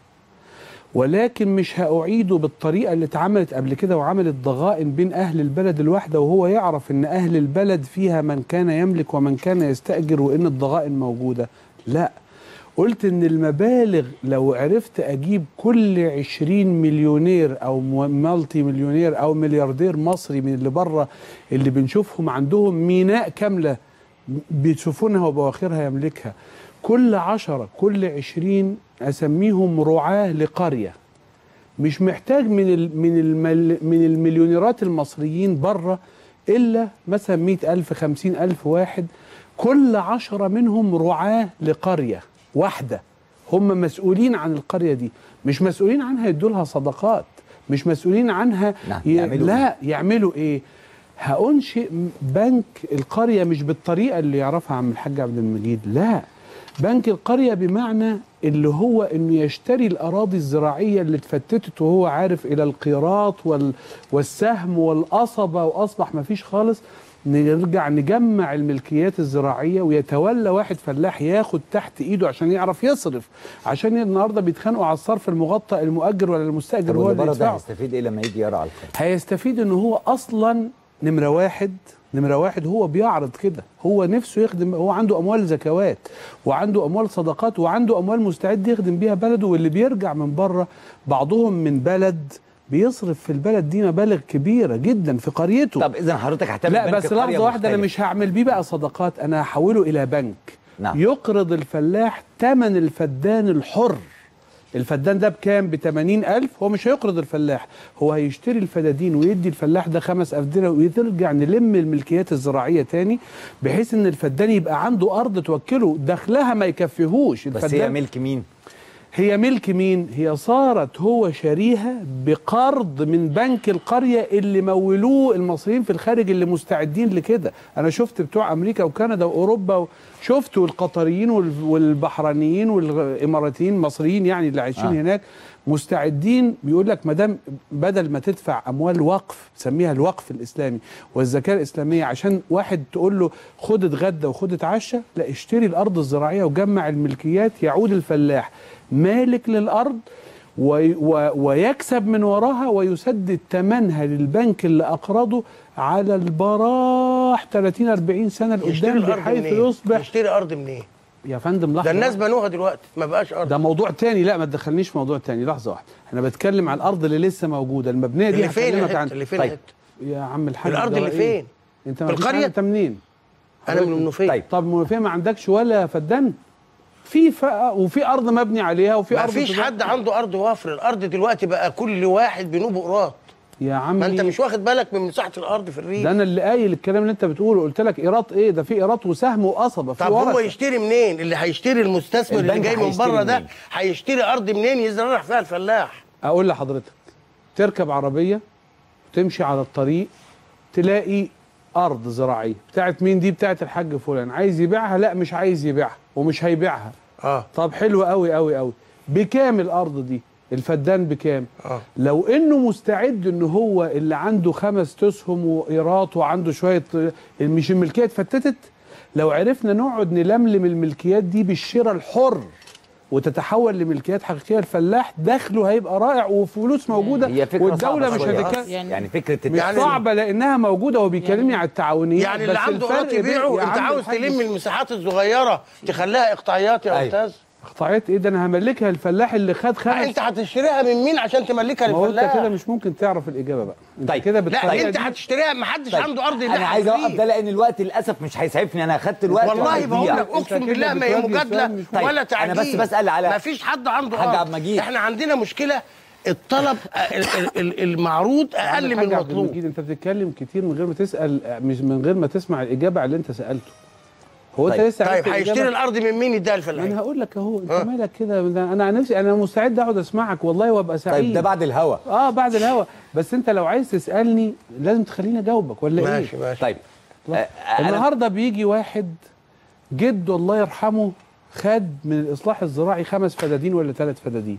ولكن مش هأعيده بالطريقة اللي اتعملت قبل كده وعملت ضغائن بين أهل البلد الواحدة وهو يعرف إن أهل البلد فيها من كان يملك ومن كان يستأجر وإن الضغائن موجودة. لا قلت إن المبالغ لو عرفت أجيب كل عشرين مليونير أو مو- مالتي مليونير أو ملياردير مصري من اللي بره اللي بنشوفهم عندهم ميناء كاملة بسفنها وبواخرها يملكها. كل عشرة كل عشرين أسميهم رعاة لقرية. مش محتاج من من من المليونيرات المصريين بره إلا مثلا مئة ألف خمسين ألف واحد. كل عشرة منهم رعاة لقرية واحدة. هم مسؤولين عن القرية دي. مش مسؤولين عنها يدوا لها صدقات. مش مسؤولين عنها ي... يعملوا لا يعملوا إيه؟ هأنشئ بنك القرية مش بالطريقة اللي يعرفها عم الحاج عبد المجيد. لا. بنك القرية بمعنى اللي هو إنه يشتري الأراضي الزراعية اللي اتفتتت وهو عارف إلى القيراط وال... والسهم والقصبة وأصبح ما فيش خالص نرجع نجمع الملكيات الزراعية ويتولى واحد فلاح ياخد تحت إيده عشان يعرف يصرف عشان النهارده بيتخانقوا على الصرف المغطى المؤجر ولا المستأجر هو اللي يدفعه هيستفيد إيه لما يجي يرعى القرية؟ هيستفيد ان هو أصلا نمرة واحد نمرة واحد هو بيعرض كده هو نفسه يخدم هو عنده أموال زكوات وعنده أموال صدقات وعنده أموال مستعد يخدم بيها بلده واللي بيرجع من بره بعضهم من بلد بيصرف في البلد دي مبالغ كبيرة جدا في قريته طب إذا حضرتك هتعمل لا بس لحظة واحدة أنا. مش هعمل بيه بقى صدقات أنا هحوله إلى بنك نعم. يقرض الفلاح ثمن الفدان الحر الفدان ده بكام؟ ب 80000 هو مش هيقرض الفلاح هو هيشتري الفدادين ويدي الفلاح ده خمس أفدنة وترجع نلم الملكيات الزراعية تاني بحيث إن الفدان يبقى عنده أرض توكله دخلها ما يكفيهوش. بس هي ملك مين؟ هي ملك مين؟ هي صارت هو شاريها بقرض من بنك القرية اللي مولوه المصريين في الخارج اللي مستعدين لكده أنا شفت بتوع أمريكا وكندا وأوروبا شفت والقطريين وال- والبحرينيين والإماراتيين المصريين يعني اللي عايشين آه. هناك مستعدين بيقول لك مدام بدل ما تدفع أموال وقف تسميها الوقف الإسلامي والزكاة الإسلامية عشان واحد تقول له خد اتغدى وخد اتعشى لا اشتري الأرض الزراعية وجمع الملكيات يعود الفلاح مالك و ويكسب من وراها ويسدد ثمنها للبنك اللي أقرضه على البراح 30 40 سنة يشتري لقدام بحيث؟ يصبح يشتري أرض منين؟ يا فندم لحظة ده الناس واحدة. بنوها دلوقتي ما بقاش أرض ده موضوع تاني لا ما تدخلنيش في موضوع تاني لحظة واحدة أنا بتكلم على الأرض اللي لسه موجودة المبنية دي اللي فين عن اللي فين طيب. يا عم الحاج الأرض ده اللي إيه؟ فين؟ انت في القرية؟ انت منين أنا من المنوفيه طيب. طب المنوفيه ما عندكش ولا فدان في فقه وفي أرض مبني عليها وفي ما أرض فيش تبقى- حد عنده أرض وافر. الأرض دلوقتي بقى كل واحد بنوبه قراط يا عمي. ما أنت مش واخد بالك من مساحة الأرض في الريف؟ ده أنا اللي قايل الكلام اللي أنت بتقوله. قلت لك ايراد إيه؟ ده في ايراد وسهم وقصبة في طب هو ورثة. يشتري منين؟ اللي هيشتري المستثمر اللي جاي من بره ده؟ هيشتري أرض منين؟ يزرع فيها الفلاح. أقول لحضرتك تركب عربية تمشي على الطريق تلاقي أرض زراعية. بتاعت مين دي؟ بتاعت الحاج فلان. عايز يبيعها؟ لا مش عايز يبيعها. ومش هيبيعها. آه. طب حلو قوي قوي قوي. بكام الأرض دي؟ الفدان بكام؟ آه. لو إنه مستعد إن هو اللي عنده خمس تسهم وايرات وعنده شوية مش الملكية اتفتتت لو عرفنا نقعد نلملم الملكيات دي بالشراء الحر. وتتحول لملكيات حقيقية الفلاح دخله هيبقى رائع وفلوس موجودة. هي فكرة والدولة مش. هتتكلم يعني- يعني فكرة مش يعني- صعبة لأنها موجودة هو بيكلمني على التعاونيات. يعني اللي عنده قراط بين- يبيعه انت عم عاوز تلم المساحات الصغيرة تخليها إقطاعيات يا. أستاذ؟ اقطاعيات إيه ده أنا هملكها الفلاح اللي خد خمس انت هتشتريها من مين عشان تملكها ما هو انت للفلاح كده مش ممكن تعرف الإجابة بقى انت طيب. كده لا، انت هتشتريها ما حدش طيب، عنده أرض أنا عايز اوقف. ده لأن الوقت للأسف مش هيسعفني أنا أخدت الوقت والله بقول. لك أقسم بالله ما هي مجادلة طيب، ولا تعجيل بس بسأل على- ما فيش حد عنده أرض. إحنا عندنا مشكلة الطلب ال- ال- ال- المعروض أقل من المطلوب أنت بتتكلم كتير من غير ما تسأل مش من غير ما تسمع الإجابة على اللي أنت سألته هو طيب. انت لسه طيب هيشتري؟ الأرض من مين يديها ما الفلاح أنا هقول لك أهو أنت؟ مالك كده ده أنا عن نفسي أنا مستعد أقعد أسمعك والله وأبقى سعيد طيب ده بعد الهوا آه بعد الهوا بس أنت لو عايز تسألني لازم تخليني أجاوبك ولا ماشي إيه ماشي طيب لا. آه، النهارده بيجي واحد جده الله يرحمه خد من الإصلاح الزراعي خمس فدادين ولا ثلاث فدادين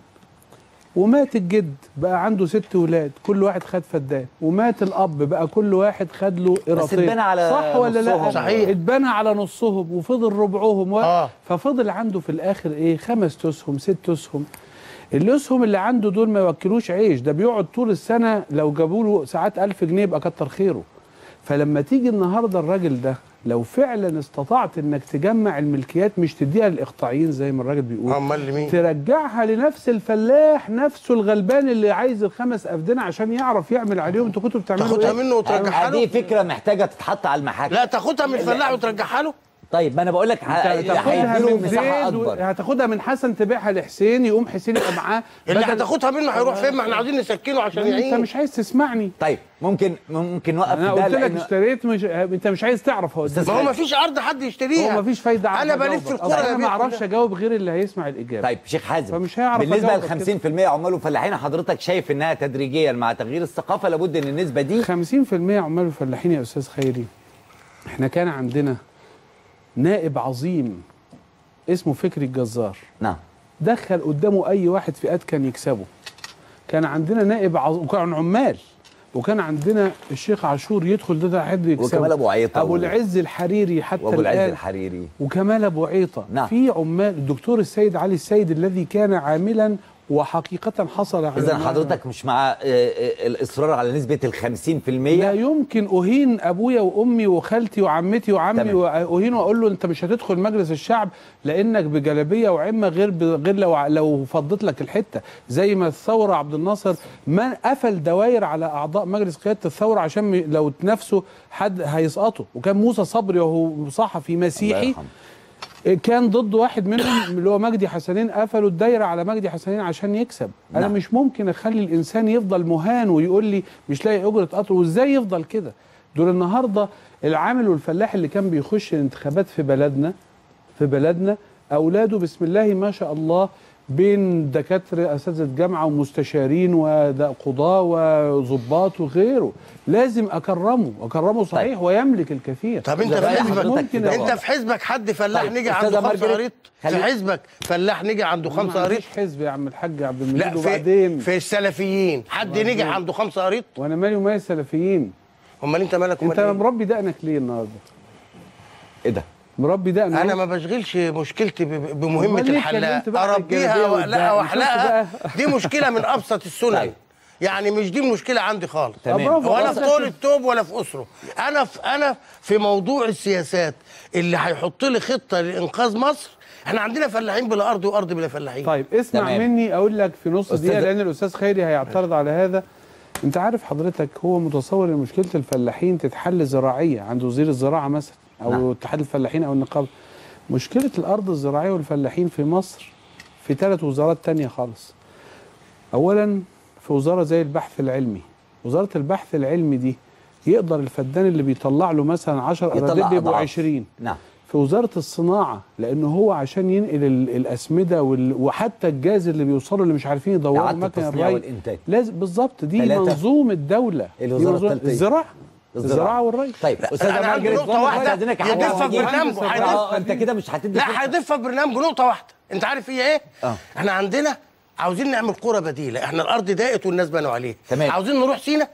ومات الجد بقى عنده ست ولاد كل واحد خد فدان. ومات الأب بقى كل واحد خد له قراطين اتبنى على صح ولا لا؟ نصهم. صحيح. اتبنى على نصهم وفضل ربعهم و... آه. ففضل عنده في الآخر إيه؟ خمس اسهم ست اسهم الاسهم اللي عنده دول ما يوكلوش عيش. ده بيقعد طول السنة لو جابوا له ساعات ألف جنيه يبقى كتر خيره. فلما تيجي النهارده الراجل ده لو فعلا استطعت إنك تجمع الملكيات مش تديها للإقطاعيين زي ما الراجل بيقول. أمال لمين؟ ترجعها لنفس الفلاح نفسه الغلبان اللي عايز الخمس أفدنة عشان يعرف يعمل عليهم أنتوا كنتوا بتعملوا تاخدها؟ منه وترجعها دي له؟ فكرة محتاجة تتحط على المحاكم. لا تاخدها من الفلاح وترجعها له؟ طيب ما أنا بقول لك أنت تاخدها هيديله من مساحة. أكبر هتاخدها من حسن تبيعها لحسين يقوم حسين يبقى معاه اللي هتاخدها منه هيروح فين ما إحنا عاوزين نسكنه عشان أنت يعين مش عايز تسمعني طيب ممكن ممكن نوقف أنا ده قلت لك اشتريت مش... أنت مش عايز تعرف هو ما هو. ما فيش ارض حد يشتريها هو مفيش فايدة أنا بلف. الكورة أنا ما أعرفش. أجاوب غير اللي هيسمع الإجابة طيب شيخ حازم فمش هيعرف بالنسبة لل 50% عمال وفلاحين حضرتك شايف إنها تدريجيا مع تغيير الثقافة لابد إن النسبة دي 50% عمال وفلاحين يا أستاذ خيري إحنا كان عندنا نائب عظيم اسمه فكري الجزار. نعم. دخل قدامه أي واحد فئات كان يكسبه. كان عندنا نائب عظيم وكان عمال وكان عندنا الشيخ عاشور يدخل ده, ده حد يكسبه. وكمال أبو عيطة. أبو العز الحريري حتى وأبو العز الحريري. وكمال أبو عيطة. نعم. في عمال الدكتور السيد علي السيد الذي كان عاملا وحقيقة حصل على المال. حضرتك مش مع آه، آه، الإصرار على نسبة ال 50% لا يمكن أهين أبويا وأمي وخالتي وعمتي وعمي تمام. واهين وأقول له أنت مش هتدخل مجلس الشعب لأنك بجلابية وعمة غير. غير لو لو فضت لك الحتة زي ما الثورة عبد الناصر ما قفل دوائر على أعضاء مجلس قيادة الثورة عشان لو تنافسوا حد هيسقطوا وكان موسى صبري وهو صحفي الله مسيحي يرحمه. كان ضد واحد منهم (coughs) اللي هو مجدي حسنين قفلوا الدايرة على مجدي حسنين عشان يكسب. أنا نعم. مش ممكن أخلي الإنسان يفضل مهان ويقول لي مش لاقي أجرة قطر وإزاي يفضل كده؟ دول النهارده العامل والفلاح اللي كان بيخش الانتخابات في بلدنا في بلدنا أولاده بسم الله ما شاء الله بين دكاترة أساتذة جامعة ومستشارين وقضاه وظباط وغيره. لازم أكرمه أكرمه صحيح طيب. ويملك الكثير. طب انت في حزبك انت في حزبك حد فلاح طيب، نجي عنده خمسة مارجريت، قريط في حزبك فلاح نجي عنده خمسه ما قريط عنديش حزب يا عم الحاج عبد المجيد لا في وبعدين؟ في السلفيين. حد نجي عنده خمسة قريط وأنا مالي ومال السلفيين. أمال أنت مالك أنت ومال إيه؟ مربي دقنك ليه النهارده. إيه ده؟ مربي دقنك أنا ما بشغلش مشكلتي بمهمة ليه الحلاق. أربيها وأقلقها وأحلقها؟ دي مشكلة من أبسط السنن. طيب. يعني مش دي المشكلة عندي خالص تمام. ولا في. طول التوب ولا في أسره أنا في أنا في موضوع السياسات اللي هيحط لي خطة لإنقاذ مصر إحنا عندنا فلاحين بلا أرض وأرض بلا فلاحين طيب اسمع تمام. مني أقول لك في نص أستاذ- دقيقة لأن الأستاذ خيري هيعترض على هذا أنت عارف حضرتك هو متصور إن مشكلة الفلاحين تتحل زراعية عند وزير الزراعة مثلا أو نعم. اتحاد الفلاحين أو النقابة مشكلة الأرض الزراعية والفلاحين في مصر في ثلاث وزارات تانية خالص اولا في وزارة زي البحث العلمي وزارة البحث العلمي دي يقدر الفدان اللي بيطلع له مثلا 10 يطلع اراضي يبقوا أضعاف. 20 نعم في وزارة الصناعة لأن هو عشان ينقل ال- الأسمدة وال... وحتى الجاز اللي بيوصلوا اللي مش عارفين يدوروا التصنيع الري والإنتاج. لازم بالظبط دي. منظومة الدولة؟ الزراعة الزراعة والري طيب عندي مارجريت نقطة واحدة هستأذنك يا يضيفها حضرتك. في برنامجه، أنت كده مش هتدي. لا هيضيفها برنامج نقطة واحدة أنت عارف هي إيه آه. إحنا عندنا عاوزين نعمل قرى بديلة إحنا الأرض ضاقت والناس بنوا عليها تمام. عاوزين نروح سينا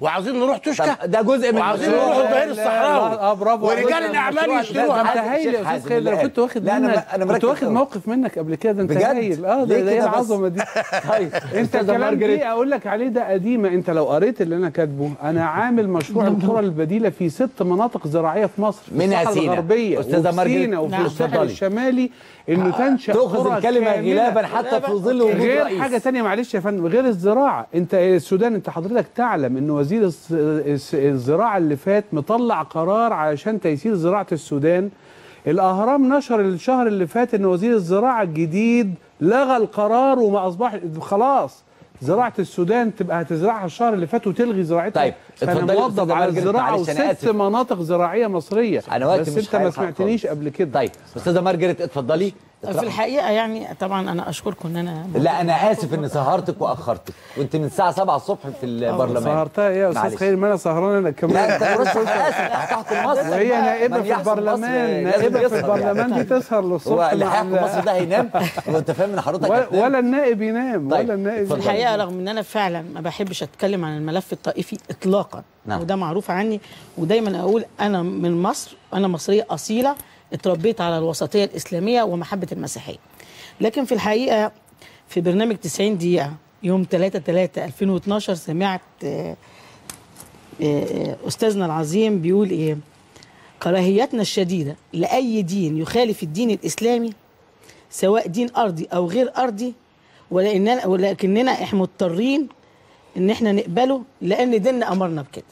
وعاوزين نروح تشكى طب ده جزء من وعاوزين. نروح البهير الصحراوي آه برافو ورجال. الأعمال يشتروها انت هايل يا أستاذ خالد أنا. كنت واخد منك أنا كنت واخد. موقف منك قبل كده ده انت؟ هايل آه ده ده إيه؟ العظمة دي (laughs) طيب أنت الكلام. دي أقول لك عليه ده قديمة أنت لو قريت اللي أنا كاتبه أنا عامل مشروع (laughs) القرى البديلة في ست مناطق زراعية في مصر في منها الصحراء سينا. الغربية وفي مارجريت. وفي نعم. الساحل. الشمالي إنه تنشأ تؤخذ قرى الكلمة كاملة. غلابا حتى في ظل وجود غير رئيس. حاجة تانية معلش يا فندم غير الزراعة أنت السودان أنت حضرتك تعلم إن وزير الزراعة اللي فات مطلع قرار علشان تيسير زراعة السودان الأهرام نشر الشهر اللي فات إن وزير الزراعة الجديد لغى القرار وما أصبح خلاص زراعة السودان تبقى هتزرعها الشهر اللي فات وتلغي زراعتها. طيب، فأنا أستاذة على الزراعه وست. مناطق زراعية مصرية. أنا وقتي بس مش أنت ما سمعتنيش. قبل كده. طيب أستاذة مارجريت اتفضلي. في الحقيقة يعني طبعا أنا أشكركم إن أنا لا أنا آسف إني سهرتك وأخرتك. وانت من الساعة 7 الصبح في البرلمان. سهرتها إيه يا أستاذ. خير؟ ما أنا سهران أنا كمان. لا أنت رئاسي أنت هتحكم مصر وهي نائبة في البرلمان. نائبة في يعني. البرلمان دي تسهر للصبح اللي هيحكم مصر ده هينام. (laughs) وانت فاهم إن حضرتك ولا, النائب ينام طيب، ولا النائب اتفضل. ينام. الحقيقة رغم إن أنا فعلا ما بحبش أتكلم عن الملف الطائفي اطلاقا نعم. وده معروف عني. ودايما أقول أنا من مصر أنا مصرية أصيلة. اتربيت على الوسطية الإسلامية ومحبة المسيحية. لكن في الحقيقة في برنامج 90 دقيقة يوم 3 3 2012 سمعت آه، آه، أستاذنا العظيم بيقول إيه؟ كراهيتنا الشديدة لأي دين يخالف الدين الإسلامي سواء دين أرضي أو غير أرضي ولاننا ولكننا إحنا مضطرين إن إحنا نقبله لأن ديننا أمرنا بكده.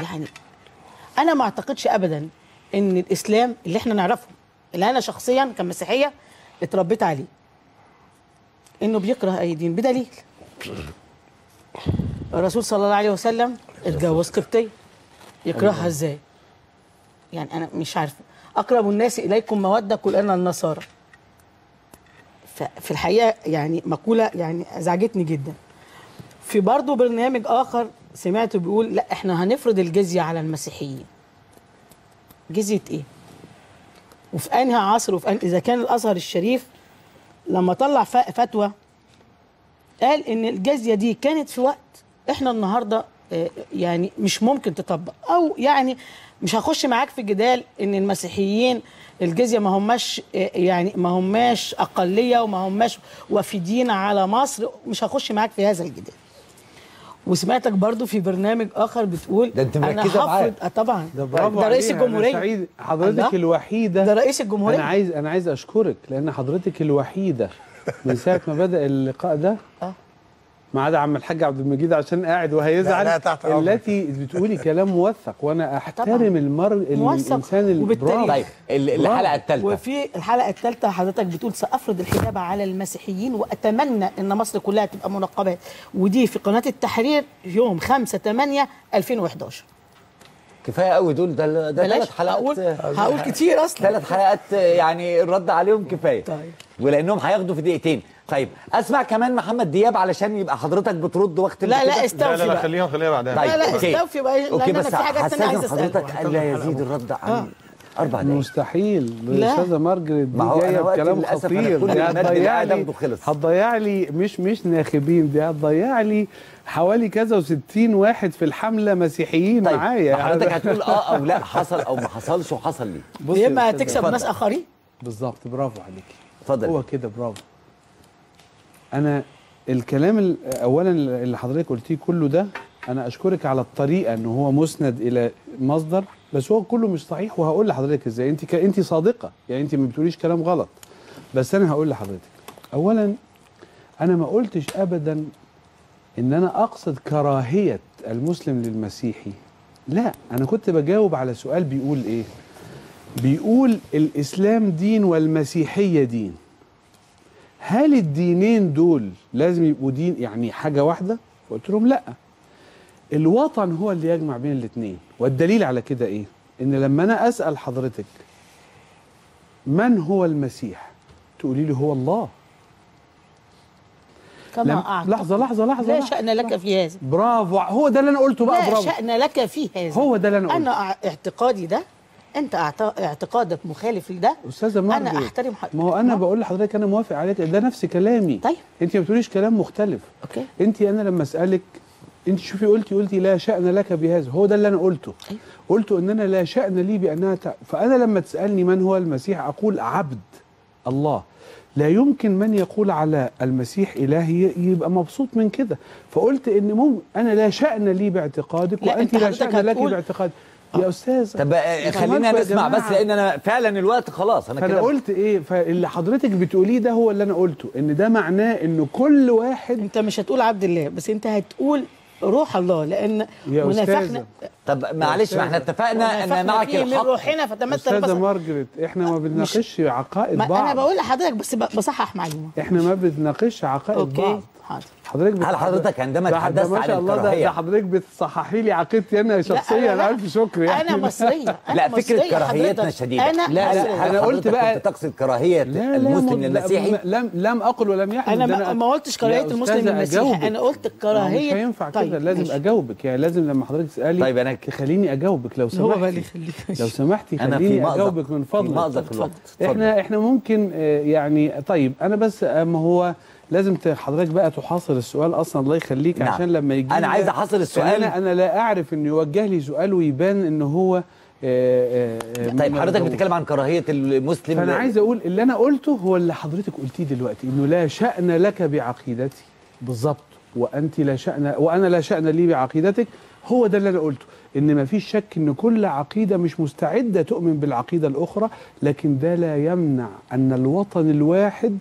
يعني أنا ما أعتقدش ابدا إن الإسلام اللي إحنا نعرفه اللي أنا شخصيا كمسيحية اتربيت عليه. إنه بيكره أي دين بدليل. الرسول صلى الله عليه وسلم اتجوز قبطيه يكرهها إزاي؟ يعني أنا مش عارفه أقرب الناس إليكم مودة قل أنا النصارى. ففي الحقيقة يعني مقولة يعني أزعجتني جدا. في برضه برنامج آخر سمعته بيقول لا إحنا هنفرض الجزية على المسيحيين. جزية إيه؟ وفي أنهي عصر وفي أنهي إذا كان الأزهر الشريف لما طلع فتوى قال إن الجزية دي كانت في وقت إحنا النهارده آه، يعني مش ممكن تطبق. أو يعني مش هخش معاك في جدال إن المسيحيين الجزية ما هماش آه، يعني ما هماش أقلية وما هماش وافدين على مصر. مش هخش معاك في هذا الجدال. وسمعتك برضو في برنامج آخر بتقول ده مركزة معاه. هفرض- آه طبعا. ده برافو ده رئيس أنا الجمهورية. سعيد. حضرتك الله. الوحيدة. ده رئيس الجمهورية. أنا عايز أنا عايز أشكرك لأن حضرتك الوحيدة من ساعة ما بدأ اللقاء ده. آه. ما عدا عم الحاج عبد المجيد عشان قاعد وهيزعل لا، لا، تحت أمرك. التي بتقولي (laughs) كلام موثق وأنا أحترم. المر الانسان ال- وبالتالي- برافو. طيب ال- الحلقة الثالثة وفي الحلقة الثالثة حضرتك بتقول سأفرض الحجاب على المسيحيين وأتمنى إن مصر كلها تبقى منقبات ودي في قناة التحرير يوم 5 8 2011 كفاية قوي دول. ده ده ثلاث حلقات. هقول هقول كتير أصلا. ثلاث حلقات يعني الرد عليهم كفاية. طيب. ولأنهم هياخدوا في دقيقتين. طيب أسمع كمان محمد دياب علشان يبقى حضرتك بترد وقت لا لا. استوفي لا لا. خليها خليها بعدها. طيب لا لا. استوفي بقى. لأن okay أنا بس في حاجات تانية عايز اسالها حضرتك. ألا يزيد الرد عن أربع دقائق مستحيل. لا. الأستاذة مارجريت ما هو دي أنا جاية بكلام أنا خطير. دي هتضيع لي. هتضيع لي مش مش ناخبين. دي هتضيع لي حوالي كذا و60 واحد في الحملة مسيحيين طيب معايا. حضرتك (laughs) هتقول آه أو لا حصل أو ما حصلش وحصل ليه؟ يا إما هتكسب. ناس آخرين. بالظبط برافو عليكي. اتفضل. هو كده برافو. أنا الكلام ال- اولا اللي حضرتك قلتيه كله ده أنا أشكرك على الطريقة إن هو مسند إلى مصدر بس هو كله مش صحيح وهقول لحضرتك إزاي. أنت ك... أنت صادقة يعني أنت ما بتقوليش كلام غلط. بس أنا هقول لحضرتك. اولا أنا ما قلتش ابدا إن أنا أقصد كراهية المسلم للمسيحي. لا أنا كنت بجاوب على سؤال بيقول إيه؟ بيقول الإسلام دين والمسيحية دين. هل الدينين دول لازم يبقوا دين يعني حاجة واحدة؟ قلت لهم لا. الوطن هو اللي يجمع بين الاثنين والدليل على كده إيه؟ إن لما أنا أسأل حضرتك من هو المسيح تقولي لي هو الله. كما اعتقد لحظة لحظة لحظة لا لحظة. شأن لك في هذا. برافو. هو ده اللي أنا قلته بقى لا برافو. شأن لك في هذا. هو ده اللي أنا قلته. أنا أع- اعتقادي ده أنت أعت- اعتقادك مخالف لده. أستاذة مارجريت أنا أحترم حق ما هو أنا بقول لحضرتك أنا موافق عليك. ده نفس كلامي. طيب. أنت ما بتقوليش كلام مختلف. أوكي. أنت أنا لما أسألك أنت شوفي قلتي قلتي لا شأن لك بهذا. هو ده اللي أنا قلته. أيوة. قلت إن أنا لا شأن لي بأنها ت... فأنا لما تسألني من هو المسيح أقول عبد الله. لا يمكن من يقول على المسيح اله ي- يبقى مبسوط من كده. فقلت إن ممكن أنا لا شأن لي باعتقادك لا، وأنت أنت لا شأن لك باعتقادك يا أستاذ طب آه، خلينا نسمع بس لأن أنا فعلا الوقت خلاص أنا كده قلت إيه؟ فاللي حضرتك بتقوليه ده هو اللي أنا قلته إن ده معناه إن كل واحد أنت مش هتقول عبد الله بس أنت هتقول روح الله لأن أستاذة. طب معلش ما إحنا اتفقنا إن معك فيه من الحق. روحنا فتمثل أستاذة مارجريت إحنا ما بنناقش عقائد ما بعض. أنا بقول لحضرتك بس بصحح معلومة. إحنا ما بنناقش عقائد okay. بعض. حاضر. حضرتك هل حضرتك عندما تحدثت ما عن شاء الله ده, حضرتك بتصححي لي عقيدتي أنا شخصيا. ألف شكر يعني. أنا مصرية (laughs) أنا لا فكرة كراهيتنا. شديدة. أنا لا لا أنا قلت بقى- كنت تقصد كراهية لا لا المسلم لا- لم لم أقل ولم يحدث أنا ما, قلتش كراهية المسلم أجاوبك. أنا قلت ما هو كراهيه مش هينفع طيب، كده لازم ماشي. أجاوبك يعني لازم لما حضرتك تسألي طيب أنا ك- تخليني أجاوبك. لو هو سمحتي. لو سمحتي أنا في خليني مأزق. أجاوبك من في فضلك. مأزق الوقت اتفضل. إحنا إحنا ممكن آه، يعني طيب أنا بس آه، ما هو لازم حضرتك بقى تحاصر السؤال أصلا الله يخليك نعم. عشان لما يجي أنا عايز أحاصر السؤال. أنا أنا لا أعرف إنه يوجه لي سؤال ويبان ان هو آه، آه، آه، طيب حضرتك. بتتكلم عن كراهية المسلم فأنا عايز أقول اللي أنا قلته هو اللي حضرتك قلتيه دلوقتي إنه لا شأن لك بعقيدتي بالظبط وأنت لا شأن وأنا لا شأن لي بعقيدتك هو ده اللي أنا قلته إن ما فيش شك إن كل عقيدة مش مستعدة تؤمن بالعقيدة الأخرى لكن ده لا يمنع أن الوطن الواحد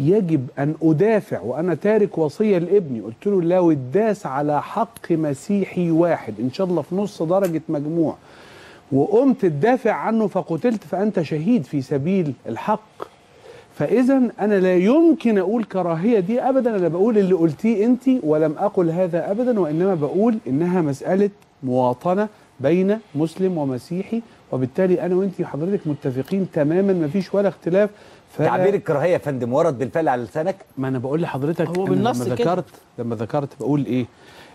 يجب أن أدافع وأنا تارك وصية لابني. قلت له لو اتداس على حق مسيحي واحد إن شاء الله في نص درجة مجموع. وقمت تدافع عنه فقتلت فأنت شهيد في سبيل الحق. فإذا أنا لا يمكن أقول كراهية دي أبدا أنا بقول اللي قلتيه أنت ولم أقل هذا أبدا وإنما بقول إنها مسألة مواطنة بين مسلم ومسيحي. وبالتالي أنا وأنت وحضرتك متفقين تماما ما فيش ولا اختلاف فلا- تعبير الكراهية يا فندم ورد بالفعل على لسانك؟ ما أنا بقول لحضرتك هو بالنص لما كده. ذكرت لما ذكرت بقول إيه؟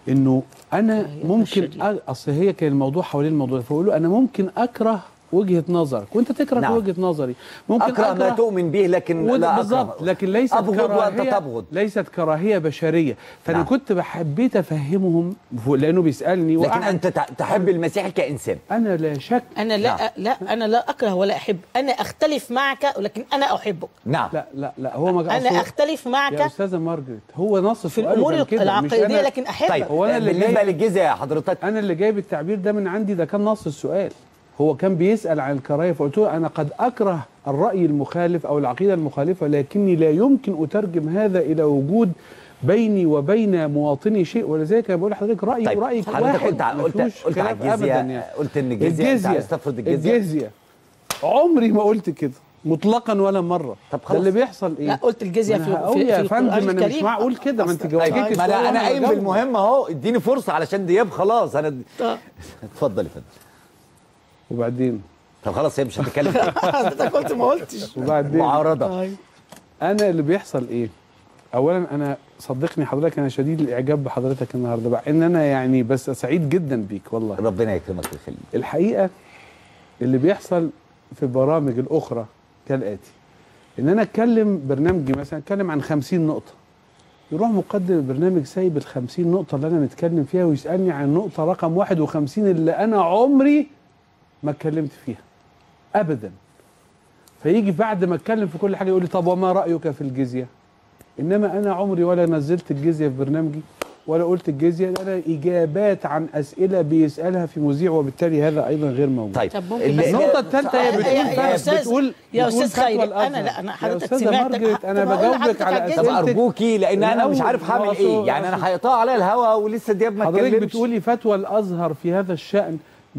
إنه أنا ممكن أ- أصل هي كان الموضوع حوالين الموضوع فبقول له أنا ممكن أكره وجهة نظرك وانت تكره نعم. وجهة نظري. ممكن أكره ما تؤمن به لكن لا بالظبط. لكن ليست أبغض وأنت كراهيه تبغض. ليست كراهية بشرية. فأنا نعم. كنت حبيت افهمهم لأنه بيسألني لكن أنت تحب المسيحي كإنسان. أنا لا شك. أنا لا نعم. لا أنا لا أكره ولا أحب. أنا أختلف معك ولكن أنا أحبك. نعم. لا لا لا هو ما أنا أختلف يا معك أستاذة مارجريت هو نص في الأمور أنا- لكن أحبك. طيب هو أنا اللي بالنسبة للجزء يا حضرتك. أنا اللي جايب التعبير ده من عندي ده كان نص السؤال. هو كان بيسأل عن الكراهية فقلت له أنا قد أكره الرأي المخالف أو العقيدة المخالفة لكني لا يمكن أترجم هذا إلى وجود بيني وبين مواطني شيء ولذلك أنا بقول لحضرتك رايي طيب ورايك حضرتك واحد قلت قلت قلت على الجزيه يعني. قلت إن الجزية انت عايز تفرض الجزية الجزية عمري ما قلت كده مطلقا ولا مرة طب ده خلاص. اللي بيحصل إيه لا قلت الجزية في أنا في, يا فندم أنا مش. معقول كده ما أنت أصلاً. جاوبتي طيب ما أنا قايم بالمهمه أهو إديني فرصة علشان دياب خلاص أنا آه. اتفضل يا فندم وبعدين؟ طب خلاص هي مش هتتكلم. (laughs) حضرتك قلت ما قلتش. وبعدين؟ معارضة. طيب. أنا اللي بيحصل إيه؟ اولا أنا صدقني حضرتك أنا شديد الإعجاب بحضرتك النهارده بقى إن أنا يعني بس سعيد جدا بيك والله. ربنا يكرمك ويخليك. الحقيقة اللي بيحصل في البرامج الأخرى كالآتي إن أنا أتكلم برنامجي مثلا أتكلم عن 50 نقطة. يروح مقدم البرنامج سايب ال 50 نقطة اللي أنا نتكلم فيها ويسألني عن النقطه رقم 51 اللي أنا عمري ما اتكلمت فيها. ابدا. فيجي بعد ما أتكلم في كل حاجة يقول لي طب وما رأيك في الجزية؟ إنما أنا عمري ولا نزلت الجزية في برنامجي ولا قلت الجزية. أنا إجابات عن أسئلة بيسألها في مذيع وبالتالي هذا أيضا غير موجود. طيب. طب ممكن ال- بس- النقطة الثالثة هي يا- بتقول يا- بتقول يا فتوى خيري،. أنا لا، يا حضرتك سمعتك- أقول بجاوبك على طب أرجوكي لأن أنا مش عارف هعمل إيه. يعني أنا هيقطعوا عليا الهوا ولسه دياب ما حضرتك اتكلمش بتقولي فتوى الأزهر في هذا الشأن.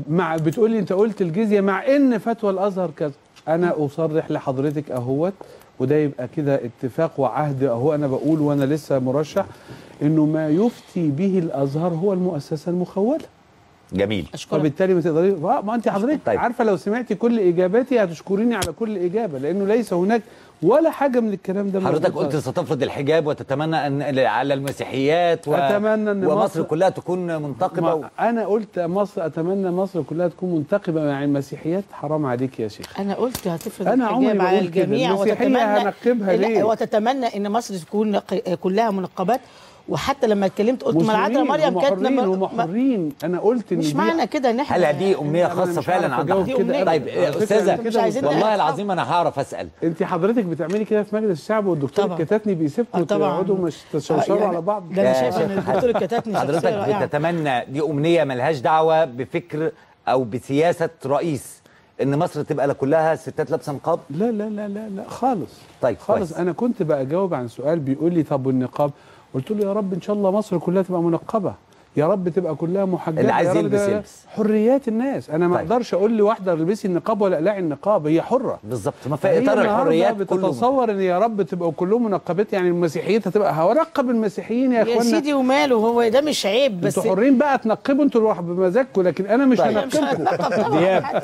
مع بتقولي انت قلت الجزية مع ان فتوى الازهر كذا أنا اصرح لحضرتك اهوت وده يبقى كده اتفاق وعهد اهو أنا بقول وأنا لسه مرشح انه ما يفتي به الازهر هو المؤسسة المخولة جميل أشكرك فبالتالي ما تقدري آه، ما انت حضرتك. طيب. عارفة لو سمعتي كل إجاباتي هتشكريني على كل إجابة لأنه ليس هناك ولا حاجة من الكلام ده حضرتك قلت ستفرض الحجاب وتتمنى أن على المسيحيات و... أتمنى إن ومصر مصر- كلها تكون منتقبة أنا قلت مصر أتمنى مصر كلها تكون منتقبة مع المسيحيات حرام عليك يا شيخ أنا قلت هتفرض أنا عمري الحجاب على. الجميع المسيحية وتتمنى هنقبها ليه؟ وتتمنى إن مصر تكون كلها منقبات وحتى لما اتكلمت قلت ما العذراء مسلمين مريم هم كانت حرين لما هم حرين أنا قلت إن مش دي معنى كده إن إحنا هل هذه أمنية خاصة فعلا عند دي. طيب أستاذة. والله. العظيم أنا هعرف أسأل أنت حضرتك بتعملي كده في مجلس الشعب والدكتور. الكتاتني بيسيبكم آه، طبعاً. تقعدوا مش تشوشروا يعني على بعض ده أنا شايف إن الدكتور الكتاتني حضرتك. بتتمنى دي أمنية ملهاش دعوة بفكر أو بسياسة رئيس إن مصر تبقى كلها ستات لابسة نقاب لا لا لا لا لا خالص طيب خالص كويس. أنا كنت بقى اجاوب عن سؤال بيقول لي طب والنقاب قلت له يا رب إن شاء الله مصر كلها تبقى منقبة. يا رب تبقى كلها محجبه اللي عايز يا يلبس يلبس. حريات الناس. أنا ما طيب. أقدرش أقول لواحدة البسي النقاب ولا أقلعي النقاب. هي حرة. بالظبط. ما في إطار الحريات كله بتتصور إن يا رب تبقوا كلهم منقبات. يعني المسيحيات هتبقى هرقب المسيحيين يا يا اخوانا سيدي وماله. هو ده مش عيب بس أنتوا حرين بقى تنقبوا. أنتوا لوحد بمزاجكم. لكن أنا مش طيب. هنقبكم. (laughs) دياب.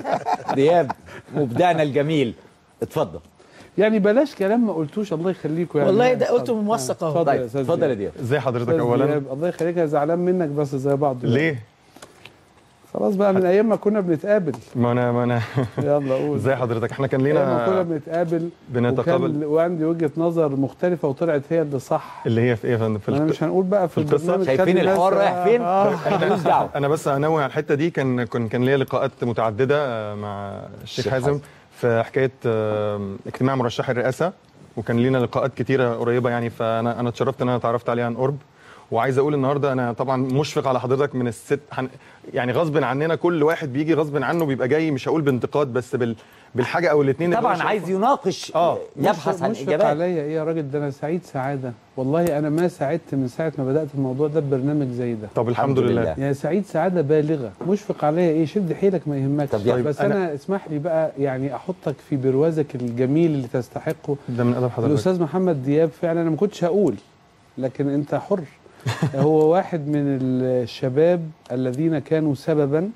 دياب. مبدعنا الجميل. اتفضل. يعني بلاش كلام ما قلتوش الله يخليكم يعني والله ده قلته. موثق اهو. اتفضل طيب اتفضل يا دياب. ازي حضرتك اولا الله يخليك أنا زعلان منك بس زي بعض. ليه خلاص بقى من أيام ما كنا بنتقابل ما أنا ما أنا (laughs) يلا قول ازي حضرتك إحنا كان أيام ما كنا لينا بنتقابل بنتقابل وعندي وجهة نظر مختلفة وطلعت هي اللي صح اللي هي في إيه يا فندم في أنا الق- مش هنقول بقى في؟ البرنامج شايفين الحوار رايح فين؟ آه. (laughs) ملوش دعوة أنا بس انوه على الحتة دي كان كان كان ليا لقاءات متعددة آه، مع الشيخ حازم. في حكاية اجتماع مرشحي الرئاسة وكان لينا لقاءات كتيرة قريبة يعني فأنا أنا اتشرفت إن أنا اتعرفت عليها عن قرب. وعايز أقول النهارده أنا طبعا مشفق على حضرتك من الست يعني غصب عننا كل واحد بيجي غصب عنه بيبقى جاي مش هقول بانتقاد بس بال بالحاجة أو الاثنين طبعا عايز يناقش آه. يبحث عن مشفق إجابات. عليا. إيه يا راجل؟ ده أنا سعيد سعادة. والله أنا ما سعدت من ساعة ما بدأت الموضوع ده ببرنامج زي ده. طب الحمد الحمد لله. لله. يا سعيد سعادة بالغة. مشفق عليا. إيه؟ شد حيلك ما يهمكش. طب يلا. بس أنا- أنا اسمح لي بقى يعني أحطك في بروازك الجميل اللي تستحقه. ده من أدب حضرتك. الأستاذ محمد دياب فعلا أنا ما كنتش هقول لكن أنت حر. (laughs) هو واحد من الشباب الذين كانوا سببا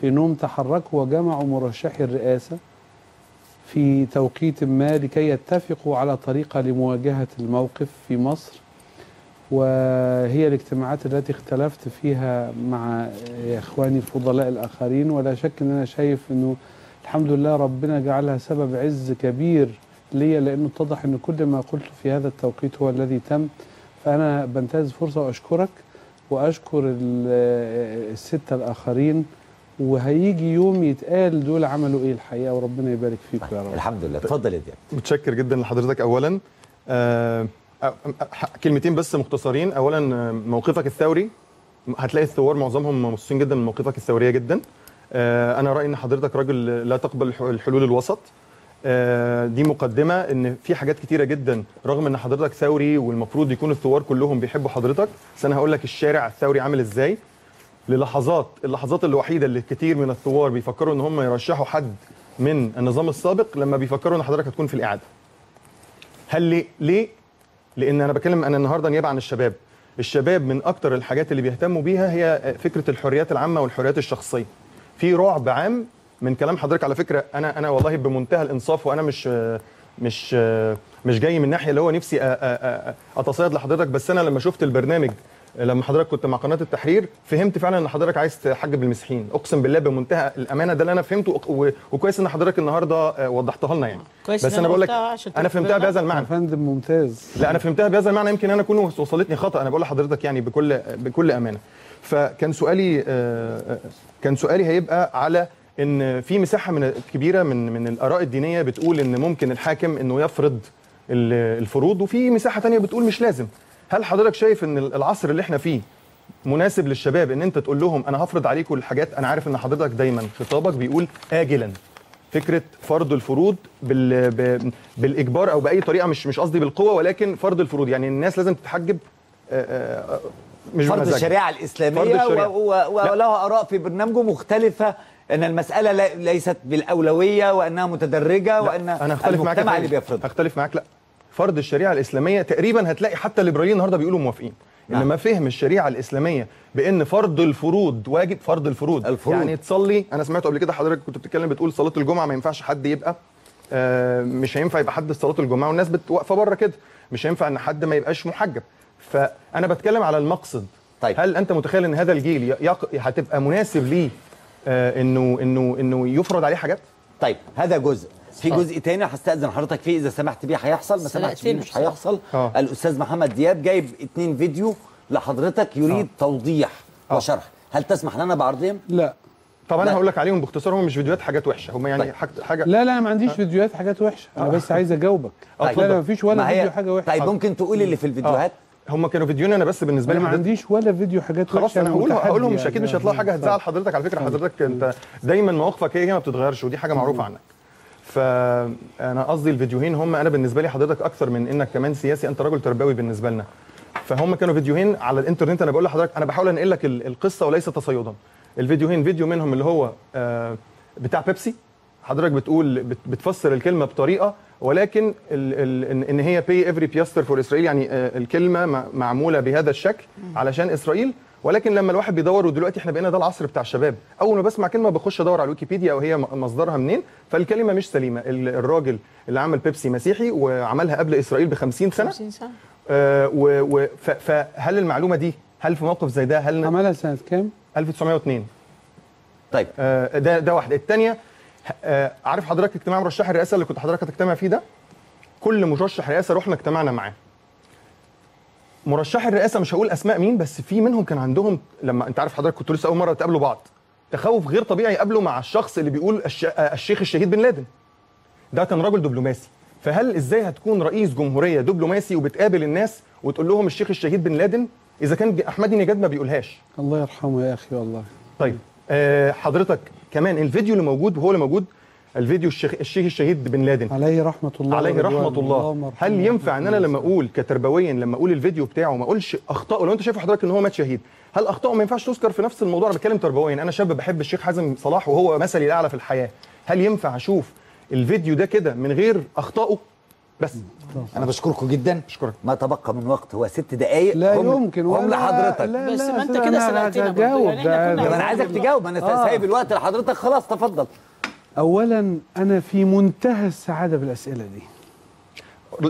في انهم تحركوا وجمعوا مرشحي الرئاسة. في توقيت ما لكي يتفقوا على طريقة لمواجهة الموقف في مصر وهي الاجتماعات التي اختلفت فيها مع إخواني الفضلاء الآخرين. ولا شك إن أنا شايف إنه الحمد لله ربنا جعلها سبب عز كبير ليا لأنه اتضح ان كل ما قلته في هذا التوقيت هو الذي تم. فأنا بنتهز فرصة وأشكرك وأشكر ال- الستة الآخرين وهيجي يوم يتقال دول عملوا إيه الحقيقة وربنا يبارك فيكم يا رب. الحمد لله. اتفضل يا دياب. متشكر جدا لحضرتك. اولا آه، كلمتين بس مختصرين. اولا آه، موقفك الثوري. هتلاقي الثوار معظمهم مبسوطين جدا من موقفك الثورية جدا. آه، أنا رأيي إن حضرتك راجل لا تقبل الح- الحلول الوسط. آه، دي مقدمة إن في حاجات كتيرة جدا رغم إن حضرتك ثوري والمفروض يكون الثوار كلهم بيحبوا حضرتك. بس أنا هقول لك الشارع الثوري عامل إزاي. للحظات اللحظات الوحيدة اللي كتير من الثوار بيفكروا إن هم يرشحوا حد من النظام السابق لما بيفكروا إن حضرتك هتكون في الإعادة. هل ليه؟ ليه؟ لأن أنا بتكلم أنا النهارده نيابة عن الشباب. الشباب من أكتر الحاجات اللي بيهتموا بيها هي فكرة الحريات العامة والحريات الشخصية. في رعب عام من كلام حضرتك على فكرة أنا أنا والله بمنتهى الإنصاف وأنا مش مش مش جاي من ناحية اللي هو نفسي أ- أ- أ- أتصيد لحضرتك بس أنا لما شفت البرنامج لما حضرتك كنت مع قناة التحرير فهمت فعلا إن حضرتك عايز تحجب المسيحيين. أقسم بالله بمنتهى الأمانة ده اللي أنا فهمته وكويس إن حضرتك النهارده آه، وضحتها لنا يعني. كويس بس أنا بقول لك أنا فهمتها. بهذا يا المعنى فندم ممتاز. لا أنا فهمتها بهذا المعنى يمكن أنا أكون وصلتني خطأ. أنا بقول لحضرتك يعني بكل بكل أمانة. فكان سؤالي آه، آه، كان سؤالي هيبقى على إن في مساحة من كبيرة من من الآراء الدينية بتقول إن ممكن الحاكم إنه يفرض ال- الفروض وفي مساحة تانية بتقول مش لازم. هل حضرتك شايف إن العصر اللي إحنا فيه مناسب للشباب إن أنت تقول لهم أنا هفرض عليكم الحاجات أنا عارف إن حضرتك دايما خطابك بيقول اجلا فكرة فرض الفروض بال... ب... بالإجبار أو بأي طريقة مش مش قصدي بالقوة ولكن فرض الفروض يعني الناس لازم تتحجب آه، آه، مش فرض. الشريعة فرض الاسلاميه الشريعة. و- و- وله آراء في برنامجه مختلفة إن المسألة لا- ليست بالأولوية وأنها متدرجة وأن أنا هختلف معاك. اللي بيفرضها هختلف معاك لا فرض الشريعة الإسلامية تقريبا هتلاقي حتى الليبراليين النهارده بيقولوا موافقين. نعم. انما فهم الشريعة الإسلامية بإن فرض الفروض واجب فرض الفروض. الفروض. يعني تصلي أنا سمعت قبل كده حضرتك كنت بتتكلم بتقول صلاة الجمعة ما ينفعش حد يبقى آه، مش هينفع يبقى حد صلاة الجمعة والناس واقفه بره كده. مش هينفع إن حد ما يبقاش محجب. فأنا بتكلم على المقصد. طيب. هل أنت متخيل إن هذا الجيل يق... هتبقى مناسب ليه آه، إنه إنه إنه يفرض عليه حاجات؟ طيب هذا جزء. في جزء تاني هستأذن حضرتك فيه إذا سمحت بيه هيحصل ما سمحتش بيه مش. هيحصل. آه. الأستاذ محمد دياب جايب اتنين فيديو لحضرتك يريد آه. توضيح وشرح. هل تسمح لنا بعرضهم؟ لا. طب أنا. هقول لك عليهم باختصار هم مش فيديوهات حاجات وحشة. هم يعني طيب. حاجة لا لا أنا ما عنديش فيديوهات حاجات وحشة. أنا بس عايز أجاوبك. طيب. لا لا ما فيش ولا ما فيديو حاجة وحشة. طيب ممكن تقول اللي في الفيديوهات؟ هم كانوا فيديوهين أنا بس بالنسبة لي ما عنديش ولا فيديو حاجات خلاص وحشه أنا هقول متحدي هقول لهم مش يعني. أكيد مش هيطلعوا حاجة هتزعل حضرتك على فكرة حضرتك أنت دايما مواقفك هي ما بتتغيرش ودي حاجة معروفة عنك. فأنا قصدي الفيديوهين هم أنا بالنسبة لي حضرتك أكثر من إنك كمان سياسي أنت راجل تربوي بالنسبة لنا. فهم كانوا فيديوهين على الإنترنت أنا بقول لحضرتك أنا بحاول أنقل لك ال- القصة وليس تصيدا. الفيديوهين فيديو منهم اللي هو آه، بتاع بيبسي. حضرتك بتقول بت- بتفسر الكلمة بطريقة ولكن ال ال ان هي pay every pence for إسرائيل يعني آه، الكلمة مع- معمولة بهذا الشكل علشان إسرائيل. ولكن لما الواحد بيدور ودلوقتي إحنا بقينا ده العصر بتاع الشباب. أول ما بسمع كلمة بخش أدور على الويكيبيديا أو هي مصدرها منين فالكلمة مش سليمة. ال- الراجل اللي عمل بيبسي مسيحي وعملها قبل إسرائيل ب 50 سنة. 50 سنة. آه، و- و- ف- فهل المعلومة دي هل في موقف زي ده هل عملها سنة كام؟ 1902 طيب. آه، ده ده واحدة الثانية عارف حضرتك اجتماع مرشح الرئاسة اللي كنت حضرتك هتجتمع فيه ده؟ كل مرشح رئاسة رحنا اجتمعنا معاه. مرشح الرئاسة مش هقول أسماء مين بس في منهم كان عندهم لما أنت عارف حضرتك كنتوا لسه أول مرة تقابلوا بعض تخوف غير طبيعي يقابله مع الشخص اللي بيقول الش... الشيخ الشهيد بن لادن. ده كان رجل دبلوماسي. فهل إزاي هتكون رئيس جمهورية دبلوماسي وبتقابل الناس وتقول لهم الشيخ الشهيد بن لادن؟ إذا كان احمدي نجاد ما بيقولهاش. الله يرحمه يا أخي والله. طيب آه حضرتك كمان الفيديو اللي موجود وهو اللي موجود الفيديو الشيخ, الشيخ الشهيد بن لادن. عليه رحمة الله عليه. رحمة الله ارحمه هل ينفع ان أنا. لما أقول كتربويا لما أقول الفيديو بتاعه ما أقولش اخطائه لو أنت شايف حضرتك إن هو مات شهيد هل اخطائه ما ينفعش تذكر في نفس الموضوع. أنا بتكلم تربويا. أنا شاب بحب الشيخ حازم صلاح وهو مثلي الأعلى في الحياة. هل ينفع أشوف الفيديو ده كده من غير اخطائه بس. أنا بشكركم جدا. أشكرك. ما تبقى من وقت هو ست دقائق لا هم يمكن. هم ولا- لحضرتك. لا بس ما أنت كده سرقتنا برضه. يعني أنا عايزك تجاوب. أنا آه. سايب الوقت لحضرتك. خلاص تفضل. اولا أنا في منتهى السعادة بالأسئلة دي.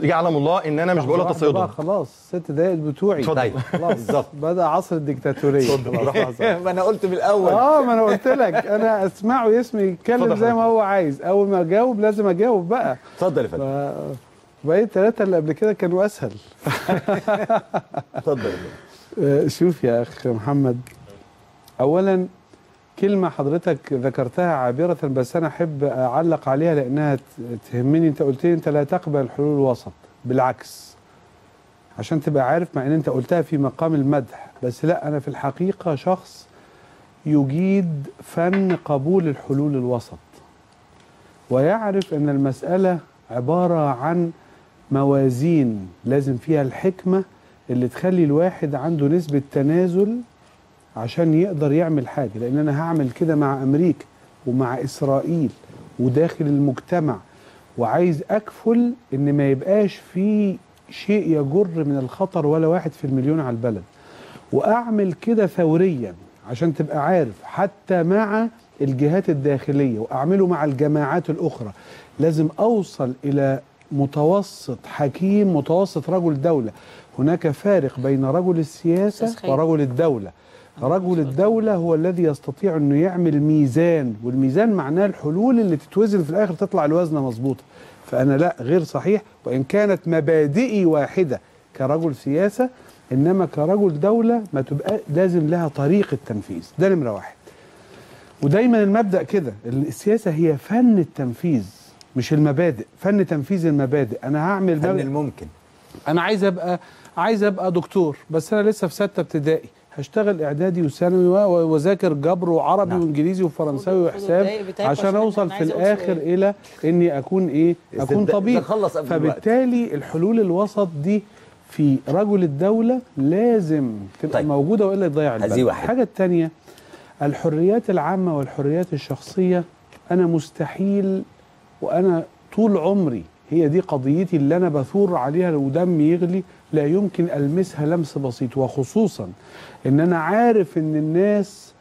يعلم الله إن أنا مش بقولها تصيدا. خلاص ست دقايق بتوعي. اتفضل. طيب خلاص بالظبط. بدأ عصر الدكتاتوريه خلاص. (laughs) ما أنا قلت من الأول. آه ما أنا قلت لك. أنا أسمعه يسمي يتكلم زي ما هو عايز. أول ما أجاوب لازم أجاوب بقى. اتفضل يا فندم. بقيت الثلاثه اللي قبل كده كانوا أسهل. (laughs) اتفضل يا فندم. (laughs) آه، شوف يا أخ محمد. اولا كلمة حضرتك ذكرتها عابرة بس أنا أحب أعلق عليها لأنها ت- تهمني. أنت قلت لي أنت لا تقبل الحلول الوسط بالعكس. عشان تبقى عارف مع إن أنت قلتها في مقام المدح. بس لأ أنا في الحقيقة شخص يجيد فن قبول الحلول الوسط. ويعرف أن المسألة عبارة عن موازين لازم فيها الحكمة اللي تخلي الواحد عنده نسبة تنازل عشان يقدر يعمل حاجة لأن أنا هعمل كده مع أمريكا ومع إسرائيل وداخل المجتمع وعايز أكفل إن ما يبقاش في شيء يجر من الخطر ولا واحد في المليون على البلد. وأعمل كده ثوريا عشان تبقى عارف حتى مع الجهات الداخلية وأعمله مع الجماعات الأخرى لازم أوصل إلى متوسط حكيم متوسط رجل دولة. هناك فارق بين رجل السياسة. ورجل الدولة. رجل الدولة هو الذي يستطيع إنه يعمل ميزان والميزان معناه الحلول اللي تتوزن في الآخر تطلع الوزنة مظبوطة. فأنا لا غير صحيح. وإن كانت مبادئي واحدة كرجل سياسة إنما كرجل دولة ما تبقى لازم لها طريقة تنفيذ. ده نمرة واحد. ودايما المبدأ كده السياسة هي فن التنفيذ مش المبادئ. فن تنفيذ المبادئ. أنا هعمل فن الممكن. أنا عايز أبقى عايز أبقى دكتور بس أنا لسه في ستة ابتدائي. هشتغل إعدادي وثانوي و- وأذاكر جبر وعربي نعم. وإنجليزي وفرنساوي وحساب عشان أوصل في الآخر سؤال. إلى إني أكون إيه أكون طبيب قبل الوقت. فبالتالي الحلول الوسط دي في رجل الدولة لازم تبقى طيب. موجودة وإلا يضيع هذه البلد واحدة. الحاجة الثانية الحريات العامة والحريات الشخصية أنا مستحيل وأنا طول عمري هي دي قضيتي اللي أنا بثور عليها ودمي يغلي لا يمكن ألمسها لمس بسيط وخصوصا إن أنا عارف إن الناس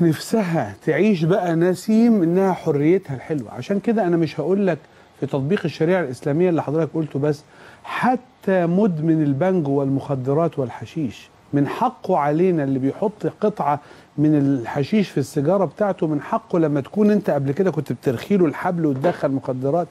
نفسها تعيش بقى نسيم إنها حريتها الحلوة. عشان كده أنا مش هقول لك في تطبيق الشريعة الإسلامية اللي حضرتك قلته بس حتى مدمن البنجو والمخدرات والحشيش من حقه علينا اللي بيحط قطعة من الحشيش في السيجارة بتاعته من حقه لما تكون انت قبل كده كنت بترخيله الحبل وتدخل مخدرات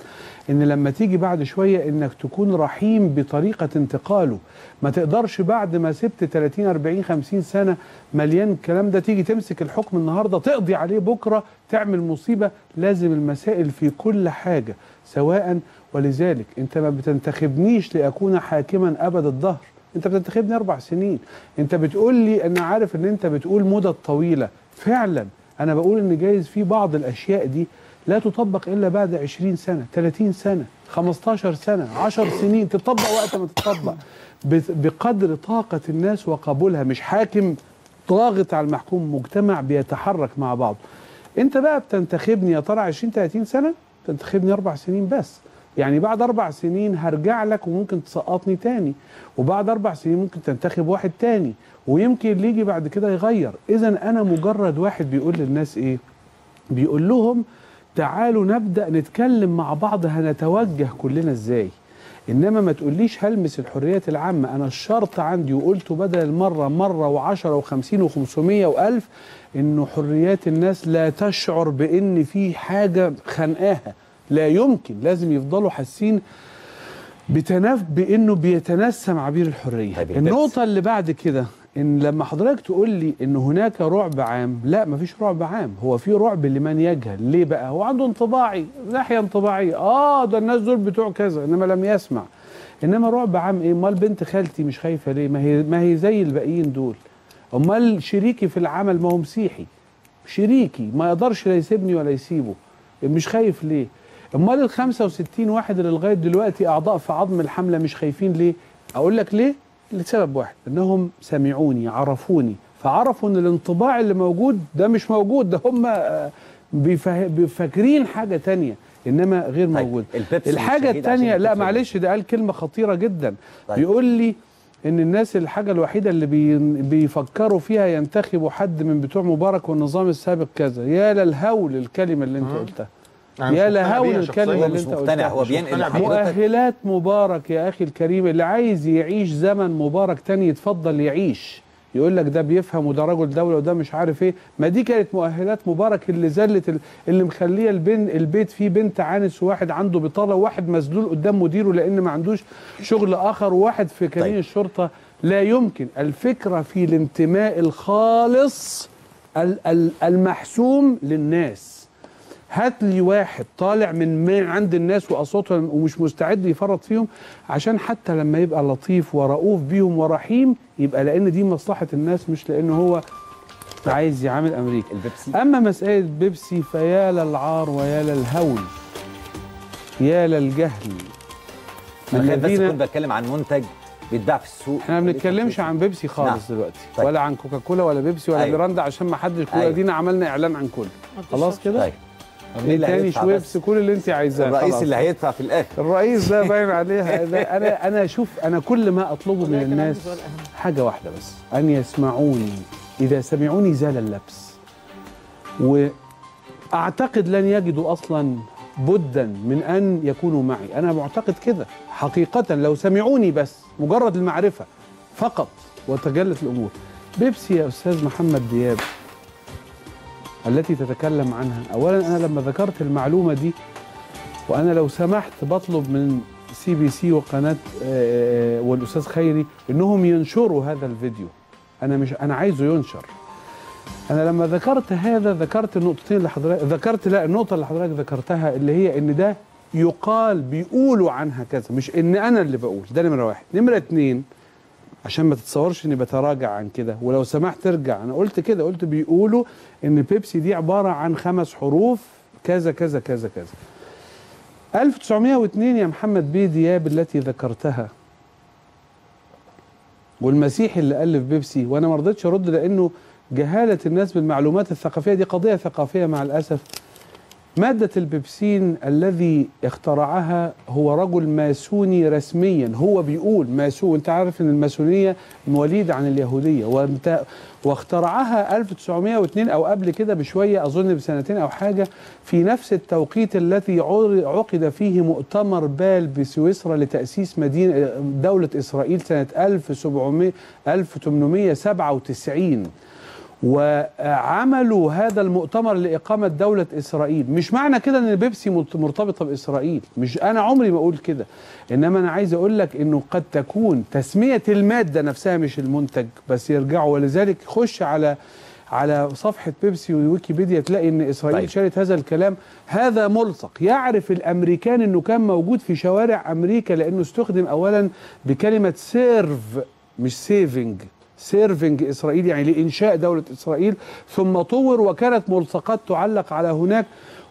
إن لما تيجي بعد شوية إنك تكون رحيم بطريقة انتقاله. ما تقدرش بعد ما سبت 30 40 50 سنة مليان الكلام ده تيجي تمسك الحكم النهارده تقضي عليه بكرة تعمل مصيبة لازم المسائل في كل حاجة سواء ولذلك أنت ما بتنتخبنيش لأكون حاكما أبد الدهر. انت بتنتخبني أربع سنين. انت بتقول لي أنا عارف ان انت بتقول مدة طويلة. فعلا أنا بقول ان جايز في بعض الاشياء دي لا تطبق الا بعد 20 سنة 30 سنة 15 سنة 10 سنين تطبق وقت ما تطبق بقدر طاقة الناس وقبولها. مش حاكم ضاغط على المحكوم مجتمع بيتحرك مع بعض. انت بقى بتنتخبني يا ترى 20 30 سنة؟ تنتخبني أربع سنين بس. يعني بعد أربع سنين هرجع لك وممكن تسقطني تاني وبعد أربع سنين ممكن تنتخب واحد تاني ويمكن اللي يجي بعد كده يغير. اذا أنا مجرد واحد بيقول للناس إيه؟ بيقول لهم تعالوا نبدأ نتكلم مع بعض هنتوجه كلنا إزاي؟ إنما ما تقوليش هلمس الحريات العامة. أنا الشرط عندي وقلته بدل المره مرة وعشرة وخمسين وخمسمية وألف إنه حريات الناس لا تشعر بإن في حاجة خانقاها لا يمكن لازم يفضلوا حاسين بتنف بإنه بيتنسم عبير الحرية. طيب، النقطة اللي بعد كده إن لما حضرتك تقول لي إن هناك رعب عام لا مفيش رعب عام. هو في رعب لمن يجهل. ليه بقى؟ هو عنده انطباعي ناحية انطباعية. آه ده الناس دول بتوع كذا إنما لم يسمع. إنما رعب عام إيه؟ أمال بنت خالتي مش خايفة ليه؟ ما هي ما هي زي الباقيين دول. أمال شريكي في العمل ما هو مسيحي. شريكي ما يقدرش لا يسيبني ولا يسيبه. مش خايف ليه؟ امال ال 65 واحد اللي لغاية دلوقتي أعضاء في عظم الحملة مش خايفين ليه؟ أقول لك ليه؟ لسبب واحد إنهم سمعوني عرفوني فعرفوا إن الانطباع اللي موجود ده مش موجود ده هم آه، بيفكرين حاجة تانية إنما غير طيب، موجود. الحاجة التانية لا معلش ده قال كلمة خطيرة جدا. طيب. بيقول لي إن الناس الحاجة الوحيدة اللي بي بيفكروا فيها ينتخبوا حد من بتوع مبارك والنظام السابق كذا. يا للهول الكلمة اللي أنت قلتها. يا لهول الكلمة. اللي مش أنت مقتنع. قلتها. هو بينقل مؤهلات مبارك يا أخي الكريم. اللي عايز يعيش زمن مبارك تاني يتفضل يعيش. يقول لك ده بيفهم وده رجل دولة وده مش عارف إيه. ما دي كانت مؤهلات مبارك اللي زلت ال- اللي مخلية البن البيت فيه بنت عانس وواحد عنده بطالة وواحد مسدول قدام مديره لأن ما عندوش شغل آخر وواحد في كمين طيب. الشرطة. لا يمكن. الفكرة في الانتماء الخالص ال- ال- المحسوم للناس. هات لي واحد طالع من من عند الناس واصواتهم ومش مستعد يفرط فيهم عشان حتى لما يبقى لطيف ورؤوف بيهم ورحيم يبقى لأن دي مصلحة الناس مش لأن هو عايز يعامل أمريكا البيبسي أما مسألة بيبسي فيا للعار ويا للهول يا للجهل أنا بس أكون بتكلم عن منتج بيتباع في السوق إحنا ما بنتكلمش عن بيبسي خالص نعم. دلوقتي طيب. ولا عن كوكاكولا ولا بيبسي ولا أيوة. ميراندا عشان ما حدش كل أيوة. أدينا عملنا إعلان عن كل خلاص كده طيب طب مين إيه اللي تاني هيدفع شويبس بس؟ كل اللي انت عايزاه الرئيس خلاص. اللي هيدفع في الآخر. الرئيس ده (laughs) باين عليها ده أنا أنا شوف أنا كل ما أطلبه من الناس. حاجة واحدة بس. أن يسمعوني. إذا سمعوني زال اللبس. وأعتقد لن يجدوا أصلا بدا من أن يكونوا معي. أنا معتقد كده. حقيقه لو سمعوني بس مجرد المعرفة فقط وتجلت الأمور. بيبسي يا أستاذ محمد دياب. التي تتكلم عنها. اولا أنا لما ذكرت المعلومة دي وأنا لو سمحت بطلب من سي بي سي وقناة آه، والأستاذ خيري إنهم ينشروا هذا الفيديو. أنا مش أنا عايزه ينشر. أنا لما ذكرت هذا ذكرت النقطتين اللي حضرتك ذكرت لا النقطة اللي حضرتك ذكرتها اللي هي إن ده يقال بيقولوا عنها كذا مش إن أنا اللي بقول. ده نمرة واحد. نمرة اتنين عشان ما تتصورش إني بتراجع عن كده. ولو سمحت ارجع. أنا قلت كده قلت بيقولوا إن بيبسي دي عبارة عن خمس حروف كذا كذا كذا كذا. 1902 يا محمد بيه دياب التي ذكرتها. والمسيحي اللي ألف بيبسي. وأنا ما رضيتش أرد لأنه جهالة الناس بالمعلومات الثقافية دي. قضية ثقافية مع الأسف. مادة البيبسين الذي اخترعها هو رجل ماسوني رسميا. هو بيقول ماسون أنت عارف إن الماسونية مواليد عن اليهودية. وانت واخترعها 1902 أو قبل كده بشوية أظن بسنتين أو حاجة في نفس التوقيت الذي عقد فيه مؤتمر بال بسويسرا لتأسيس مدينة دولة إسرائيل سنة 1700 1897 وعملوا هذا المؤتمر لإقامة دولة إسرائيل. مش معنى كده أن بيبسي مرت- مرتبطة بإسرائيل. مش أنا عمري ما أقول كده. إنما أنا عايز أقول لك أنه قد تكون تسمية المادة نفسها مش المنتج بس يرجعوا. ولذلك خش على على صفحة بيبسي وويكيبيديا تلاقي إن إسرائيل طيب. طيب. شالت هذا الكلام. هذا ملصق. يعرف الأمريكان إنه كان موجود في شوارع أمريكا لأنه استخدم اولا بكلمة serve مش saving serving اسرائيل يعني لإنشاء دولة إسرائيل ثم طور وكانت ملصقات تعلق على هناك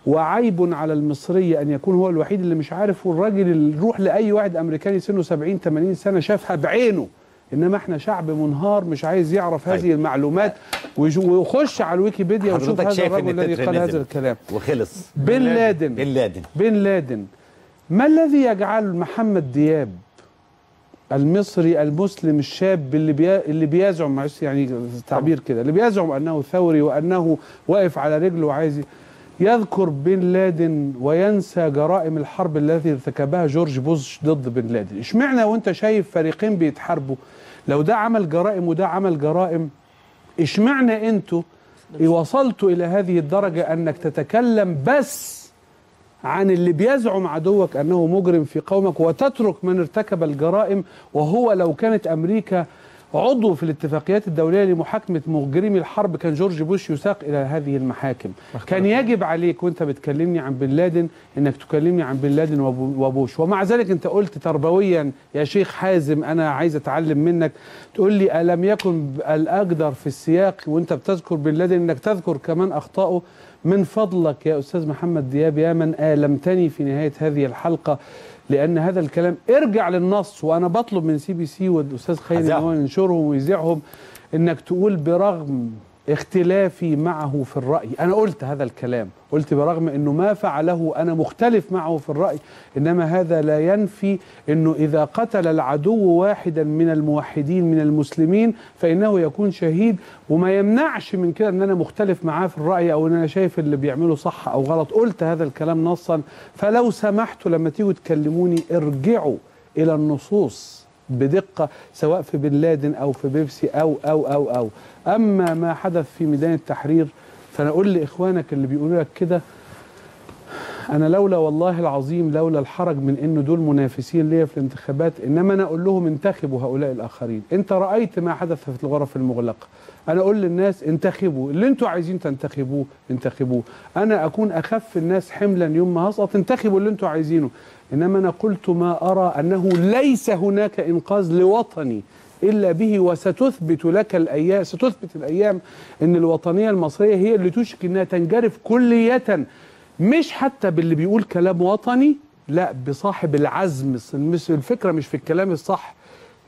وعيب على المصري أن يكون هو الوحيد اللي مش عارف والراجل اللي يروح لأي واحد أمريكاني سنه 70 80 سنة شافها بعينه. إنما إحنا شعب منهار مش عايز يعرف هذه المعلومات ويج- ويخش على الويكيبيديا ويشوف هذا الرجل الذي قال هذا الكلام. وخلص. بن لادن. بن لادن. بن لادن. ما الذي يجعل محمد دياب المصري المسلم الشاب اللي بي... اللي بيزعم يعني تعبير كده اللي بيزعم أنه ثوري وأنه واقف على رجله وعايز يذكر بن لادن وينسى جرائم الحرب التي ارتكبها جورج بوش ضد بن لادن. اشمعنى وأنت شايف فريقين بيتحاربوا؟ لو ده عمل جرائم وده عمل جرائم اشمعنى أنتوا وصلتوا إلى هذه الدرجة أنك تتكلم بس عن اللي بيزعم عدوك أنه مجرم في قومك وتترك من ارتكب الجرائم وهو لو كانت أمريكا عضو في الاتفاقيات الدولية لمحاكمة مجرمي الحرب كان جورج بوش يساق إلى هذه المحاكم. كان يجب عليك وأنت بتكلمني عن بن لادن إنك تكلمني عن بن لادن وبو- وبوش. ومع ذلك أنت قلت تربويا يا شيخ حازم أنا عايز أتعلم منك. تقول لي ألم يكن الأقدر في السياق وأنت بتذكر بن لادن؟ إنك تذكر كمان اخطائه من فضلك يا أستاذ محمد دياب يا من آلمتني في نهاية هذه الحلقة لأن هذا الكلام ارجع للنص وأنا بطلب من سي بي سي والأستاذ خيري أذاعهم. هو ينشرهم ويذيعهم إنك تقول برغم اختلافي معه في الرأي. أنا قلت هذا الكلام قلت برغم إنه ما فعله أنا مختلف معه في الرأي إنما هذا لا ينفي إنه إذا قتل العدو واحدا من الموحدين من المسلمين فإنه يكون شهيد. وما يمنعش من كده إن أنا مختلف معاه في الرأي أو إن أنا شايف اللي بيعمله صح أو غلط. قلت هذا الكلام نصا. فلو سمحتوا لما تيجوا تكلموني ارجعوا إلى النصوص بدقة سواء في بن لادن أو في بيبسي أو أو أو أو. أما ما حدث في ميدان التحرير فأنا أقول لإخوانك اللي بيقولوا لك كده أنا لولا والله العظيم لولا الحرج من إنه دول منافسين ليا في الانتخابات إنما أنا أقول لهم انتخبوا هؤلاء الآخرين. أنت رأيت ما حدث في الغرف المغلقة. أنا أقول للناس انتخبوا. اللي أنتوا عايزين تنتخبوه انتخبوه. أنا أكون أخف الناس حملا يوم ما هسقط انتخبوا اللي أنتوا عايزينه. إنما أنا قلت ما أرى أنه ليس هناك إنقاذ لوطني. إلا به وستثبت لك الأيام ستثبت الأيام إن الوطنية المصرية هي اللي تشك إنها تنجرف كلية مش حتى باللي بيقول كلام وطني لا بصاحب العزم الفكرة مش في الكلام الصح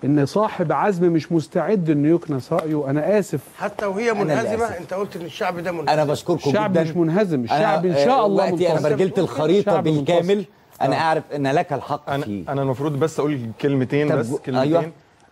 إن صاحب عزم مش مستعد إنه يكنس رأيه أنا آسف حتى وهي أنا منهزمة. أنت قلت إن الشعب ده منهزم أنا بشكركم الشعب جدا مش منهزم الشعب إن أنا- شاء الله دلوقتي أنا منتصر. برجلت الخريطة بالكامل منتصر. أنا آه. أعرف إن لك الحق أنا فيه أنا المفروض بس أقول كلمتين بس و- كلمتين أيوة.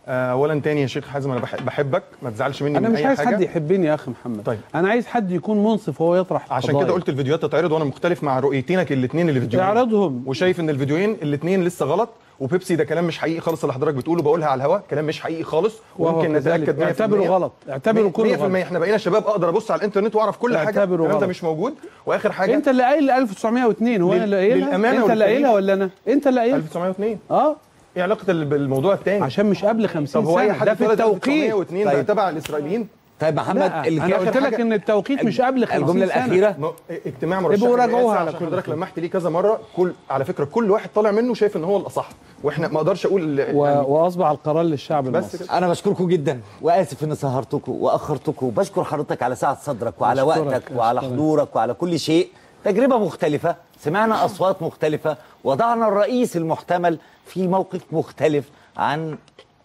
آه، اولا تاني يا شيخ حازم أنا بح- بحبك ما تزعلش مني أنا من مش أي عايز حاجة. حد يحبني يا أخي محمد. طيب. أنا عايز حد يكون منصف وهو يطرح عشان. كده قلت الفيديوهات تتعرض وأنا مختلف مع رؤيتينك الاثنين اللي فيديوهين اعرضهم. وشايف إن الفيديوهين الاثنين لسه غلط وبيبسي ده كلام مش حقيقي خالص اللي حضرتك بتقوله بقولها على الهواء كلام مش حقيقي خالص وممكن. نتأكد 100% اعتبره غلط. اعتبره كله 100% غلط. إحنا بقينا شباب أقدر أبص على الإنترنت وأعرف كل حاجة. اعتبره الكلام ده غلط. مش موجود؟ وآخر حاجة؟ أنت اللي قايل 1902 هو أنا لل- اللي قايلها؟ أنت اللي. قايلها ولا أنا؟ أنت اللي قايلها. 1902 آه. إيه علاقة ال- بالموضوع الثاني عشان مش قبل 50 طب هو سنة. ده في التوقيت. 1902 ده طيب. تبع الإسرائيليين؟ طيب محمد لا. اللي أنا قلت لك إن التوقيت مش قبل 50 الجملة سنة. الأخيرة. م- اجتماع مرشحين ابقوا راجعوها على حضرتك. لمحت ليه كذا مرة كل على فكرة كل واحد طالع منه شايف إن هو الأصح. وإحنا ما أقدرش أقول و... يعني وأصبح القرار للشعب بس المصري. كده. أنا بشكركم جدا. وآسف ان سهرتكم واخرتكم بشكر حضرتك على سعه صدرك وعلى وقتك وعلى. حضورك وعلى كل شيء. تجربة مختلفة. سمعنا أصوات مختلفة. وضعنا الرئيس المحتمل في موقف مختلف عن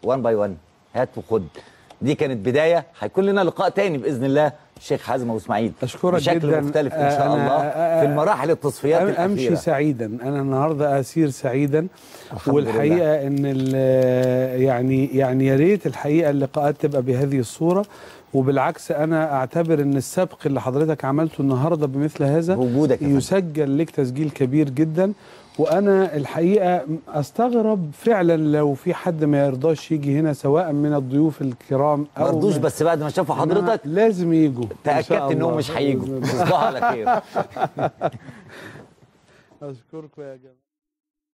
1 باي 1 هات وخد. دي كانت بداية. هيكون لنا لقاء تاني بإذن الله. الشيخ حازم أبو إسماعيل. أشكرك بشكل جداً. مختلف إن شاء أنا- الله أ- في المراحل التصفيات أم- أمشي الأخيرة. سعيدا. أنا النهارده أسير سعيدا. والحقيقة إن ال- يعني يعني يا ريت الحقيقة اللقاءات تبقى بهذه الصورة. وبالعكس أنا أعتبر إن السبق اللي حضرتك عملته النهارده بمثل هذا فندم. يسجل لك تسجيل كبير جدا. وأنا الحقيقة أستغرب فعلا لو في حد ما يرضاش يجي هنا سواء من الضيوف الكرام أو مرضوش بس بعد ما شافوا حضرتك لازم يجوا. تأكدت إنهم. مش هيجوا. (laughs) تصبحوا على خير. أشكركم يا جماعة.